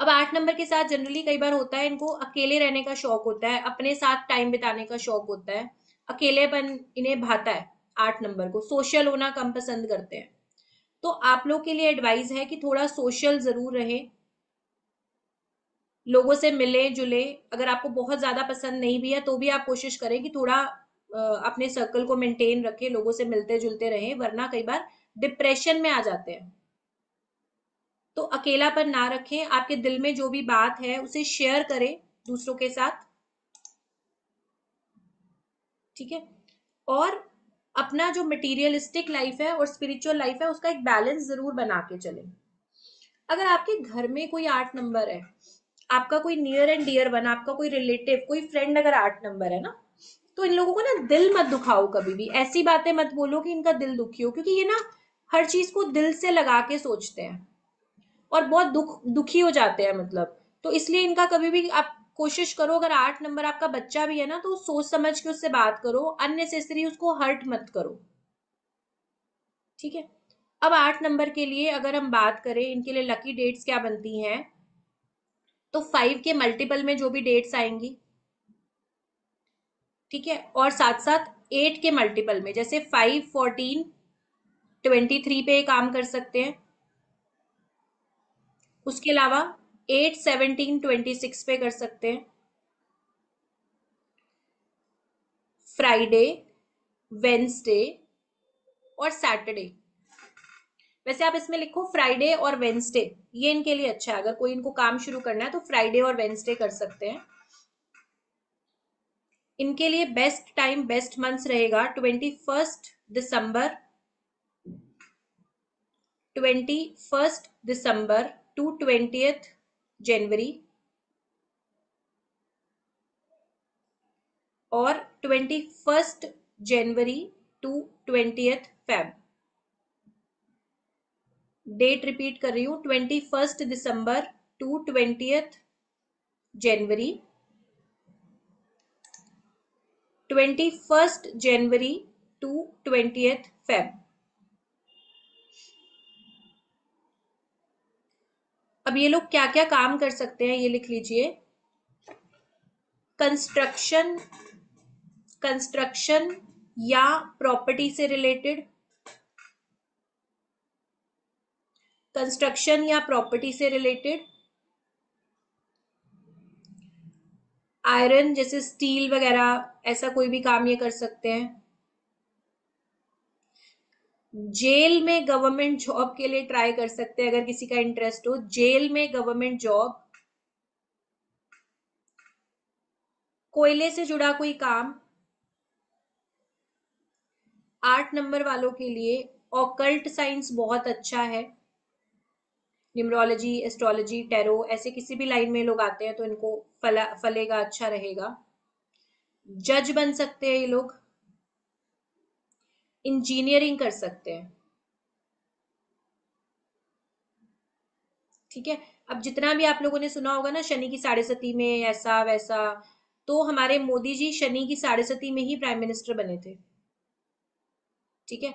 अब आठ नंबर के साथ जनरली कई बार होता है, इनको अकेले रहने का शौक होता है, अपने साथ टाइम बिताने का शौक होता है, अकेलेपन इन्हें भाता है। आठ नंबर को सोशल होना कम पसंद करते हैं। तो आप लोग के लिए एडवाइस है कि थोड़ा सोशल ज़रूर रहे, लोगों से मिले, जुले। अगर आपको बहुत ज़्यादा पसंद नहीं भी है तो भी आप कोशिश करें कि थोड़ा अपने सर्कल को मेंटेन रखें, लोगों से मिलते जुलते रहें, वरना कई बार डिप्रेशन में आ जाते हैं। तो अकेलापन ना रखें, आपके दिल में जो भी बात है, उसे शेयर करें दूसरों के साथ। ठीक है? और अपना जो मटेरियलिस्टिक लाइफ है और स्पिरिचुअल लाइफ है, उसका एक बैलेंस ज़रूर बना के चले। अगर आपके घर में कोई आठ नंबर है, आपका कोई नियर एंड डियर वन आपका कोई रिलेटिव कोई फ्रेंड अगर आठ नंबर है ना तो इन लोगों को ना दिल मत दुखाओ कभी भी। ऐसी बातें मत बोलो कि इनका दिल दुखी हो, क्योंकि ये ना हर चीज़ को दिल से लगा के सोचते हैं और बहुत दुख, दुखी हो जाते हैं मतलब। तो इसलिए इनका कभी भी आप कोशिश करो, अगर आठ नंबर आपका बच्चा भी है ना तो सोच समझ के उससे बात करो अननेसेसरी उसको हर्ट मत करो। ठीक है? अब आठ नंबर के लिए अगर हम बात करें, इनके लिए लकी डेट्स क्या बनती हैं? तो फाइव के मल्टीपल में जो भी डेट्स आएँगी। ठीक है? और साथ साथ एट के मल्टीपल में, जैसे फाइव फोर्टीन ट्वेंटी थ्री पे काम कर सकते हैं। उसके अलावा एट सेवनटीन ट्वेंटी सिक्स पे कर सकते हैं। फ्राइडे, वेंसडे और सैटरडे। वैसे आप इसमें लिखो फ्राइडे और वेंसडे, ये इनके लिए अच्छा है। अगर कोई इनको काम शुरू करना है तो फ्राइडे और वेंसडे कर सकते हैं। इनके लिए बेस्ट टाइम, बेस्ट मंथ्स रहेगा twenty first December, twenty first December to twentieth January और twenty first January to twentieth Feb date repeat कर रही हूँ twenty first December to twentieth January. Twenty first January to twentieth Feb अब ये लोग क्या क्या काम कर सकते हैं, ये लिख लीजिए। कंस्ट्रक्शन कंस्ट्रक्शन या प्रॉपर्टी से रिलेटेड। कंस्ट्रक्शन या प्रॉपर्टी से रिलेटेड। आयरन जैसे स्टील वगैरह, ऐसा कोई भी काम ये कर सकते हैं। जेल में गवर्नमेंट जॉब के लिए ट्राई कर सकते हैं, अगर किसी का इंटरेस्ट हो। जेल में गवर्नमेंट जॉब, कोयले से जुड़ा कोई काम आठ नंबर वालों के लिए ऑकल्ट साइंस बहुत अच्छा है। न्यूमरोलॉजी एस्ट्रोलॉजी टेरो ऐसे किसी भी लाइन में लोग आते हैं तो इनको फला, फलेगा अच्छा रहेगा। जज बन सकते हैं ये लोग। इंजीनियरिंग कर सकते हैं। ठीक है? अब जितना भी आप लोगों ने सुना होगा ना, शनि की साढ़े सती में ऐसा वैसा तो हमारे मोदी जी शनि की साढ़े सती में ही प्राइम मिनिस्टर बने थे। ठीक है?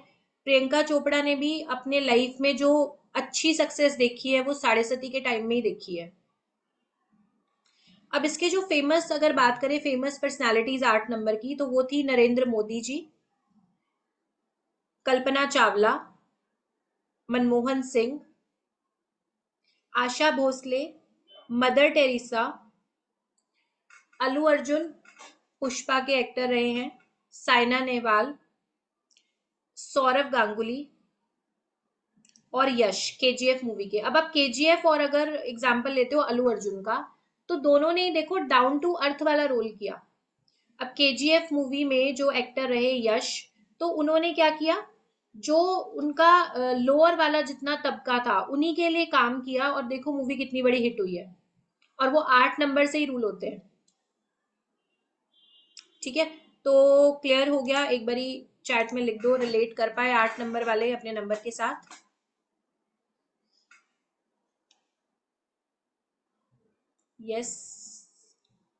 प्रियंका चोपड़ा ने भी अपने लाइफ में जो अच्छी सक्सेस देखी है, वो साढ़े सती के टाइम में ही देखी है। अब इसके जो फ़ेमस अगर बात करें फ़ेमस पर्सनालिटीज आठ नंबर की तो वो थी नरेंद्र मोदी जी। कल्पना चावला, मनमोहन सिंह, आशा भोसले, मदर टेरेसा अलू अर्जुन, पुष्पा के एक्टर रहे हैं साइना नेहवाल सौरभ गांगुली और यश केजीएफ मूवी के। अब आप केजीएफ और अगर एग्ज़ाम्पल लेते हो अलू अर्जुन का तो दोनों ने देखो डाउन टू अर्थ वाला रोल किया। अब केजीएफ मूवी में जो एक्टर रहे यश तो उन्होंने क्या किया? जो उनका लोअर वाला जितना तबका था, उन्हीं के लिए काम किया और देखो मूवी कितनी बड़ी हिट हुई है। और वो आठ नंबर से ही रूल होते हैं। ठीक है? तो क्लियर हो गया। एक बारी चैट में लिख दो रिलेट कर पाए आठ नंबर वाले अपने नंबर के साथ। यस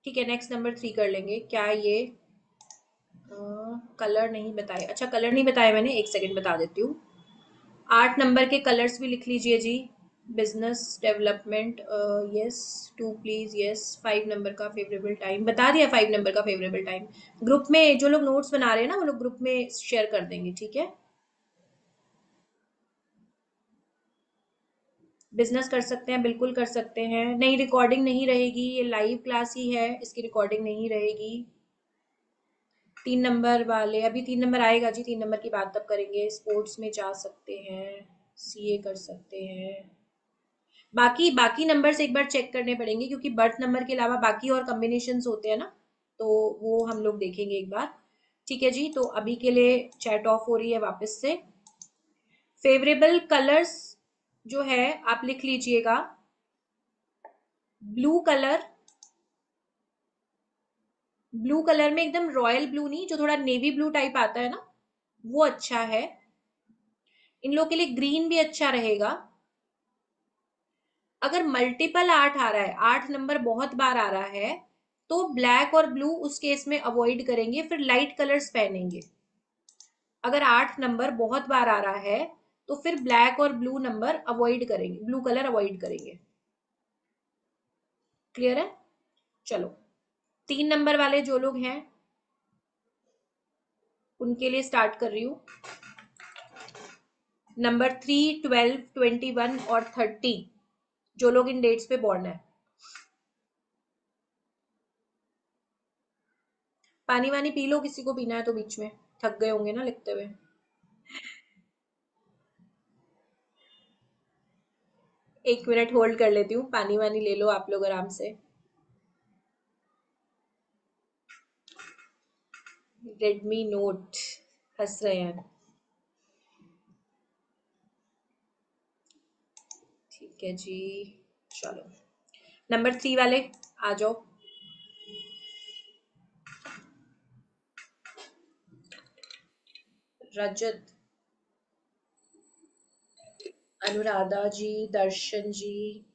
ठीक है नेक्स्ट नंबर थ्री कर लेंगे। क्या ये कलर नहीं बताए। अच्छा कलर नहीं बताया मैंने, एक सेकंड बता देती हूँ। आठ नंबर के कलर्स भी लिख लीजिए जी। Business development yes too please yes five number का फेवरेबल टाइम बता दिया फाइव नंबर का फेवरेबल टाइम ग्रुप में जो लोग नोट्स बना रहे हैं ना, वो लोग ग्रुप में शेयर कर देंगे, ठीक है? बिज़नेस कर सकते हैं, बिल्कुल कर सकते हैं। नहीं रिकॉर्डिंग नहीं रहेगी, ये लाइव क्लास ही है, इसकी रिकॉर्डिंग नहीं रहेगी। तीन नंबर वाले, अभी तीन नंबर आएगा जी, तीन नंबर की बात तब करेंगे। स्पोर्ट्स में जा सकते हैं सीए कर सकते हैं। बाकी बाकी नंबर्स एक बार चेक करने पड़ेंगे, क्योंकि बर्थ नंबर के अलावा बाकी और कम्बिनेशन होते हैं ना तो वो हम लोग देखेंगे एक बार। ठीक है जी तो अभी के लिए चैट ऑफ़ हो रही है वापस से। फेवरेबल कलर्स जो है, आप लिख लीजिएगा। ब्लू कलर ब्लू कलर में एकदम रॉयल ब्लू नहीं, जो थोड़ा नेवी ब्लू टाइप आता है ना, वो अच्छा है। इन लोगों के लिए ग्रीन भी अच्छा रहेगा। अगर मल्टीपल आठ आ रहा है आठ नंबर बहुत बार आ रहा है तो ब्लैक और ब्लू उस केस में अवॉइड करेंगे, फिर लाइट कलर्स पहनेंगे। अगर आठ नंबर बहुत बार आ रहा है तो फिर ब्लैक और ब्लू नंबर अवॉइड करेंगे ब्लू कलर अवॉइड करेंगे। क्लियर है? चलो। तीन नंबर वाले जो लोग हैं, उनके लिए स्टार्ट कर रही हूँ। Number three twelve twenty one और थर्टी जो लोग इन डेट्स पे बॉर्न है। पानी वानी पी लो, किसी को पीना है तो बीच में। थक गए होंगे ना लिखते हुए। एक मिनट होल्ड कर लेती हूँ। पानी वानी ले लो आप लोग आराम से। रेडमी नोट हंस रहे हैं ठीक है जी, चलो। नंबर थ्री वाले, आ जाओ। रजत। अनुराधा जी, दर्शन जी,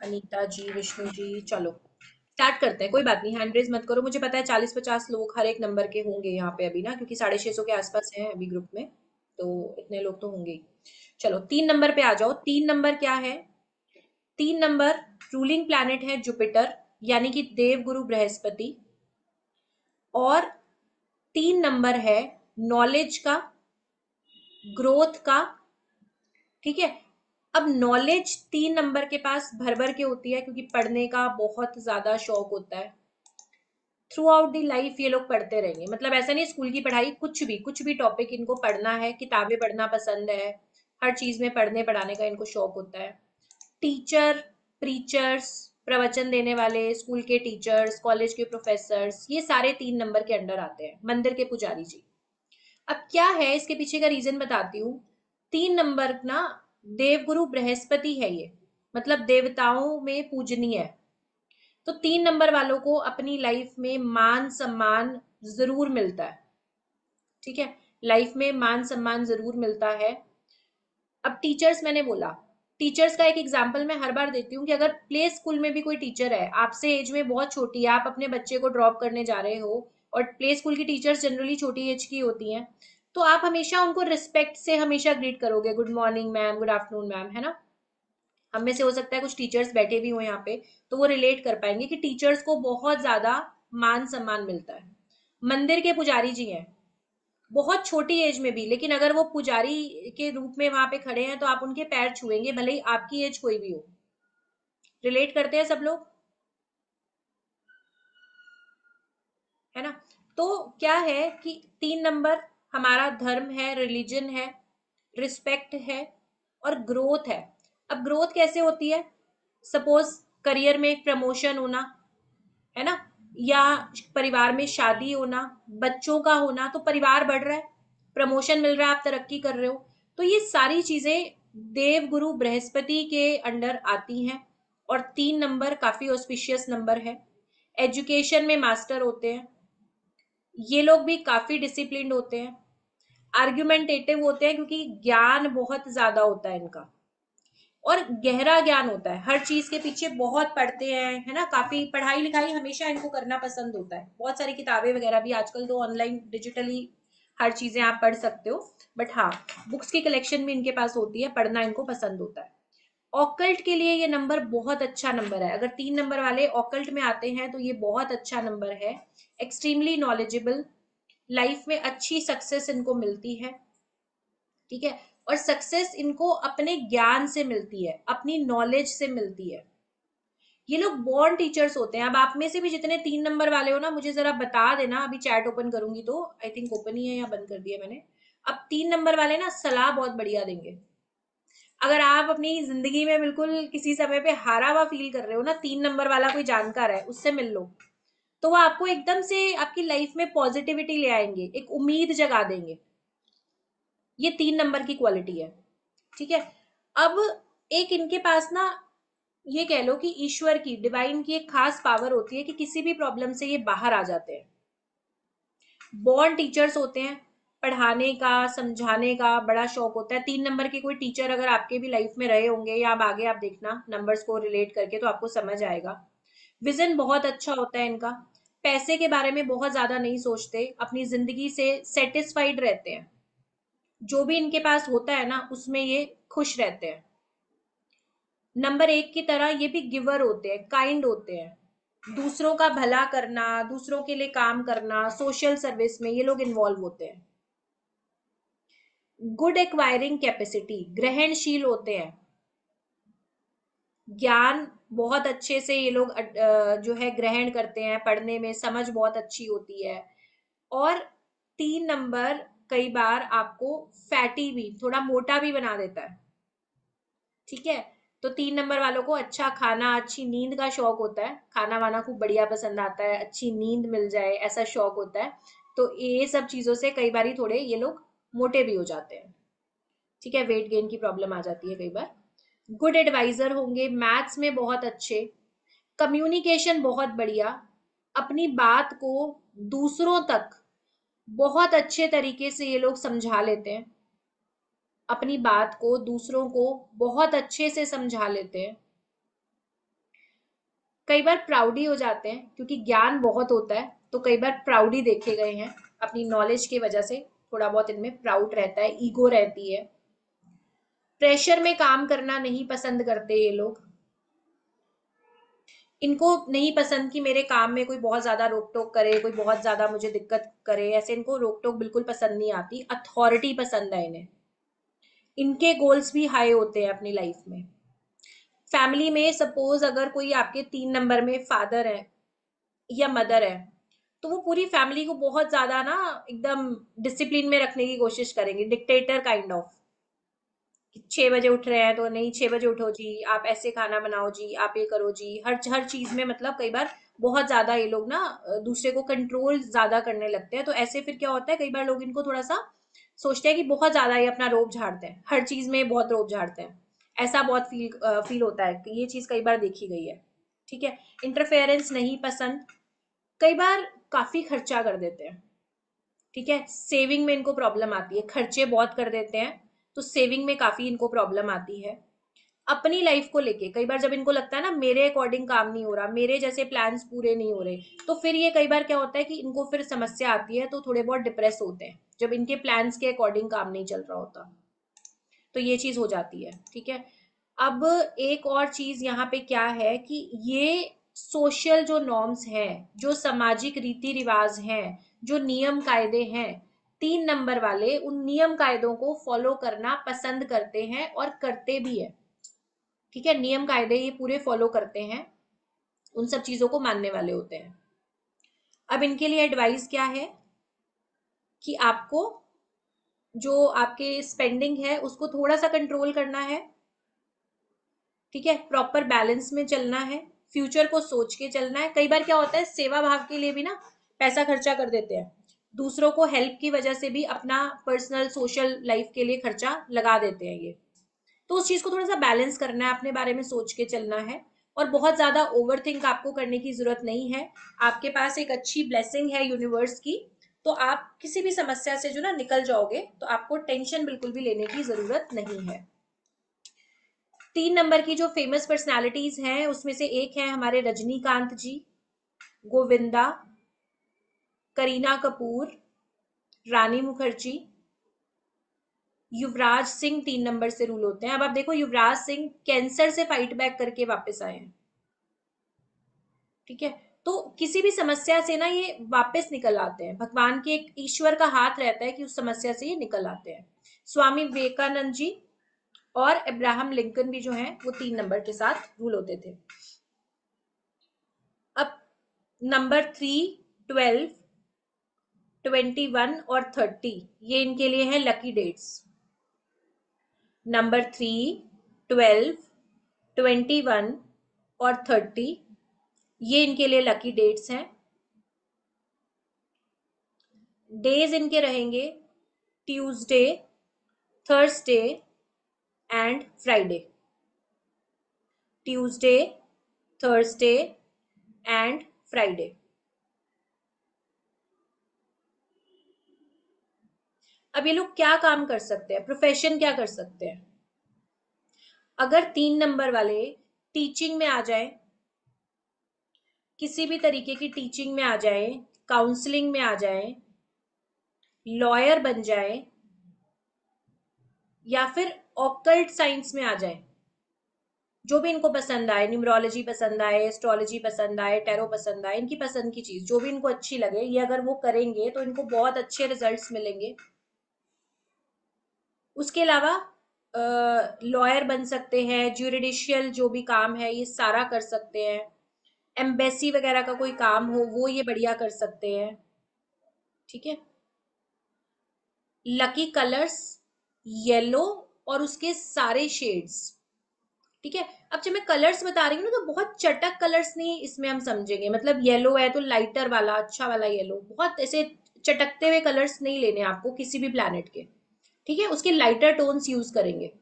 अनीता जी, विष्णु जी, चलो। स्टार्ट करते हैं, कोई बात नहीं हैंड रेज मत करो। मुझे पता है चालीस पचास लोग हर एक नंबर के होंगे यहाँ पे अभी ना, क्योंकि साढ़े छह सौ के आसपास हैं अभी ग्रुप में तो इतने लोग तो होंगे चलो, तीन नंबर पे आ जाओ। तीन नंबर क्या है? तीन नंबर रूलिंग प्लैनेट है जुपिटर यानी कि देव गुरु बृहस्पति, और तीन नंबर है नॉलेज का ग्रोथ का, ठीक है? अब नॉलेज तीन नंबर के पास भर भर के होती है, क्योंकि पढ़ने का बहुत ज़्यादा शौक होता है। थ्रू आउट दी लाइफ ये लोग पढ़ते रहेंगे। मतलब ऐसा नहीं स्कूल की पढ़ाई कुछ भी कुछ भी टॉपिक इनको पढ़ना है, किताबें पढ़ना पसंद है, हर चीज़ में पढ़ने, पढ़ाने का इनको शौक होता है। टीचर प्रीचर्स प्रवचन देने वाले स्कूल के टीचर्स कॉलेज के प्रोफेसर्स ये सारे तीन नंबर के अंडर आते हैं। मंदिर के पुजारी जी। अब क्या है, इसके पीछे का रीजन बताती हूँ। तीन नंबर ना देवगुरु बृहस्पति है ये। मतलब देवताओं में पूजनीय है। तो तीन नंबर वालों को अपनी लाइफ में मान सम्मान ज़रूर मिलता है। ठीक है? लाइफ में मान सम्मान ज़रूर मिलता है। अब टीचर्स मैंने बोला। टीचर्स का एक एग्ज़ाम्पल मैं हर बार देती हूँ कि अगर प्ले स्कूल में भी कोई टीचर है, आपसे एज में बहुत छोटी है, आप अपने बच्चे को ड्रॉप करने जा रहे हो, और प्ले स्कूल की टीचर्स जनरली छोटी एज की होती हैं तो आप हमेशा उनको रिस्पेक्ट से हमेशा ग्रीट करोगे। Good morning ma'am good afternoon ma'am है ना? हम में से हो सकता है कुछ टीचर्स बैठे भी हो यहाँ पे तो वो रिलेट कर पाएँगे कि टीचर्स को बहुत ज़्यादा मान सम्मान मिलता है। मंदिर के पुजारी जी हैं। बहुत छोटी एज में भी, लेकिन अगर वो पुजारी के रूप में वहाँ पे खड़े हैं तो आप उनके पैर छुएँगे, भले ही आपकी एज कोई भी हो। रिलेट करते हैं सब लोग? है ना? तो क्या है कि तीन नंबर हमारा धर्म है रिलीजन है रिस्पेक्ट है और ग्रोथ है। अब ग्रोथ कैसे होती है? सपोज़ करियर में एक प्रमोशन होना, है ना? या परिवार में शादी होना, बच्चों का होना तो परिवार बढ़ रहा है प्रमोशन मिल रहा है, आप तरक्की कर रहे हो। तो ये सारी चीज़ें देव गुरु बृहस्पति के अंडर आती हैं और तीन नंबर, काफ़ी ऑस्पिशियस नंबर है। एजुकेशन में मास्टर होते हैं। ये लोग भी काफ़ी डिसिप्लिन होते हैं। आर्ग्यूमेंटेटिव होते हैं क्योंकि ज्ञान बहुत ज़्यादा होता है इनका। और गहरा ज्ञान होता है। हर चीज़ के पीछे बहुत पढ़ते हैं, है ना? काफ़ी पढ़ाई लिखाई हमेशा इनको करना पसंद होता है। बहुत सारी किताबें वगैरह भी आजकल तो ऑनलाइन डिजिटली हर चीज़ें आप पढ़ सकते हो। बट हाँ बुक्स की कलेक्शन भी इनके पास होती है, पढ़ना इनको पसंद होता है। ऑकल्ट के लिए ये नंबर बहुत अच्छा नंबर है। अगर तीन नंबर वाले ऑकल्ट में आते हैं तो ये बहुत अच्छा नंबर है। एक्सट्रीमली नॉलेजेबल लाइफ में अच्छी सक्सेस इनको मिलती है, ठीक है? और सक्सेस इनको अपने ज्ञान से मिलती है, अपनी नॉलेज से मिलती है। ये लोग बॉर्न टीचर्स होते हैं। अब आप में से भी जितने तीन नंबर वाले हो ना, मुझे जरा बता देना। अभी चैट ओपन करूँगी तो आई थिंक ओपन ही है या बंद कर दिया मैंने। अब तीन नंबर वाले ना सलाह बहुत बढ़िया देंगे। अगर आप अपनी ज़िंदगी में बिल्कुल किसी समय पे हारा हुआ फील कर रहे हो ना, तीन नंबर वाला कोई जानकार है, उससे मिल लो। तो वो आपको एकदम से आपकी लाइफ में पॉजिटिविटी ले आएँगे, एक उम्मीद जगा देंगे। ये तीन नंबर की क्वालिटी है, ठीक है? अब एक इनके पास ना, ये कह लो कि ईश्वर की डिवाइन की एक खास पावर होती है कि किसी भी प्रॉब्लम से ये बाहर आ जाते हैं। बॉर्न टीचर्स होते हैं, पढ़ाने का, समझाने का बड़ा शौक होता है। तीन नंबर के कोई टीचर अगर आपके भी लाइफ में रहे होंगे या आप आगे आप देखना नंबर्स को रिलेट करके तो आपको समझ आएगा। विजन बहुत अच्छा होता है इनका। पैसे के बारे में बहुत ज़्यादा नहीं सोचते, अपनी ज़िंदगी से सेटिस्फाइड रहते हैं। जो भी इनके पास होता है ना, उसमें ये खुश रहते हैं। नंबर एक की तरह ये भी गिवर होते हैं काइंड होते हैं। दूसरों का भला करना, दूसरों के लिए काम करना सोशल सर्विस में ये लोग इन्वॉल्व होते हैं। गुड एक्वायरिंग कैपेसिटी ग्रहणशील होते हैं। ज्ञान बहुत अच्छे से ये लोग जो है ग्रहण करते हैं, पढ़ने में समझ बहुत अच्छी होती है। और तीन नंबर, कई बार आपको फैटी भी, थोड़ा मोटा भी बना देता है। ठीक है? तो तीन नंबर वालों को अच्छा खाना, अच्छी नींद का शौक होता है। खाना वाना खूब बढ़िया पसंद आता है, अच्छी नींद मिल जाए, ऐसा शौक होता है। तो ये सब चीज़ों से कई बार थोड़े ये लोग मोटे भी हो जाते हैं। ठीक है? वेट गेन की प्रॉब्लम आ जाती है कई बार। गुड एडवाइजर होंगे मैथ्स में बहुत अच्छे कम्युनिकेशन बहुत बढ़िया, अपनी बात को दूसरों तक बहुत अच्छे तरीके से ये लोग समझा लेते हैं। अपनी बात को दूसरों को बहुत अच्छे से समझा लेते हैं। कई बार प्राउडी हो जाते हैं, क्योंकि ज्ञान बहुत होता है तो कई बार प्राउडी देखे गए हैं। अपनी नॉलेज की वजह से थोड़ा बहुत इनमें प्राउड रहता है ईगो रहती है। प्रेशर में काम करना नहीं पसंद करते ये लोग। इनको नहीं पसंद कि मेरे काम में कोई बहुत ज़्यादा रोक टोक करे, कोई बहुत ज़्यादा मुझे दिक्कत करे, ऐसे इनको रोक टोक बिल्कुल पसंद नहीं आती। अथॉरिटी पसंद है इन्हें। इनके गोल्स भी हाई होते हैं अपनी लाइफ में। फैमिली में सपोज़ अगर कोई आपके तीन नंबर में फादर है या मदर है तो वो पूरी फैमिली को बहुत ज़्यादा ना एकदम डिसिप्लिन में रखने की कोशिश करेंगे डिक्टेटर काइंड ऑफ़ छह बजे उठ रहे हैं तो नहीं, छह बजे उठो जी, आप ऐसे खाना बनाओ जी, आप ये करो जी। हर हर चीज़ में मतलब कई बार बहुत ज़्यादा ये लोग ना दूसरे को कंट्रोल ज़्यादा करने लगते हैं। तो ऐसे फिर क्या होता है, कई बार लोग इनको थोड़ा सा सोचते हैं कि बहुत ज़्यादा ये अपना रोब झाड़ते हैं। हर चीज़ में बहुत रोब झाड़ते हैं। ऐसा बहुत फील फील होता है ये चीज़ कई बार देखी गई है। ठीक है? इंटरफेरेंस नहीं पसंद। कई बार काफ़ी खर्चा कर देते हैं। ठीक है? सेविंग में इनको प्रॉब्लम आती है। खर्चे बहुत कर देते हैं। तो सेविंग में काफ़ी इनको प्रॉब्लम आती है। अपनी लाइफ को लेके, कई बार जब इनको लगता है ना, मेरे अकॉर्डिंग काम नहीं हो रहा, मेरे जैसे प्लान्स पूरे नहीं हो रहे तो फिर ये कई बार क्या होता है कि इनको फिर समस्या आती है तो थोड़े बहुत डिप्रेस होते हैं, जब इनके प्लान्स के अकॉर्डिंग काम नहीं चल रहा होता। तो ये चीज़ हो जाती है, ठीक है? अब एक और चीज़ यहाँ पे क्या है कि ये सोशल जो नॉर्म्स हैं, जो सामाजिक रीति रिवाज हैं, जो नियम कायदे हैं तीन नंबर वाले उन नियम कायदों को फॉलो करना पसंद करते हैं और करते भी है। ठीक है? नियम कायदे ये पूरे फॉलो करते हैं। उन सब चीज़ों को मानने वाले होते हैं। अब इनके लिए एडवाइस क्या है? कि आपको जो आपके स्पेंडिंग है, उसको थोड़ा सा कंट्रोल करना है। ठीक है? प्रॉपर बैलेंस में चलना है। फ्यूचर को सोच के चलना है। कई बार क्या होता है? सेवा भाव के लिए भी ना पैसा खर्चा कर देते हैं। दूसरों को हेल्प की वजह से भी अपना पर्सनल सोशल लाइफ के लिए खर्चा लगा देते हैं ये। तो उस चीज़ को थोड़ा सा बैलेंस करना है, अपने बारे में सोच के चलना है और बहुत ज़्यादा ओवर थिंक आपको करने की ज़रूरत नहीं है। आपके पास एक अच्छी ब्लेसिंग है यूनिवर्स की तो आप किसी भी समस्या से जो ना निकल जाओगे तो आपको टेंशन बिल्कुल भी लेने की ज़रूरत नहीं है। तीन नंबर की जो फ़ेमस पर्सनालिटीज हैं, उसमें से एक है हमारे रजनीकांत जी, गोविंदा करीना कपूर, रानी मुखर्जी, युवराज सिंह तीन नंबर से रूल होते हैं। अब आप देखो, युवराज सिंह कैंसर से फाइट बैक करके वापस आए हैं। ठीक है? तो किसी भी समस्या से ना ये वापस निकल आते हैं। भगवान के एक ईश्वर का हाथ रहता है कि उस समस्या से ये निकल आते हैं। स्वामी विवेकानंद जी और अब्राहम लिंकन भी जो हैं, वो तीन नंबर के साथ रूल होते थे। अब number three twelve twenty one और थर्टी, ये इनके लिए है lucky dates number three twelve twenty one और थर्टी ये इनके लिए लकी डेट्स हैं. डेज़ इनके रहेंगे Tuesday Thursday and Friday Tuesday Thursday and Friday अब ये लोग क्या काम कर सकते हैं? प्रोफेशन क्या कर सकते हैं? अगर तीन नंबर वाले टीचिंग में आ जाए, किसी भी तरीके की टीचिंग में आ जाए काउंसलिंग में आ जाए लॉयर बन जाए, या फिर ऑकल्ट साइंस में आ जाए, जो भी इनको पसंद आए न्यूमरोलॉजी पसंद आए एस्ट्रोलॉजी पसंद आए टेरो पसंद आए, इनकी पसंद की चीज़, जो भी इनको अच्छी लगे, ये अगर वो करेंगे तो इनको बहुत अच्छे रिजल्ट्स मिलेंगे। उसके अलावा लॉयर बन सकते हैं ज्यूरिडिशियल जो भी काम है, ये सारा कर सकते हैं। एम्बेसी वगैरह का कोई काम हो, वो ये बढ़िया कर सकते हैं। ठीक है? लकी कलर्स येलो और उसके सारे शेड्स ठीक है? अब जब मैं कलर्स बता रही हूँ ना तो बहुत चटक कलर्स नहीं इसमें हम समझेंगे। मतलब येलो है तो लाइटर वाला अच्छा वाला येलो बहुत ऐसे चटकते हुए कलर्स नहीं लेने आपको किसी भी प्लानट के। ठीक है, उसके लाइटर टोन्स यूज़ करेंगे।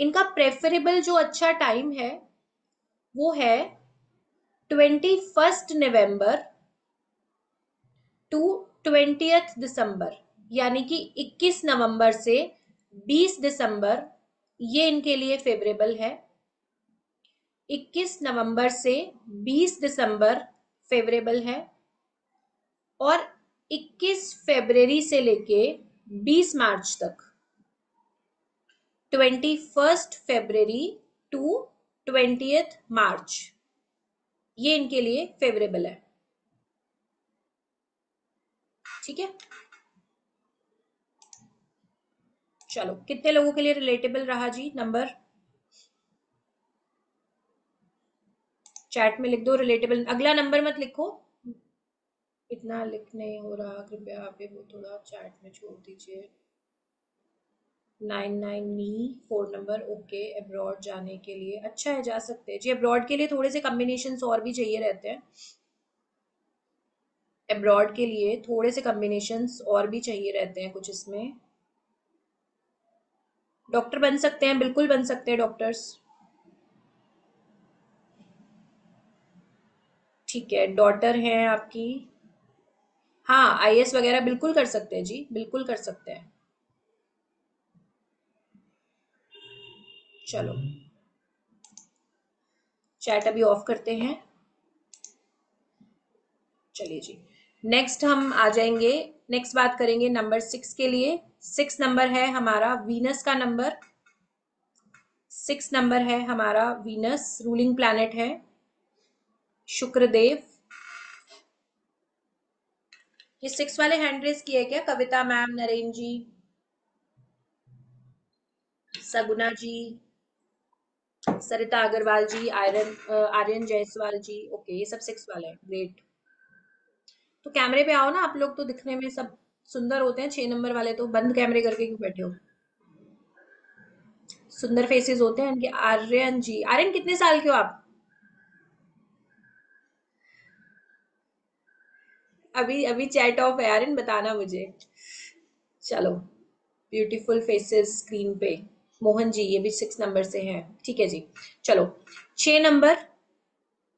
इनका प्रेफरेबल जो अच्छा टाइम है, वो है twenty first November to twentieth December यानी कि 21 नवंबर से 20 दिसंबर ये इनके लिए फेवरेबल है। 21 नवंबर से 20 दिसंबर फेवरेबल है। और 21 फरवरी से लेके 20 मार्च तक। 21 फरवरी टू ट्वेंटी मार्च। ये इनके लिए फेवरेबल है। ठीक है? चलो, कितने लोगों के लिए रिलेटेबल रहा जी नंबर चैट में लिख दो रिलेटेबल अगला नंबर मत लिखो। इतना लिख नहीं हो रहा, कृपया आप वो थोड़ा चैट में छोड़ दीजिए। नाइन नाइन नी फोर नंबर, ओके अब्रॉड जाने के लिए। अच्छा है, जा सकते हैं। जी अब्रॉड के लिए थोड़े से कम्बिनेशन और भी चाहिए रहते हैं। अब्रॉड के लिए थोड़े से कम्बिनेशन और भी चाहिए रहते हैं कुछ इसमें। डॉक्टर बन सकते हैं, बिल्कुल बन सकते हैं डॉक्टर्स ठीक है डॉटर है आपकी। हाँ आईएएस वगैरह बिल्कुल कर सकते हैं जी, बिल्कुल कर सकते हैं। चलो। चैट अभी ऑफ़ करते हैं। चलिए जी। नेक्स्ट हम आ जाएँगे नेक्स्ट बात करेंगे नंबर सिक्स के लिए। सिक्स नंबर है हमारा वीनस का नंबर सिक्स नंबर है हमारा वीनस रूलिंग प्लैनेट है। शुक्रदेव। ये सिक्स वाले हैंड रेस किए क्या? कविता मैम नरेन जी सगुना जी सरिता अग्रवाल जी आयरन आर्यन जायसवाल जी. ओके ये सब सिक्स वाले हैं. ग्रेट तो कैमरे पे आओ ना, आप लोग तो दिखने में सब सुंदर होते हैं. छह नंबर वाले तो बंद कैमरे करके क्यों बैठे हो? सुंदर फेसेस होते हैं इनके. आर्यन जी. आर्यन कितने साल के हो आप? अभी अभी चैट ऑफ़ है आर्यन बताना मुझे। चलो ब्यूटीफुल फेसेस स्क्रीन पे। मोहन जी, ये भी सिक्स नंबर से हैं। ठीक है जी। चलो, छह नंबर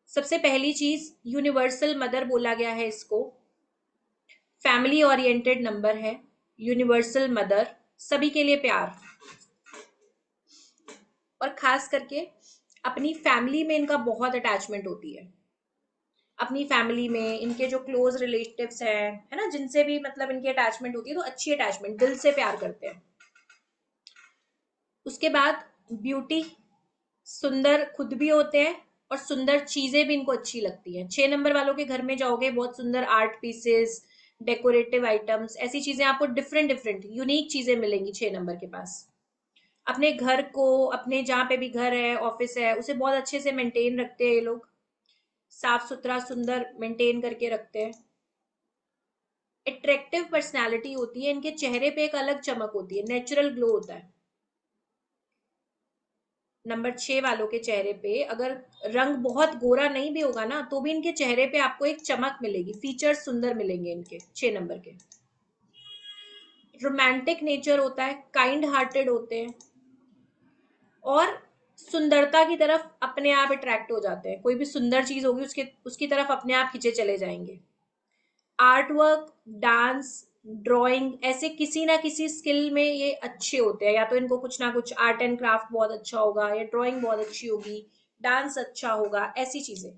सबसे पहली चीज़ यूनिवर्सल मदर बोला गया है इसको। फैमिली ओरिएंटेड नंबर है। यूनिवर्सल मदर सभी के लिए प्यार। और खास करके, अपनी फैमिली में इनका बहुत अटैचमेंट होती है। अपनी फैमिली में, इनके जो क्लोज रिलेटिव्स हैं, है ना, जिनसे भी मतलब इनकी अटैचमेंट होती है तो अच्छी अटैचमेंट दिल से प्यार करते हैं। उसके बाद ब्यूटी सुंदर खुद भी होते हैं और सुंदर चीज़ें भी इनको अच्छी लगती हैं। छह नंबर वालों के घर में जाओगे, बहुत सुंदर आर्ट पीसेस डेकोरेटिव आइटम्स ऐसी चीज़ें आपको डिफरेंट डिफरेंट यूनिक चीज़ें मिलेंगी छह नंबर के पास। अपने घर को, अपने जहाँ पे भी घर है ऑफ़िस है, उसे बहुत अच्छे से मेंटेन रखते हैं ये लोग। साफ़ सुथरा, सुंदर मेंटेन करके रखते हैं। अट्रैक्टिव पर्सनालिटी होती है, इनके चेहरे पे एक अलग चमक होती है नेचुरल ग्लो होता है। नंबर छह वालों के चेहरे पे अगर रंग बहुत गोरा नहीं भी होगा ना तो भी इनके चेहरे पे आपको एक चमक मिलेगी फीचर्स सुंदर मिलेंगे इनके, छह नंबर के। रोमांटिक नेचर होता है काइंड हार्टेड होते हैं। और सुंदरता की तरफ़ अपने आप अट्रैक्ट हो जाते हैं। कोई भी सुंदर चीज़ होगी, उसके, उसकी तरफ़ अपने आप खींचे चले जाएँगे। आर्ट वर्क डांस ड्राइंग ऐसे किसी ना किसी स्किल में ये अच्छे होते हैं। या तो इनको कुछ ना कुछ आर्ट एंड क्राफ्ट बहुत अच्छा होगा, या ड्राइंग बहुत अच्छी होगी डांस अच्छा होगा, ऐसी चीज़ें।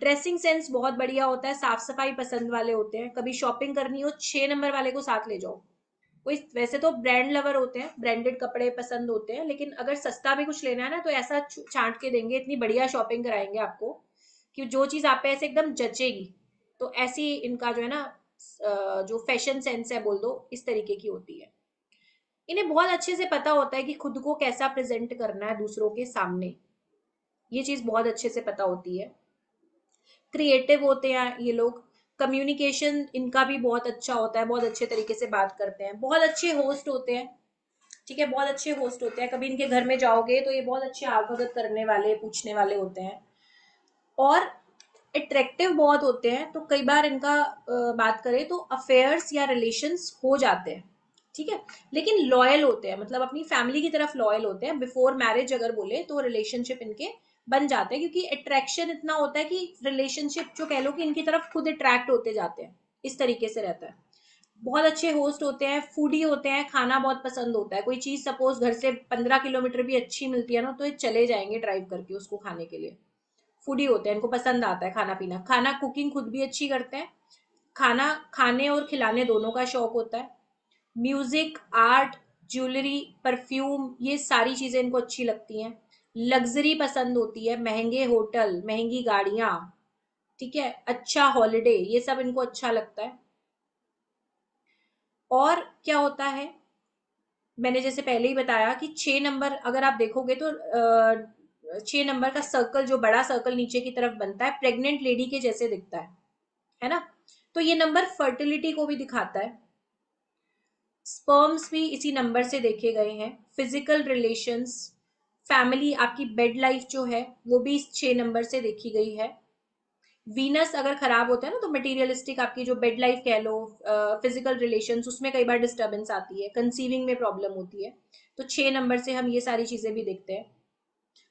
ड्रेसिंग सेंस बहुत बढ़िया होता है, साफ़ सफ़ाई पसंद वाले होते हैं। कभी शॉपिंग करनी हो, छह नंबर वाले को साथ ले जाओ। कोई वैसे तो ब्रांड लवर होते हैं ब्रांडेड कपड़े पसंद होते हैं, लेकिन अगर सस्ता भी कुछ लेना है ना तो ऐसा छांट के देंगे, इतनी बढ़िया शॉपिंग कराएँगे आपको कि जो चीज़ आप पे ऐसे एकदम जचेगी तो ऐसी इनका जो है ना जो फ़ैशन सेंस है बोल दो, इस तरीके की होती है। इन्हें बहुत अच्छे से पता होता है कि खुद को कैसा प्रेजेंट करना है दूसरों के सामने। ये चीज़ बहुत अच्छे से पता होती है। क्रिएटिव होते हैं ये लोग कम्युनिकेशन इनका भी बहुत अच्छा होता है, बहुत अच्छे तरीके से बात करते हैं। बहुत अच्छे होस्ट होते हैं, ठीक है? बहुत अच्छे होस्ट होते हैं। कभी इनके घर में जाओगे तो ये बहुत अच्छे आभगत करने वाले, पूछने वाले होते हैं। और अट्रैक्टिव बहुत होते हैं तो कई बार इनका बात करें तो अफेयर्स या रिलेशंस हो जाते हैं, ठीक है? लेकिन लॉयल होते हैं मतलब अपनी फैमिली की तरफ़ लॉयल होते हैं। बिफोर मैरिज अगर बोले तो रिलेशनशिप इनके बन जाते हैं, क्योंकि अट्रैक्शन इतना होता है कि रिलेशनशिप जो कह लो कि इनकी तरफ़ खुद अट्रैक्ट होते जाते हैं, इस तरीके से रहता है। बहुत अच्छे होस्ट होते हैं फूडी होते हैं, खाना बहुत पसंद होता है। कोई चीज़ सपोज़ घर से पंद्रह किलोमीटर भी अच्छी मिलती है ना तो ये चले जाएँगे ड्राइव करके उसको खाने के लिए। फूडी होते हैं, इनको पसंद आता है खाना पीना। खाना कुकिंग खुद भी अच्छी करते हैं। खाना खाने और खिलाने दोनों का शौक होता है। म्यूज़िक आर्ट ज्वेलरी परफ्यूम ये सारी चीज़ें इनको अच्छी लगती हैं। लग्जरी पसंद होती है, महँगे होटल, महँगी गाड़ियाँ, ठीक है अच्छा हॉलिडे ये सब इनको अच्छा लगता है। और क्या होता है, मैंने जैसे पहले ही बताया कि छह नंबर अगर आप देखोगे तो छह नंबर का सर्कल जो बड़ा सर्कल नीचे की तरफ़ बनता है प्रेग्नेंट लेडी के जैसे दिखता है है ना? तो ये नंबर फर्टिलिटी को भी दिखाता है। स्पर्म्स भी इसी नंबर से देखे गए हैं फ़िज़िकल रिलेशंस फैमिली, आपकी बेड लाइफ जो है, वो भी इस छह नंबर से देखी गई है। वीनस अगर खराब होता है ना तो मटेरियलिस्टिक आपकी जो बेड लाइफ कह लो फ़िज़िकल रिलेशन उसमें कई बार डिस्टर्बेंस आती है कंसीविंग में प्रॉब्लम होती है। तो छह नंबर से हम ये सारी चीज़ें भी देखते हैं।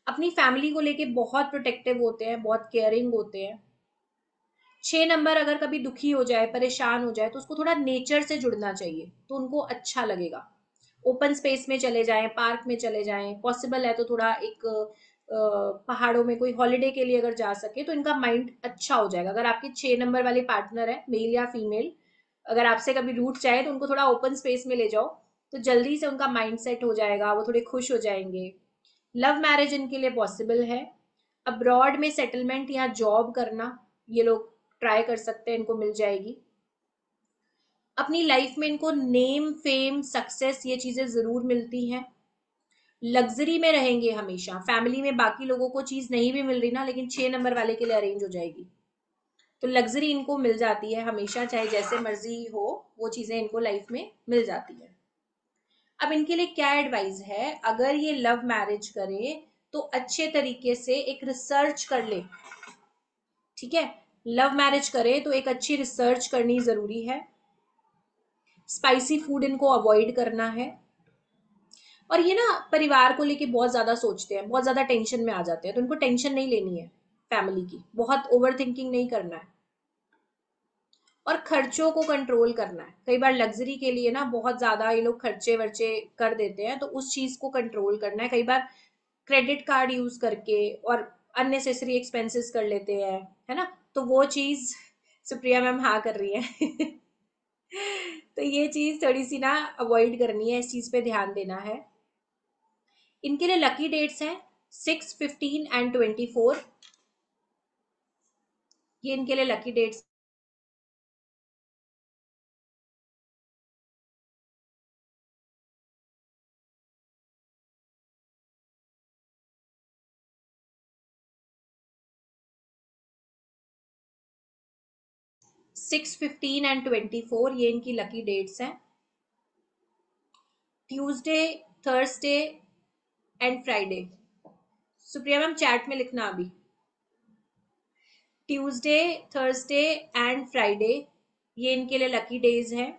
अपनी फैमिली को लेके बहुत प्रोटेक्टिव होते हैं, बहुत केयरिंग होते हैं। छह नंबर अगर कभी दुखी हो जाए, परेशान हो जाए तो उसको थोड़ा नेचर से जुड़ना चाहिए तो उनको अच्छा लगेगा। ओपन स्पेस में चले जाएँ, पार्क में चले जाएँ, पॉसिबल है तो थोड़ा एक पहाड़ों में कोई हॉलीडे के लिए अगर जा सके तो इनका माइंड अच्छा हो जाएगा। अगर आपके छह नंबर वाले पार्टनर है, मेल या फीमेल, अगर आपसे कभी रूट जाए तो उनको थोड़ा ओपन स्पेस में ले जाओ तो जल्दी से उनका माइंड सेट हो जाएगा, वो थोड़े खुश हो जाएँगे। लव मैरिज इनके लिए पॉसिबल है। अब्रॉड में सेटलमेंट या जॉब करना, ये लोग ट्राई कर सकते हैं, इनको मिल जाएगी। अपनी लाइफ में इनको नेम फेम सक्सेस ये चीज़ें ज़रूर मिलती हैं। लग्जरी में रहेंगे हमेशा। फैमिली में बाकी लोगों को चीज़ नहीं भी मिल रही ना, लेकिन छह नंबर वाले के लिए अरेंज हो जाएगी। तो लग्जरी इनको मिल जाती है हमेशा, चाहे जैसे मर्ज़ी हो, वो चीज़ें इनको लाइफ में मिल जाती है। अब इनके लिए क्या एडवाइस है? अगर ये लव मैरिज करे तो अच्छे तरीके से एक रिसर्च कर ले। ठीक है? लव मैरिज करे तो एक अच्छी रिसर्च करनी ज़रूरी है। स्पाइसी फ़ूड इनको अवॉइड करना है। और ये ना परिवार को लेके बहुत ज़्यादा सोचते हैं, बहुत ज़्यादा टेंशन में आ जाते हैं तो इनको टेंशन नहीं लेनी है फैमिली की। बहुत ओवर थिंकिंग नहीं करना है। और खर्चों को कंट्रोल करना है। कई बार लग्जरी के लिए ना बहुत ज़्यादा ये लोग खर्चे वर्चे कर देते हैं तो उस चीज़ को कंट्रोल करना है। कई बार क्रेडिट कार्ड यूज़ करके और अननेसेसरी एक्सपेंसेस कर लेते हैं, है ना? तो वो चीज़ सुप्रिया मैम हाँ कर रही है। <laughs> <laughs> तो ये चीज़ थोड़ी सी ना अवॉइड करनी है, इस चीज़ पे ध्यान देना है। इनके लिए लकी डेट्स हैं six fifteen and twenty four ये इनके लिए lucky dates six fifteen and twenty four ये इनकी लकी डेट्स हैं। Tuesday Thursday and Friday Supriya ma'am chat में लिखना अभी। ट्यूसडे थर्सडे एंड फ्राइडे ये इनके लिए लकी डेज़ हैं।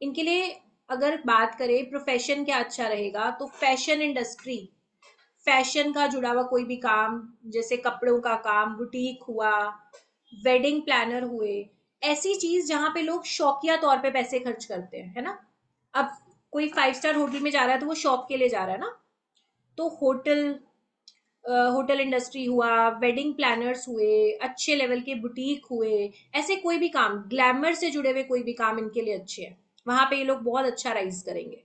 इनके लिए अगर बात करें प्रोफेशन क्या अच्छा रहेगा तो फ़ैशन इंडस्ट्री फ़ैशन का जुड़ा हुआ कोई भी काम, जैसे कपड़ों का काम बुटीक हुआ वेडिंग प्लानर हुए, ऐसी चीज़ जहाँ पे लोग शौकिया तौर पे पैसे खर्च करते हैं, है ना? अब कोई फाइव स्टार होटल में जा रहा है तो वो शौक के लिए जा रहा है ना? तो होटल होटल इंडस्ट्री हुआ वेडिंग प्लानर्स हुए, अच्छे लेवल के बुटीक हुए, ऐसे कोई भी काम ग्लैमर से जुड़े हुए कोई भी काम इनके लिए अच्छे हैं। वहाँ पे ये लोग बहुत अच्छा राइज करेंगे।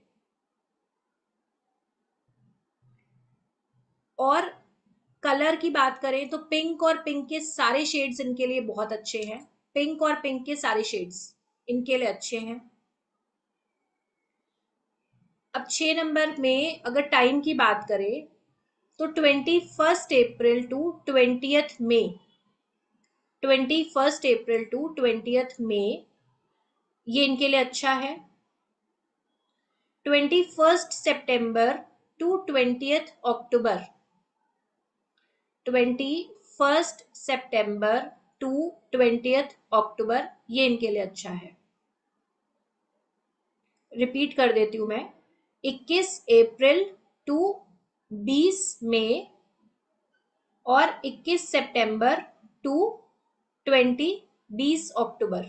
और कलर की बात करें तो पिंक और पिंक के सारे शेड्स इनके लिए बहुत अच्छे हैं। पिंक और पिंक के सारे शेड्स इनके लिए अच्छे हैं। अब छह नंबर में अगर टाइम की बात करें तो twenty first April to twentieth May twenty first April to twentieth May ये इनके लिए अच्छा है। Twenty first September to twentieth October twenty first September to twentieth October, ये इनके लिए अच्छा है। रिपीट कर देती हूँ मैं। 21 अप्रैल टू 20 मई और 21 सितंबर टू 20 20 अक्टूबर।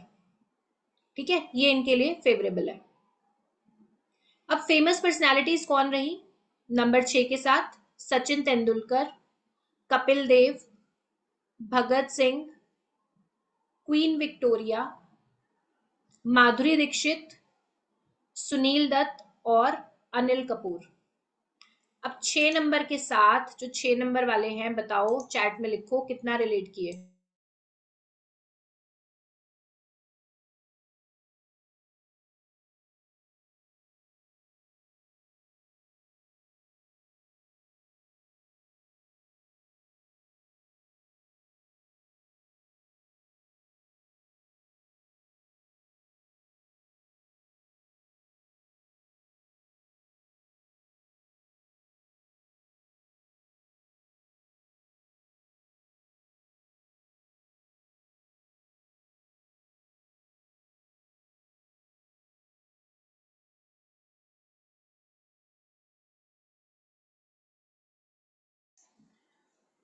ठीक है, ये इनके लिए फेवरेबल है। अब फ़ेमस पर्सनालिटीज कौन रही? नंबर छ के साथ सचिन तेंदुलकर कपिल देव, भगत सिंह, क्वीन विक्टोरिया, माधुरी दीक्षित, सुनील दत्त और अनिल कपूर। अब छह नंबर के साथ, जो छह नंबर वाले हैं, बताओ चैट में लिखो कितना रिलेट किए।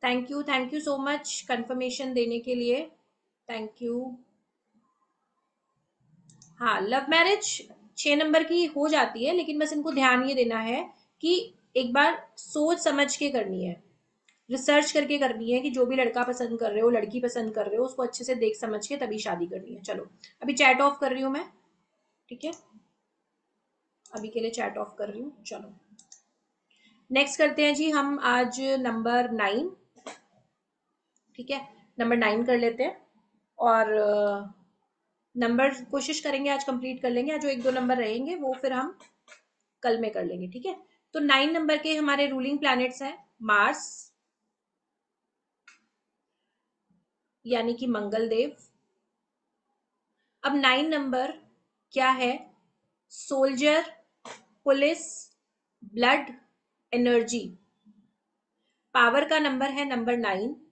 Thank you thank you so much confirmation देने के लिए. थैंक यू हाँ लव मैरिज छह नंबर की हो जाती है, लेकिन बस इनको ध्यान ये देना है कि एक बार सोच समझ के करनी है. रिसर्च करके करनी है कि जो भी लड़का पसंद कर रहे हो, लड़की पसंद कर रहे हो, उसको अच्छे से देख समझ के तभी शादी करनी है. चलो, अभी चैट ऑफ़ कर रही हूँ मैं. ठीक है? अभी के लिए चैट ऑफ़ कर रही हूँ. चलो. नेक्स्ट करते हैं जी हम आज नंबर नाइन ठीक है? नंबर नाइन कर लेते हैं। और नंबर कोशिश करेंगे आज कंप्लीट कर लेंगे। जो एक दो नंबर रहेंगे, वो फिर हम कल में कर लेंगे, ठीक है? तो नाइन नंबर के हमारे रूलिंग प्लैनेट्स हैं मार्स यानी कि मंगल देव अब नाइन नंबर क्या है? Soldier police blood energy power का नंबर है नंबर नाइन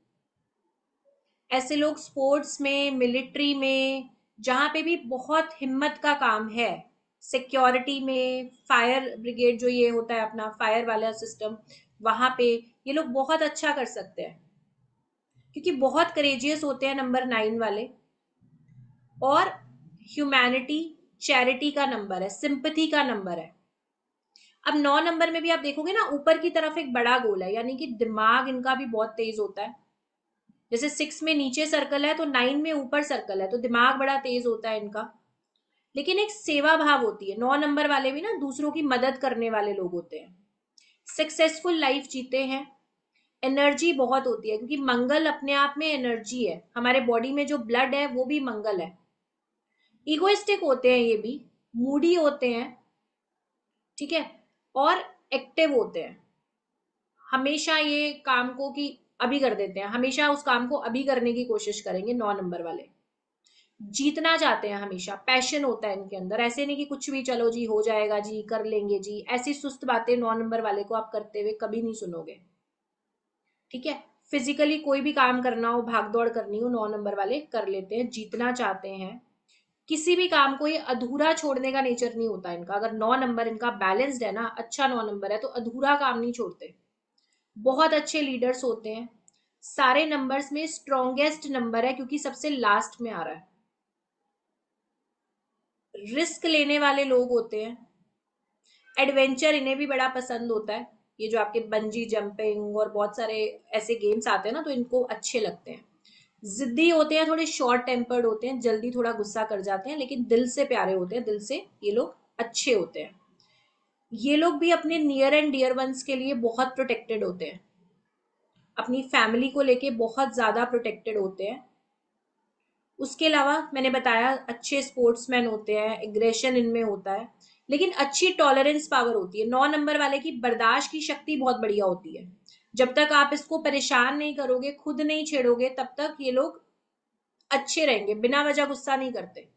ऐसे लोग स्पोर्ट्स में मिलिट्री में, जहाँ पे भी बहुत हिम्मत का काम है। सिक्योरिटी में फायर ब्रिगेड जो ये होता है अपना फायर वाला सिस्टम वहाँ पे ये लोग बहुत अच्छा कर सकते हैं। क्योंकि बहुत करेजियस होते हैं नंबर नाइन वाले। और ह्यूमैनिटी चैरिटी का नंबर है सिंपथी का नंबर है। अब नौ नंबर में भी आप देखोगे ना, ऊपर की तरफ़ एक बड़ा गोल है, यानी कि दिमाग इनका भी बहुत तेज होता है। जैसे सिक्स में नीचे सर्कल है तो नाइन में ऊपर सर्कल है तो दिमाग बड़ा तेज होता है इनका। लेकिन एक सेवा भाव होती है। नौ नंबर वाले भी ना दूसरों की मदद करने वाले लोग होते हैं। सक्सेसफुल लाइफ जीते हैं। एनर्जी बहुत होती है, क्योंकि मंगल अपने आप में एनर्जी है। हमारे बॉडी में जो ब्लड है, वो भी मंगल है। इगोइस्टिक होते हैं ये भी। मूडी होते हैं। ठीक है? और एक्टिव होते हैं। हमेशा ये काम को कि अभी कर देते हैं। हमेशा उस काम को अभी करने की कोशिश करेंगे, नौ नंबर वाले। जीतना चाहते हैं हमेशा। पैशन होता है इनके अंदर। ऐसे नहीं कि कुछ भी, चलो जी, हो जाएगा जी, कर लेंगे जी। ऐसी सुस्त बातें नौ नंबर वाले को आप करते हुए कभी नहीं सुनोगे। ठीक है? फिजिकली कोई भी काम करना हो भाग दौड़ करनी हो, नौ नंबर वाले कर लेते हैं। जीतना चाहते हैं। किसी भी काम को ये अधूरा छोड़ने का नेचर नहीं होता इनका। अगर नौ नंबर इनका बैलेंस्ड है ना अच्छा नौ नंबर है तो अधूरा काम नहीं छोड़ते। बहुत अच्छे लीडर्स होते हैं। सारे नंबर्स में स्ट्रॉन्गेस्ट नंबर है क्योंकि सबसे लास्ट में आ रहा है। रिस्क लेने वाले लोग होते हैं। एडवेंचर इन्हें भी बड़ा पसंद होता है। ये जो आपके बंजी जंपिंग और बहुत सारे ऐसे गेम्स आते हैं ना तो इनको अच्छे लगते हैं। जिद्दी होते हैं, थोड़े शॉर्ट टेम्पर्ड होते हैं, जल्दी थोड़ा गुस्सा कर जाते हैं, लेकिन दिल से प्यारे होते हैं, दिल से ये लोग अच्छे होते हैं। ये लोग भी अपने नियर एंड डियर वंस के लिए बहुत प्रोटेक्टेड होते हैं। अपनी फैमिली को लेके बहुत ज़्यादा प्रोटेक्टेड होते हैं। उसके अलावा मैंने बताया, अच्छे स्पोर्ट्समैन होते हैं एग्रेशन इनमें होता है। लेकिन अच्छी टॉलरेंस पावर होती है। नौ नंबर वाले की बर्दाश्त की शक्ति बहुत बढ़िया होती है। जब तक आप इसको परेशान नहीं करोगे, खुद नहीं छेड़ोगे, तब तक ये लोग अच्छे रहेंगे, बिना वजह गुस्सा नहीं करते।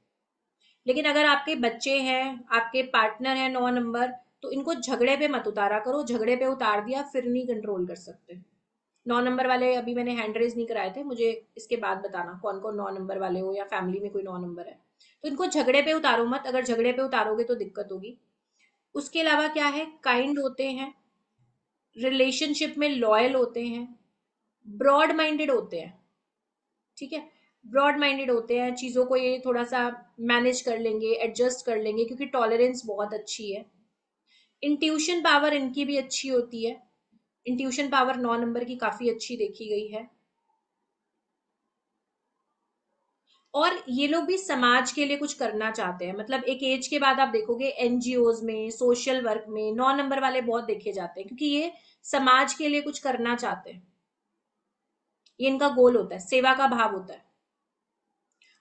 लेकिन अगर आपके बच्चे हैं, आपके पार्टनर हैं नौ नंबर तो इनको झगड़े पे मत उतारा करो, झगड़े पे उतार दिया, फिर नहीं कंट्रोल कर सकते। नौ नंबर वाले अभी मैंने हैंड रेज नहीं कराए थे, मुझे इसके बाद बताना कौन कौन नौ नंबर वाले हो या फैमिली में कोई नौ नंबर है। तो इनको झगड़े पे उतारो मत, अगर झगड़े पे उतारोगे तो दिक्कत होगी। उसके अलावा क्या है? काइंड होते हैं रिलेशनशिप में लॉयल होते हैं ब्रॉड माइंडेड होते हैं। ठीक है? ब्रॉड माइंडेड होते हैं, चीज़ों को ये थोड़ा सा मैनेज कर लेंगे एडजस्ट कर लेंगे, क्योंकि टॉलरेंस बहुत अच्छी है। इंट्यूशन पावर इनकी भी अच्छी होती है। इंट्यूशन पावर नौ नंबर की काफ़ी अच्छी देखी गई है। और ये लोग भी समाज के लिए कुछ करना चाहते हैं। मतलब एक एज के बाद आप देखोगे एनजीओ में सोशल वर्क में नौ नंबर वाले बहुत देखे जाते हैं, क्योंकि ये समाज के लिए कुछ करना चाहते हैं। ये इनका गोल होता है, सेवा का भाव होता है।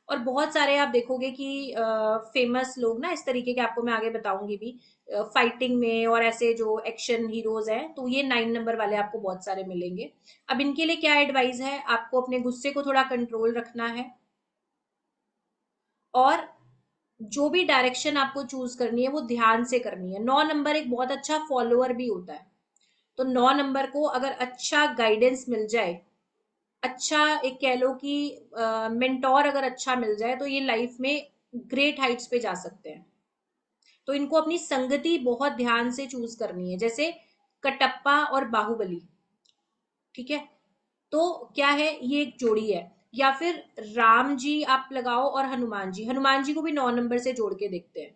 और बहुत सारे आप देखोगे कि फ़ेमस लोग ना इस तरीके के आपको मैं आगे बताऊँगी भी फाइटिंग में और ऐसे जो एक्शन हीरोज हैं तो ये नाइन नंबर वाले आपको बहुत सारे मिलेंगे। अब इनके लिए क्या एडवाइस है? आपको अपने गुस्से को थोड़ा कंट्रोल रखना है। और जो भी डायरेक्शन आपको चूज़ करनी है, वो ध्यान से करनी है। नौ नंबर एक बहुत अच्छा फॉलोअर भी होता है। तो नौ नंबर को अगर अच्छा गाइडेंस मिल जाए अच्छा एक कह लो कि मेंटोर अगर अच्छा मिल जाए तो ये लाइफ में ग्रेट हाइट्स पे जा सकते हैं। तो इनको अपनी संगति बहुत ध्यान से चूज़ करनी है, जैसे कटप्पा और बाहुबली, ठीक है? तो क्या है, ये एक जोड़ी है। या फिर राम जी आप लगाओ और हनुमान जी। हनुमान जी को भी नौ नंबर से जोड़ के देखते हैं।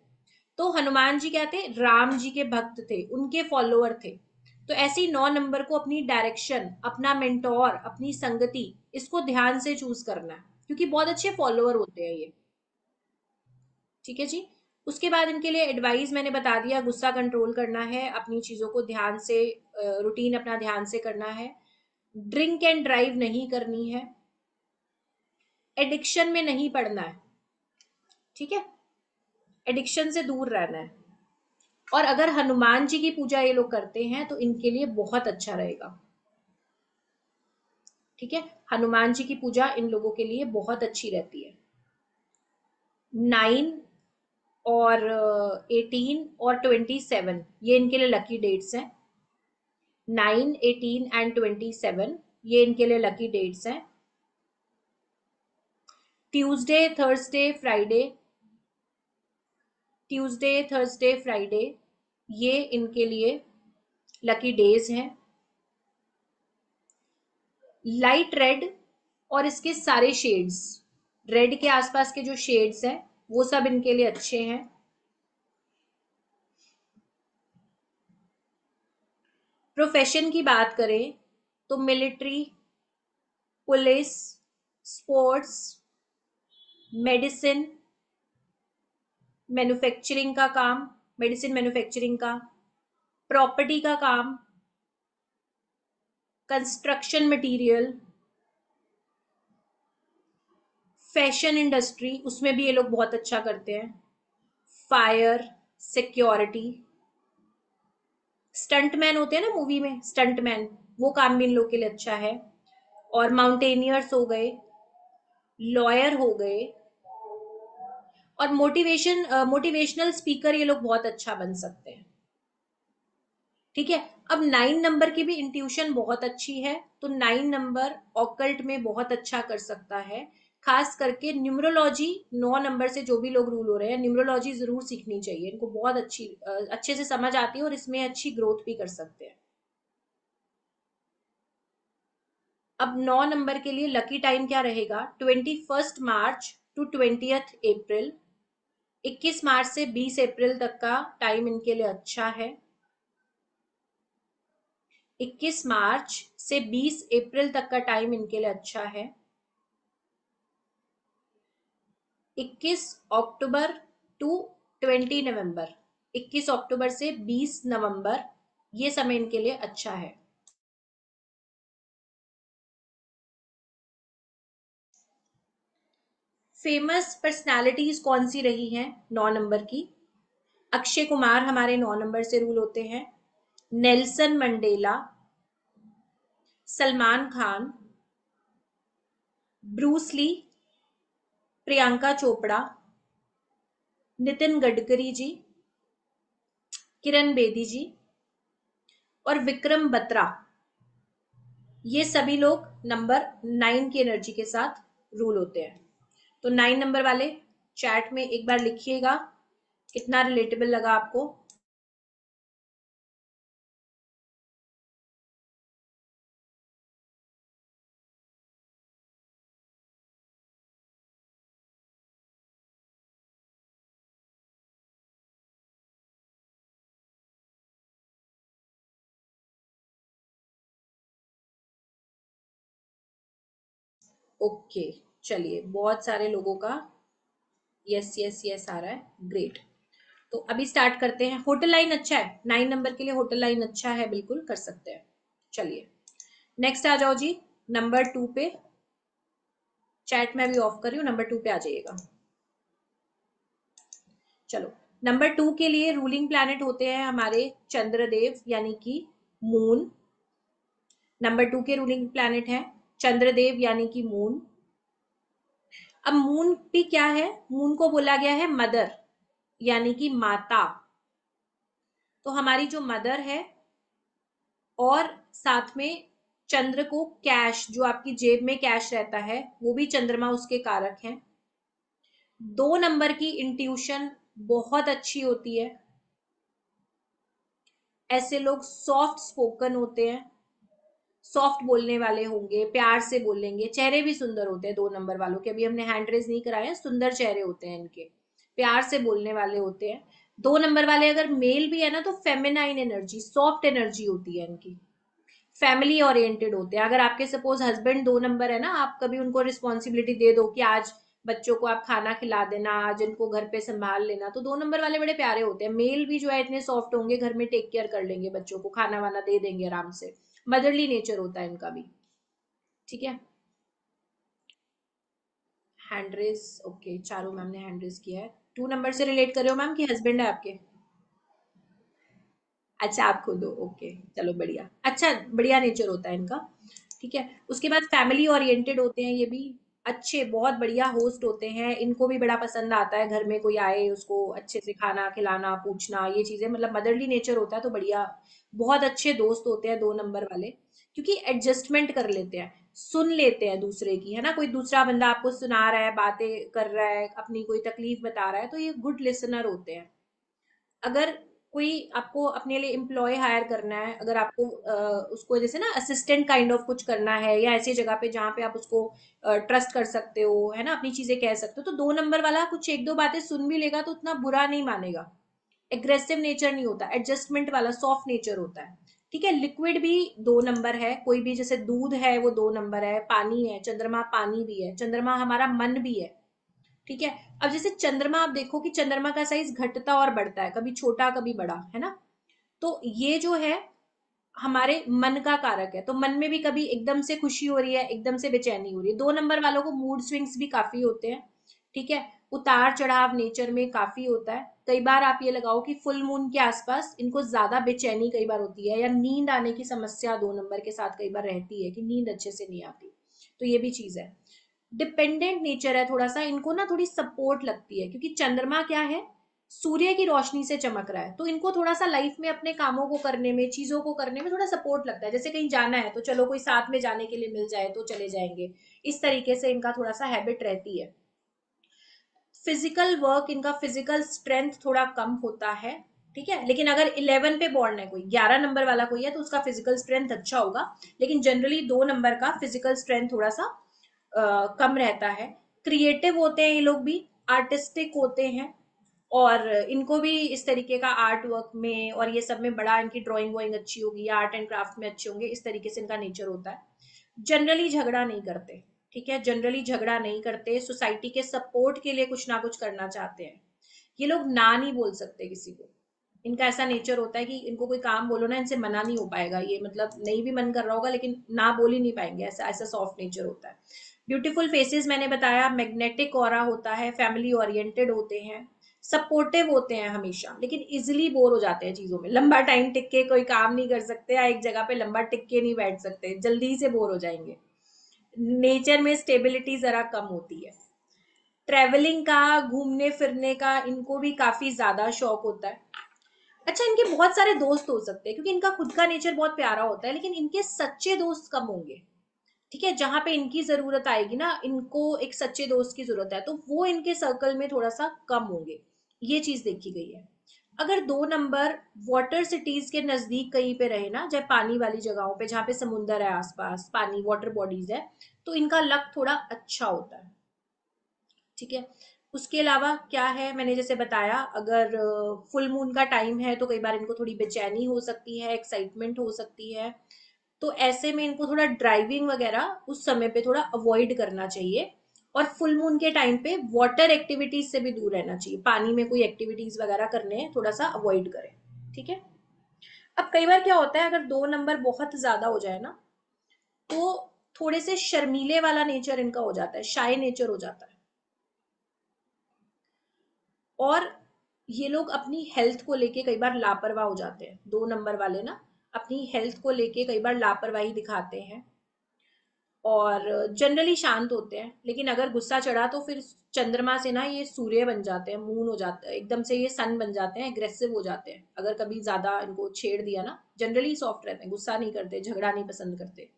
तो हनुमान जी क्या थे राम जी के भक्त थे, उनके फॉलोअर थे। तो ऐसे नौ नंबर को अपनी डायरेक्शन अपना मेंटोर अपनी संगति, इसको ध्यान से चूज़ करना है, क्योंकि बहुत अच्छे फॉलोअर होते हैं ये। ठीक है जी? उसके बाद इनके लिए एडवाइस मैंने बता दिया, गुस्सा कंट्रोल करना है, अपनी चीज़ों को ध्यान से रूटीन अपना ध्यान से करना है। ड्रिंक एंड ड्राइव नहीं करनी है। एडिक्शन में नहीं पड़ना है। ठीक है? एडिक्शन से दूर रहना है। और अगर हनुमान जी की पूजा ये लोग करते हैं तो इनके लिए बहुत अच्छा रहेगा। ठीक है? हनुमान जी की पूजा इन लोगों के लिए बहुत अच्छी रहती है। नाइन और एटीन और ट्वेंटी सेवन, ये इनके लिए लकी डेट्स हैं। Nine, eighteen and twenty seven, ये इनके लिए लकी डेट्स हैं। Tuesday, Thursday, Friday, Tuesday, Thursday, Friday ये इनके लिए लकी डेज़ हैं। लाइट रेड और इसके सारे शेड्स रेड के आसपास के जो शेड्स हैं, वो सब इनके लिए अच्छे हैं। प्रोफेशन की बात करें तो military police sports medicine manufacturing का काम मेडिसिन मैन्युफैक्चरिंग का, प्रॉपर्टी का काम कंस्ट्रक्शन मटेरियल फ़ैशन इंडस्ट्री उसमें भी ये लोग बहुत अच्छा करते हैं। फायर सिक्योरिटी स्टंटमैन होते हैं ना मूवी में स्टंटमैन वो काम भी इन लोग के लिए अच्छा है। और माउंटेनियर्स हो गए लॉयर हो गए और मोटिवेशन मोटिवेशनल स्पीकर ये लोग बहुत अच्छा बन सकते हैं। ठीक है? अब नाइन नंबर की भी इंट्यूशन बहुत अच्छी है तो नाइन नंबर ऑकल्ट में बहुत अच्छा कर सकता है। खास करके न्यूमरोलॉजी नौ नंबर से जो भी लोग रूल हो रहे हैं न्यूमरोलॉजी ज़रूर सीखनी चाहिए। इनको बहुत अच्छी अच्छे से समझ आती है और इसमें अच्छी ग्रोथ भी कर सकते हैं। अब नौ नंबर के लिए लकी टाइम क्या रहेगा? Twenty first March to twenty April 21 मार्च से 20 अप्रैल तक का टाइम इनके लिए अच्छा है। 21 मार्च से 20 अप्रैल तक का टाइम इनके लिए अच्छा है। 21 अक्टूबर टू 20 नवंबर। 21 अक्टूबर से 20 नवंबर ये समय इनके लिए अच्छा है। फ़ेमस पर्सनालिटीज कौन सी रही हैं? नौ नंबर की। अक्षय कुमार हमारे नौ नंबर से रूल होते हैं। Nelson Mandela, Salman Khan Bruce Lee Priyanka Chopra, Nitin Gadkari ji, Kiran Bedi ji और विक्रम बत्रा। ये सभी लोग नंबर नाइन की एनर्जी के साथ रूल होते हैं। तो नाइन नंबर वाले चैट में एक बार लिखिएगा, कितना रिलेटेबल लगा आपको ओके okay. चलिए, बहुत सारे लोगों का यस यस यस आ रहा है। ग्रेट तो अभी स्टार्ट करते हैं। होटल लाइन अच्छा है। नाइन नंबर के लिए होटल लाइन अच्छा है, बिल्कुल कर सकते हैं। चलिए। नेक्स्ट आ जाओ जी नंबर टू पे। चैट में अभी ऑफ़ कर रही हूँ नंबर टू पे आ जाइएगा। चलो। नंबर टू के लिए रूलिंग प्लैनेट होते हैं हमारे चंद्रदेव, यानी कि मून नंबर टू के रूलिंग प्लैनेट है, चंद्रदेव, यानी कि मून अब मून भी क्या है? मून को बोला गया है मदर यानी कि माता। तो हमारी जो मदर है, और साथ में चंद्र को कैश, जो आपकी जेब में कैश रहता है, वो भी चंद्रमा उसके कारक हैं। दो नंबर की इंट्यूशन बहुत अच्छी होती है। ऐसे लोग सॉफ्ट स्पोकन होते हैं। सॉफ्ट बोलने वाले होंगे, प्यार से बोलेंगे, चेहरे भी सुंदर होते हैं दो नंबर वालों के। अभी हमने हैंड रेज नहीं कराया सुंदर चेहरे होते हैं इनके। प्यार से बोलने वाले होते हैं। दो नंबर वाले अगर मेल भी है ना तो फेमिनाइन एनर्जी सॉफ्ट एनर्जी होती है इनकी। फैमिली ओरिएंटेड होते हैं। अगर आपके सपोज़ हस्बैंड दो नंबर है ना, आप कभी उनको रिस्पॉन्सिबिलिटी दे दो कि आज बच्चों को आप खाना खिला देना, आज इनको घर पे संभाल लेना तो दो नंबर वाले बड़े प्यारे होते हैं। मेल भी जो है, इतने सॉफ्ट होंगे, घर में टेक केयर कर लेंगे बच्चों को खाना वाना दे देंगे आराम से। मदरली नेचर होता है इनका भी। ठीक है? हैंड रेस ओके चारों मैम ने हैंड रेस किया है। टू नंबर से रिलेट कर रहे हो मैम कि हस्बैंड है आपके? अच्छा आप खुद हो ओके चलो बढ़िया। अच्छा बढ़िया नेचर होता है इनका। ठीक है? उसके बाद फैमिली ओरिएंटेड होते हैं ये भी। अच्छे, बहुत बढ़िया होस्ट होते हैं। इनको भी बड़ा पसंद आता है घर में कोई आए, उसको अच्छे से खाना, खिलाना, पूछना, ये चीज़ें मतलब मदरली नेचर होता है तो बढ़िया। बहुत अच्छे दोस्त होते हैं दो नंबर वाले क्योंकि एडजस्टमेंट कर लेते हैं सुन लेते हैं दूसरे की है ना? कोई दूसरा बंदा आपको सुना रहा है बातें कर रहा है अपनी कोई तकलीफ़ बता रहा है तो ये गुड लिसनर होते हैं। अगर कोई आपको अपने लिए एम्प्लॉय हायर करना है अगर आपको आ, उसको जैसे ना असिस्टेंट काइंड ऑफ़ कुछ करना है या ऐसी जगह पे जहाँ पे आप उसको ट्रस्ट कर सकते हो है ना? अपनी चीज़ें कह सकते हो तो दो नंबर वाला कुछ एक दो बातें सुन भी लेगा तो उतना बुरा नहीं मानेगा। एग्रेसिव नेचर नहीं होता एडजस्टमेंट वाला सॉफ्ट नेचर होता है। ठीक है लिक्विड भी दो नंबर है, कोई भी जैसे दूध है, वो दो नंबर है, पानी है, चंद्रमा पानी भी है, चंद्रमा हमारा मन भी है। ठीक है, अब जैसे चंद्रमा आप देखो कि चंद्रमा का साइज़ घटता और बढ़ता है, कभी छोटा, कभी बड़ा, है ना? तो ये जो है, हमारे मन का कारक है। तो मन में भी कभी एकदम से खुशी हो रही है, एकदम से बेचैनी हो रही है। दो नंबर वालों को मूड स्विंग्स भी काफ़ी होते हैं। ठीक है, उतार चढ़ाव नेचर में काफ़ी होता है। कई बार आप ये लगाओ कि फुल मून के आसपास इनको ज़्यादा बेचैनी कई बार होती है या नींद आने की समस्या दो नंबर के साथ कई बार रहती है कि नींद अच्छे से नहीं आती। तो ये भी चीज़ है। डिपेंडेंट नेचर है थोड़ा सा, इनको ना थोड़ी सपोर्ट लगती है क्योंकि चंद्रमा क्या है? सूर्य की रोशनी से चमक रहा है। तो इनको थोड़ा सा लाइफ में अपने कामों को करने में, चीज़ों को करने में थोड़ा सपोर्ट लगता है। जैसे कहीं जाना है तो चलो कोई साथ में जाने के लिए मिल जाए तो चले जाएँगे। इस तरीके से इनका थोड़ा सा हैबिट रहती है। फ़िज़िकल वर्क इनका फ़िज़िकल स्ट्रेंथ थोड़ा कम होता है ठीक है? लेकिन अगर इलेवन पे बॉर्न है कोई ग्यारह नंबर वाला कोई है तो उसका फ़िज़िकल स्ट्रेंथ अच्छा होगा लेकिन जनरली दो नंबर का फ़िज़िकल स्ट्रेंथ थोड़ा सा आ, कम रहता है। क्रिएटिव होते हैं ये लोग भी आर्टिस्टिक होते हैं और इनको भी इस तरीके का आर्ट वर्क में और ये सब में बड़ा इनकी ड्राइंग वॉइंग अच्छी होगी आर्ट एंड क्राफ्ट में अच्छे होंगे इस तरीके से इनका नेचर होता है। जनरली झगड़ा नहीं करते। ठीक है जनरली झगड़ा नहीं करते सोसाइटी के सपोर्ट के लिए कुछ ना कुछ करना चाहते हैं। ये लोग ना नहीं बोल सकते किसी को। इनका ऐसा नेचर होता है कि इनको कोई काम बोलो ना, इनसे मना नहीं हो पाएगा। ये मतलब नहीं भी मन कर रहा होगा, लेकिन ना बोल ही नहीं पाएँगे। ऐसा ऐसा सॉफ्ट नेचर होता है। ब्यूटीफुल फेसेस मैंने बताया मैग्नेटिक और होता है फैमिली ओरिएंटेड होते हैं सपोर्टिव होते हैं हमेशा, लेकिन इजिली बोर हो जाते हैं चीज़ों में। लंबा टाइम टिक के कोई काम नहीं कर सकते, या एक जगह पे लंबा टिक के नहीं बैठ सकते, जल्दी से बोर हो जाएँगे। नेचर में स्टेबिलिटी जरा कम होती है। ट्रेवलिंग का, घूमने फिरने का, इनको भी काफ़ी ज़्यादा शौक होता है। अच्छा इनके बहुत सारे दोस्त हो सकते हैं, क्योंकि इनका खुद का नेचर बहुत प्यारा होता है, लेकिन इनके सच्चे दोस्त कम होंगे। ठीक है, जहाँ पे इनकी ज़रूरत आएगी ना, इनको एक सच्चे दोस्त की ज़रूरत है तो वो इनके सर्कल में थोड़ा सा कम होंगे। ये चीज़ देखी गई है। अगर दो नंबर वाटर सिटीज़ के नज़दीक कहीं पे रहे ना चाहे पानी वाली जगहों पे, जहाँ पे समुंदर है आसपास, पानी वाटर बॉडीज है तो इनका लक थोड़ा अच्छा होता है। ठीक है? उसके अलावा क्या है? मैंने जैसे बताया, अगर फुल मून का टाइम है तो कई बार इनको थोड़ी बेचैनी हो सकती है एक्साइटमेंट हो सकती है। तो ऐसे में इनको थोड़ा ड्राइविंग वगैरह उस समय पे थोड़ा अवॉइड करना चाहिए। और फुल मून के टाइम पे वाटर एक्टिविटीज़ से भी दूर रहना चाहिए। पानी में कोई एक्टिविटीज़ वगैरह करने हैं, थोड़ा सा अवॉइड करें, ठीक है? अब कई बार क्या होता है, अगर दो नंबर बहुत ज़्यादा हो जाए ना तो थोड़े से शर्मीले वाला नेचर इनका हो जाता है शाय नेचर हो जाता है। और ये लोग अपनी हेल्थ को लेके कई बार लापरवाह हो जाते हैं। दो नंबर वाले ना, अपनी हेल्थ को लेके कई बार लापरवाही दिखाते हैं। और जनरली शांत होते हैं, लेकिन अगर गुस्सा चढ़ा तो फिर चंद्रमा से ना ये सूर्य बन जाते हैं मून हो जाते हैं, एकदम से ये सन बन जाते हैं एग्रेसिव हो जाते हैं। अगर कभी ज़्यादा इनको छेड़ दिया ना जनरली सॉफ्ट रहते हैं, गुस्सा नहीं करते, झगड़ा नहीं पसंद करते।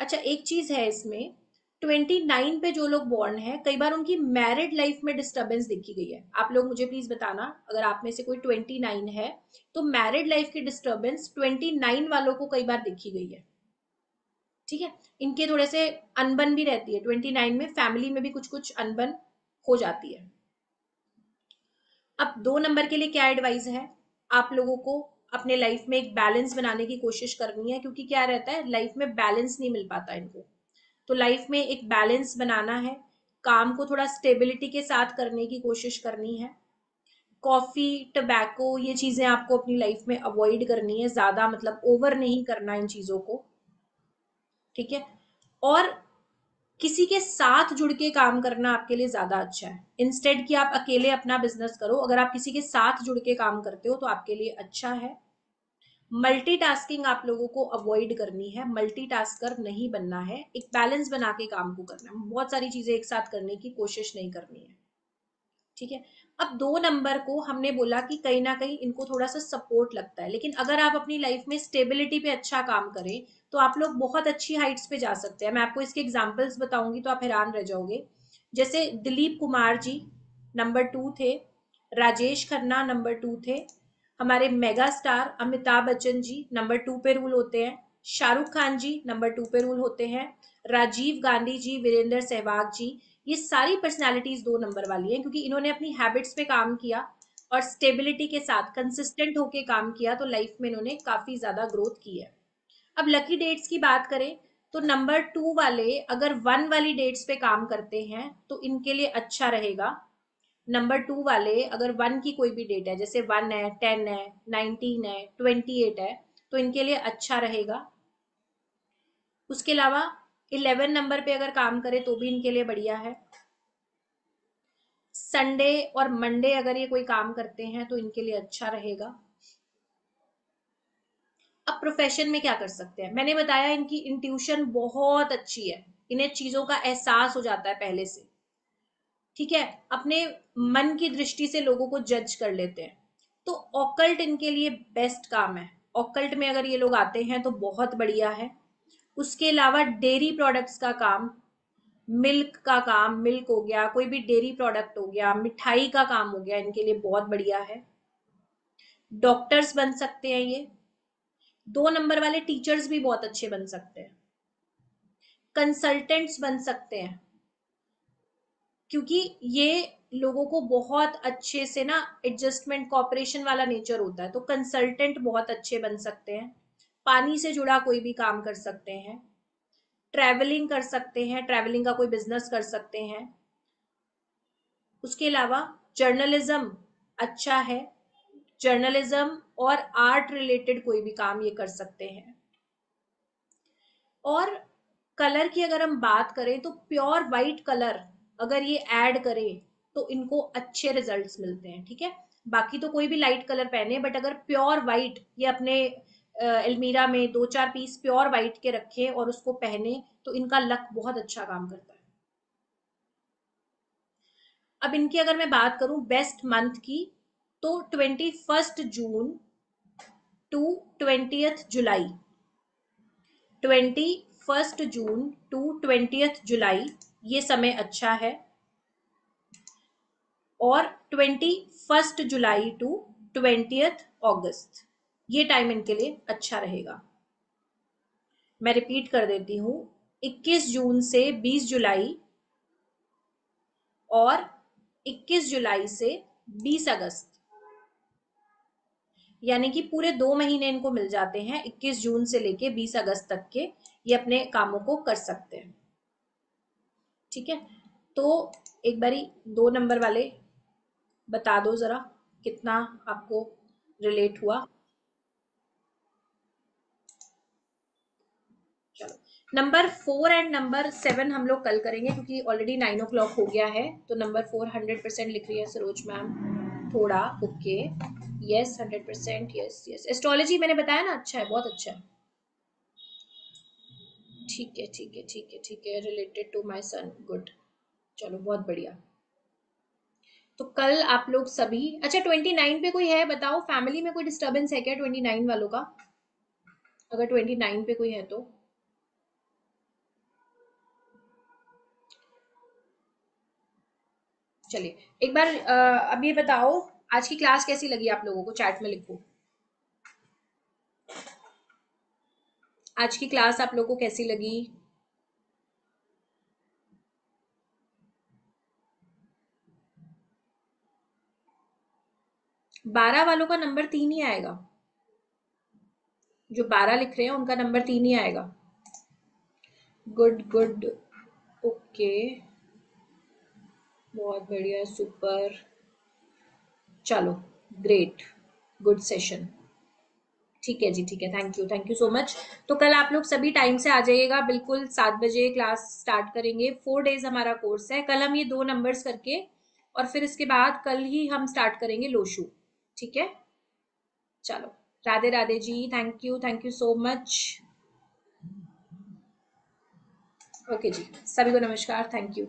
अच्छा एक चीज़ है इसमें ट्वेंटी नाइन पे जो लोग बॉर्न है, कई बार उनकी मैरिड लाइफ में डिस्टर्बेंस देखी गई है। आप लोग मुझे प्लीज़ बताना, अगर आप में से कोई ट्वेंटी नाइन है तो मैरिड लाइफ की डिस्टर्बेंस ट्वेंटी नाइन वालों को कई बार देखी गई है। ठीक है? इनके थोड़े से अनबन भी रहती है। ट्वेंटी नाइन में फैमिली में भी कुछ कुछ अनबन हो जाती है। अब दो नंबर के लिए क्या एडवाइस है? आप लोगों को अपने लाइफ में एक बैलेंस बनाने की कोशिश करनी है, क्योंकि क्या रहता है लाइफ में बैलेंस नहीं मिल पाता इनको। तो लाइफ में एक बैलेंस बनाना है, काम को थोड़ा स्टेबिलिटी के साथ करने की कोशिश करनी है। कॉफ़ी टबैको ये चीज़ें आपको अपनी लाइफ में अवॉइड करनी है, ज़्यादा मतलब ओवर नहीं करना इन चीज़ों को। ठीक है? और किसी के साथ जुड़ के काम करना आपके लिए ज़्यादा अच्छा है। इंस्टेड कि आप अकेले अपना बिज़नेस करो, अगर आप किसी के साथ जुड़ के काम करते हो तो आपके लिए अच्छा है। मल्टीटास्किंग आप लोगों को अवॉइड करनी है मल्टीटास्कर नहीं बनना है, एक बैलेंस बना के काम को करना है। बहुत सारी चीज़ें एक साथ करने की कोशिश नहीं करनी है। ठीक है? अब दो नंबर को हमने बोला कि कहीं ना कहीं इनको थोड़ा सा सपोर्ट लगता है। लेकिन अगर आप अपनी लाइफ में स्टेबिलिटी पे अच्छा काम करें तो आप लोग बहुत अच्छी हाइट्स पे जा सकते हैं। मैं आपको इसके एग्जाम्पल्स बताऊँगी तो आप हैरान रह जाओगे। जैसे दिलीप कुमार जी नंबर टू थे। राजेश खन्ना नंबर टू थे। हमारे mega star Amitabh Bachchan ji number two पे रूल होते हैं। शाहरुख खान जी नंबर टू पे रूल होते हैं। राजीव गांधी जी, वीरेंद्र सहवाग जी ये सारी पर्सनैलिटीज दो नंबर वाली हैं, क्योंकि इन्होंने अपनी हैबिट्स पे काम किया और स्टेबिलिटी के साथ कंसिस्टेंट होके काम किया तो लाइफ में इन्होंने काफ़ी ज़्यादा ग्रोथ की है। अब लकी डेट्स की बात करें तो नंबर टू वाले अगर वन वाली डेट्स पे काम करते हैं तो इनके लिए अच्छा रहेगा। नंबर टू वाले अगर वन की कोई भी डेट है, जैसे वन है टेन है नाइनटीन है ट्वेंटी एट है तो इनके लिए अच्छा रहेगा। उसके अलावा इलेवन नंबर पे अगर काम करे तो भी इनके लिए बढ़िया है। संडे और मंडे अगर ये कोई काम करते हैं तो इनके लिए अच्छा रहेगा। अब प्रोफेशन में क्या कर सकते हैं? मैंने बताया इनकी इंट्यूशन बहुत अच्छी है। इन्हें चीज़ों का एहसास हो जाता है पहले से। ठीक है? अपने मन की दृष्टि से लोगों को जज कर लेते हैं। तो ऑकल्ट इनके लिए बेस्ट काम है। ऑकल्ट में अगर ये लोग आते हैं तो बहुत बढ़िया है। उसके अलावा डेयरी प्रोडक्ट्स का काम, मिल्क का काम, मिल्क हो गया, कोई भी डेयरी प्रोडक्ट हो गया, मिठाई का काम हो गया, इनके लिए बहुत बढ़िया है। डॉक्टर्स बन सकते हैं ये। दो नंबर वाले टीचर्स भी बहुत अच्छे बन सकते हैं। कंसल्टेंट्स बन सकते हैं। क्योंकि ये लोगों को बहुत अच्छे से ना एडजस्टमेंट, कॉपरेशन वाला नेचर होता है तो कंसल्टेंट बहुत अच्छे बन सकते हैं। पानी से जुड़ा कोई भी काम कर सकते हैं ट्रैवलिंग कर सकते हैं ट्रैवलिंग का कोई बिज़नेस कर सकते हैं। उसके अलावा जर्नलिज्म अच्छा है जर्नलिज्म और आर्ट रिलेटेड कोई भी काम ये कर सकते हैं। और कलर की अगर हम बात करें तो प्योर वाइट कलर अगर ये ऐड करें तो इनको अच्छे रिजल्ट्स मिलते हैं, ठीक है? बाकी तो कोई भी लाइट कलर पहने बट अगर प्योर वाइट ये अपने एलमीरा में दो चार पीस प्योर वाइट के रखे और उसको पहने तो इनका लक बहुत अच्छा काम करता है। अब इनकी अगर मैं बात करूँ बेस्ट मंथ की तो twenty first June to twenty July, twenty first June to twenty July, ये समय अच्छा है। और twenty first July to twentieth August. ये टाइम इनके लिए अच्छा रहेगा। मैं रिपीट कर देती हूँ। 21 जून से 20 जुलाई और 21 जुलाई से 20 अगस्त। यानी कि पूरे दो महीने इनको मिल जाते हैं 21 जून से लेके 20 अगस्त तक के ये अपने कामों को कर सकते हैं। ठीक है? तो एक बारी दो नंबर वाले बता दो जरा कितना आपको रिलेट हुआ चलो number four and number seven हम लोग कल करेंगे क्योंकि ऑलरेडी नाइन ओ क्लॉक हो गया है। तो नंबर फोर हंड्रेड परसेंट लिख रही है सरोज मैम थोड़ा okay yes hundred percent yes yes astrology मैंने बताया ना अच्छा है, बहुत अच्छा है। ठीक है ठीक है ठीक है ठीक है। Related to my son good चलो, बहुत बढ़िया। तो कल आप लोग सभी अच्छा ट्वेंटी नाइन पे कोई है, बताओ फैमिली में कोई डिस्टरबेंस है क्या ट्वेंटी नाइन वालों का? अगर ट्वेंटी नाइन पे कोई है तो। चलिए, एक बार अब ये बताओ, आज की क्लास कैसी लगी आप लोगों को? चैट में लिखो। आज की क्लास आप लोगों को कैसी लगी? बारह वालों का नंबर तीन ही आएगा। जो बारह लिख रहे हैं, उनका नंबर तीन ही आएगा। गुड गुड ओके बहुत बढ़िया सुपर चलो ग्रेट गुड सेशन ठीक है जी, ठीक है. Thank you thank you so much तो कल आप लोग सभी टाइम से आ जाइएगा. बिल्कुल सात बजे क्लास स्टार्ट करेंगे. फोर डेज़ हमारा कोर्स है. कल हम ये दो नंबर्स करके और फिर इसके बाद कल ही हम स्टार्ट करेंगे लोशू. ठीक है? चलो. Radhe Radhe ji thank you thank you so much okay जी. सभी को नमस्कार. Thank you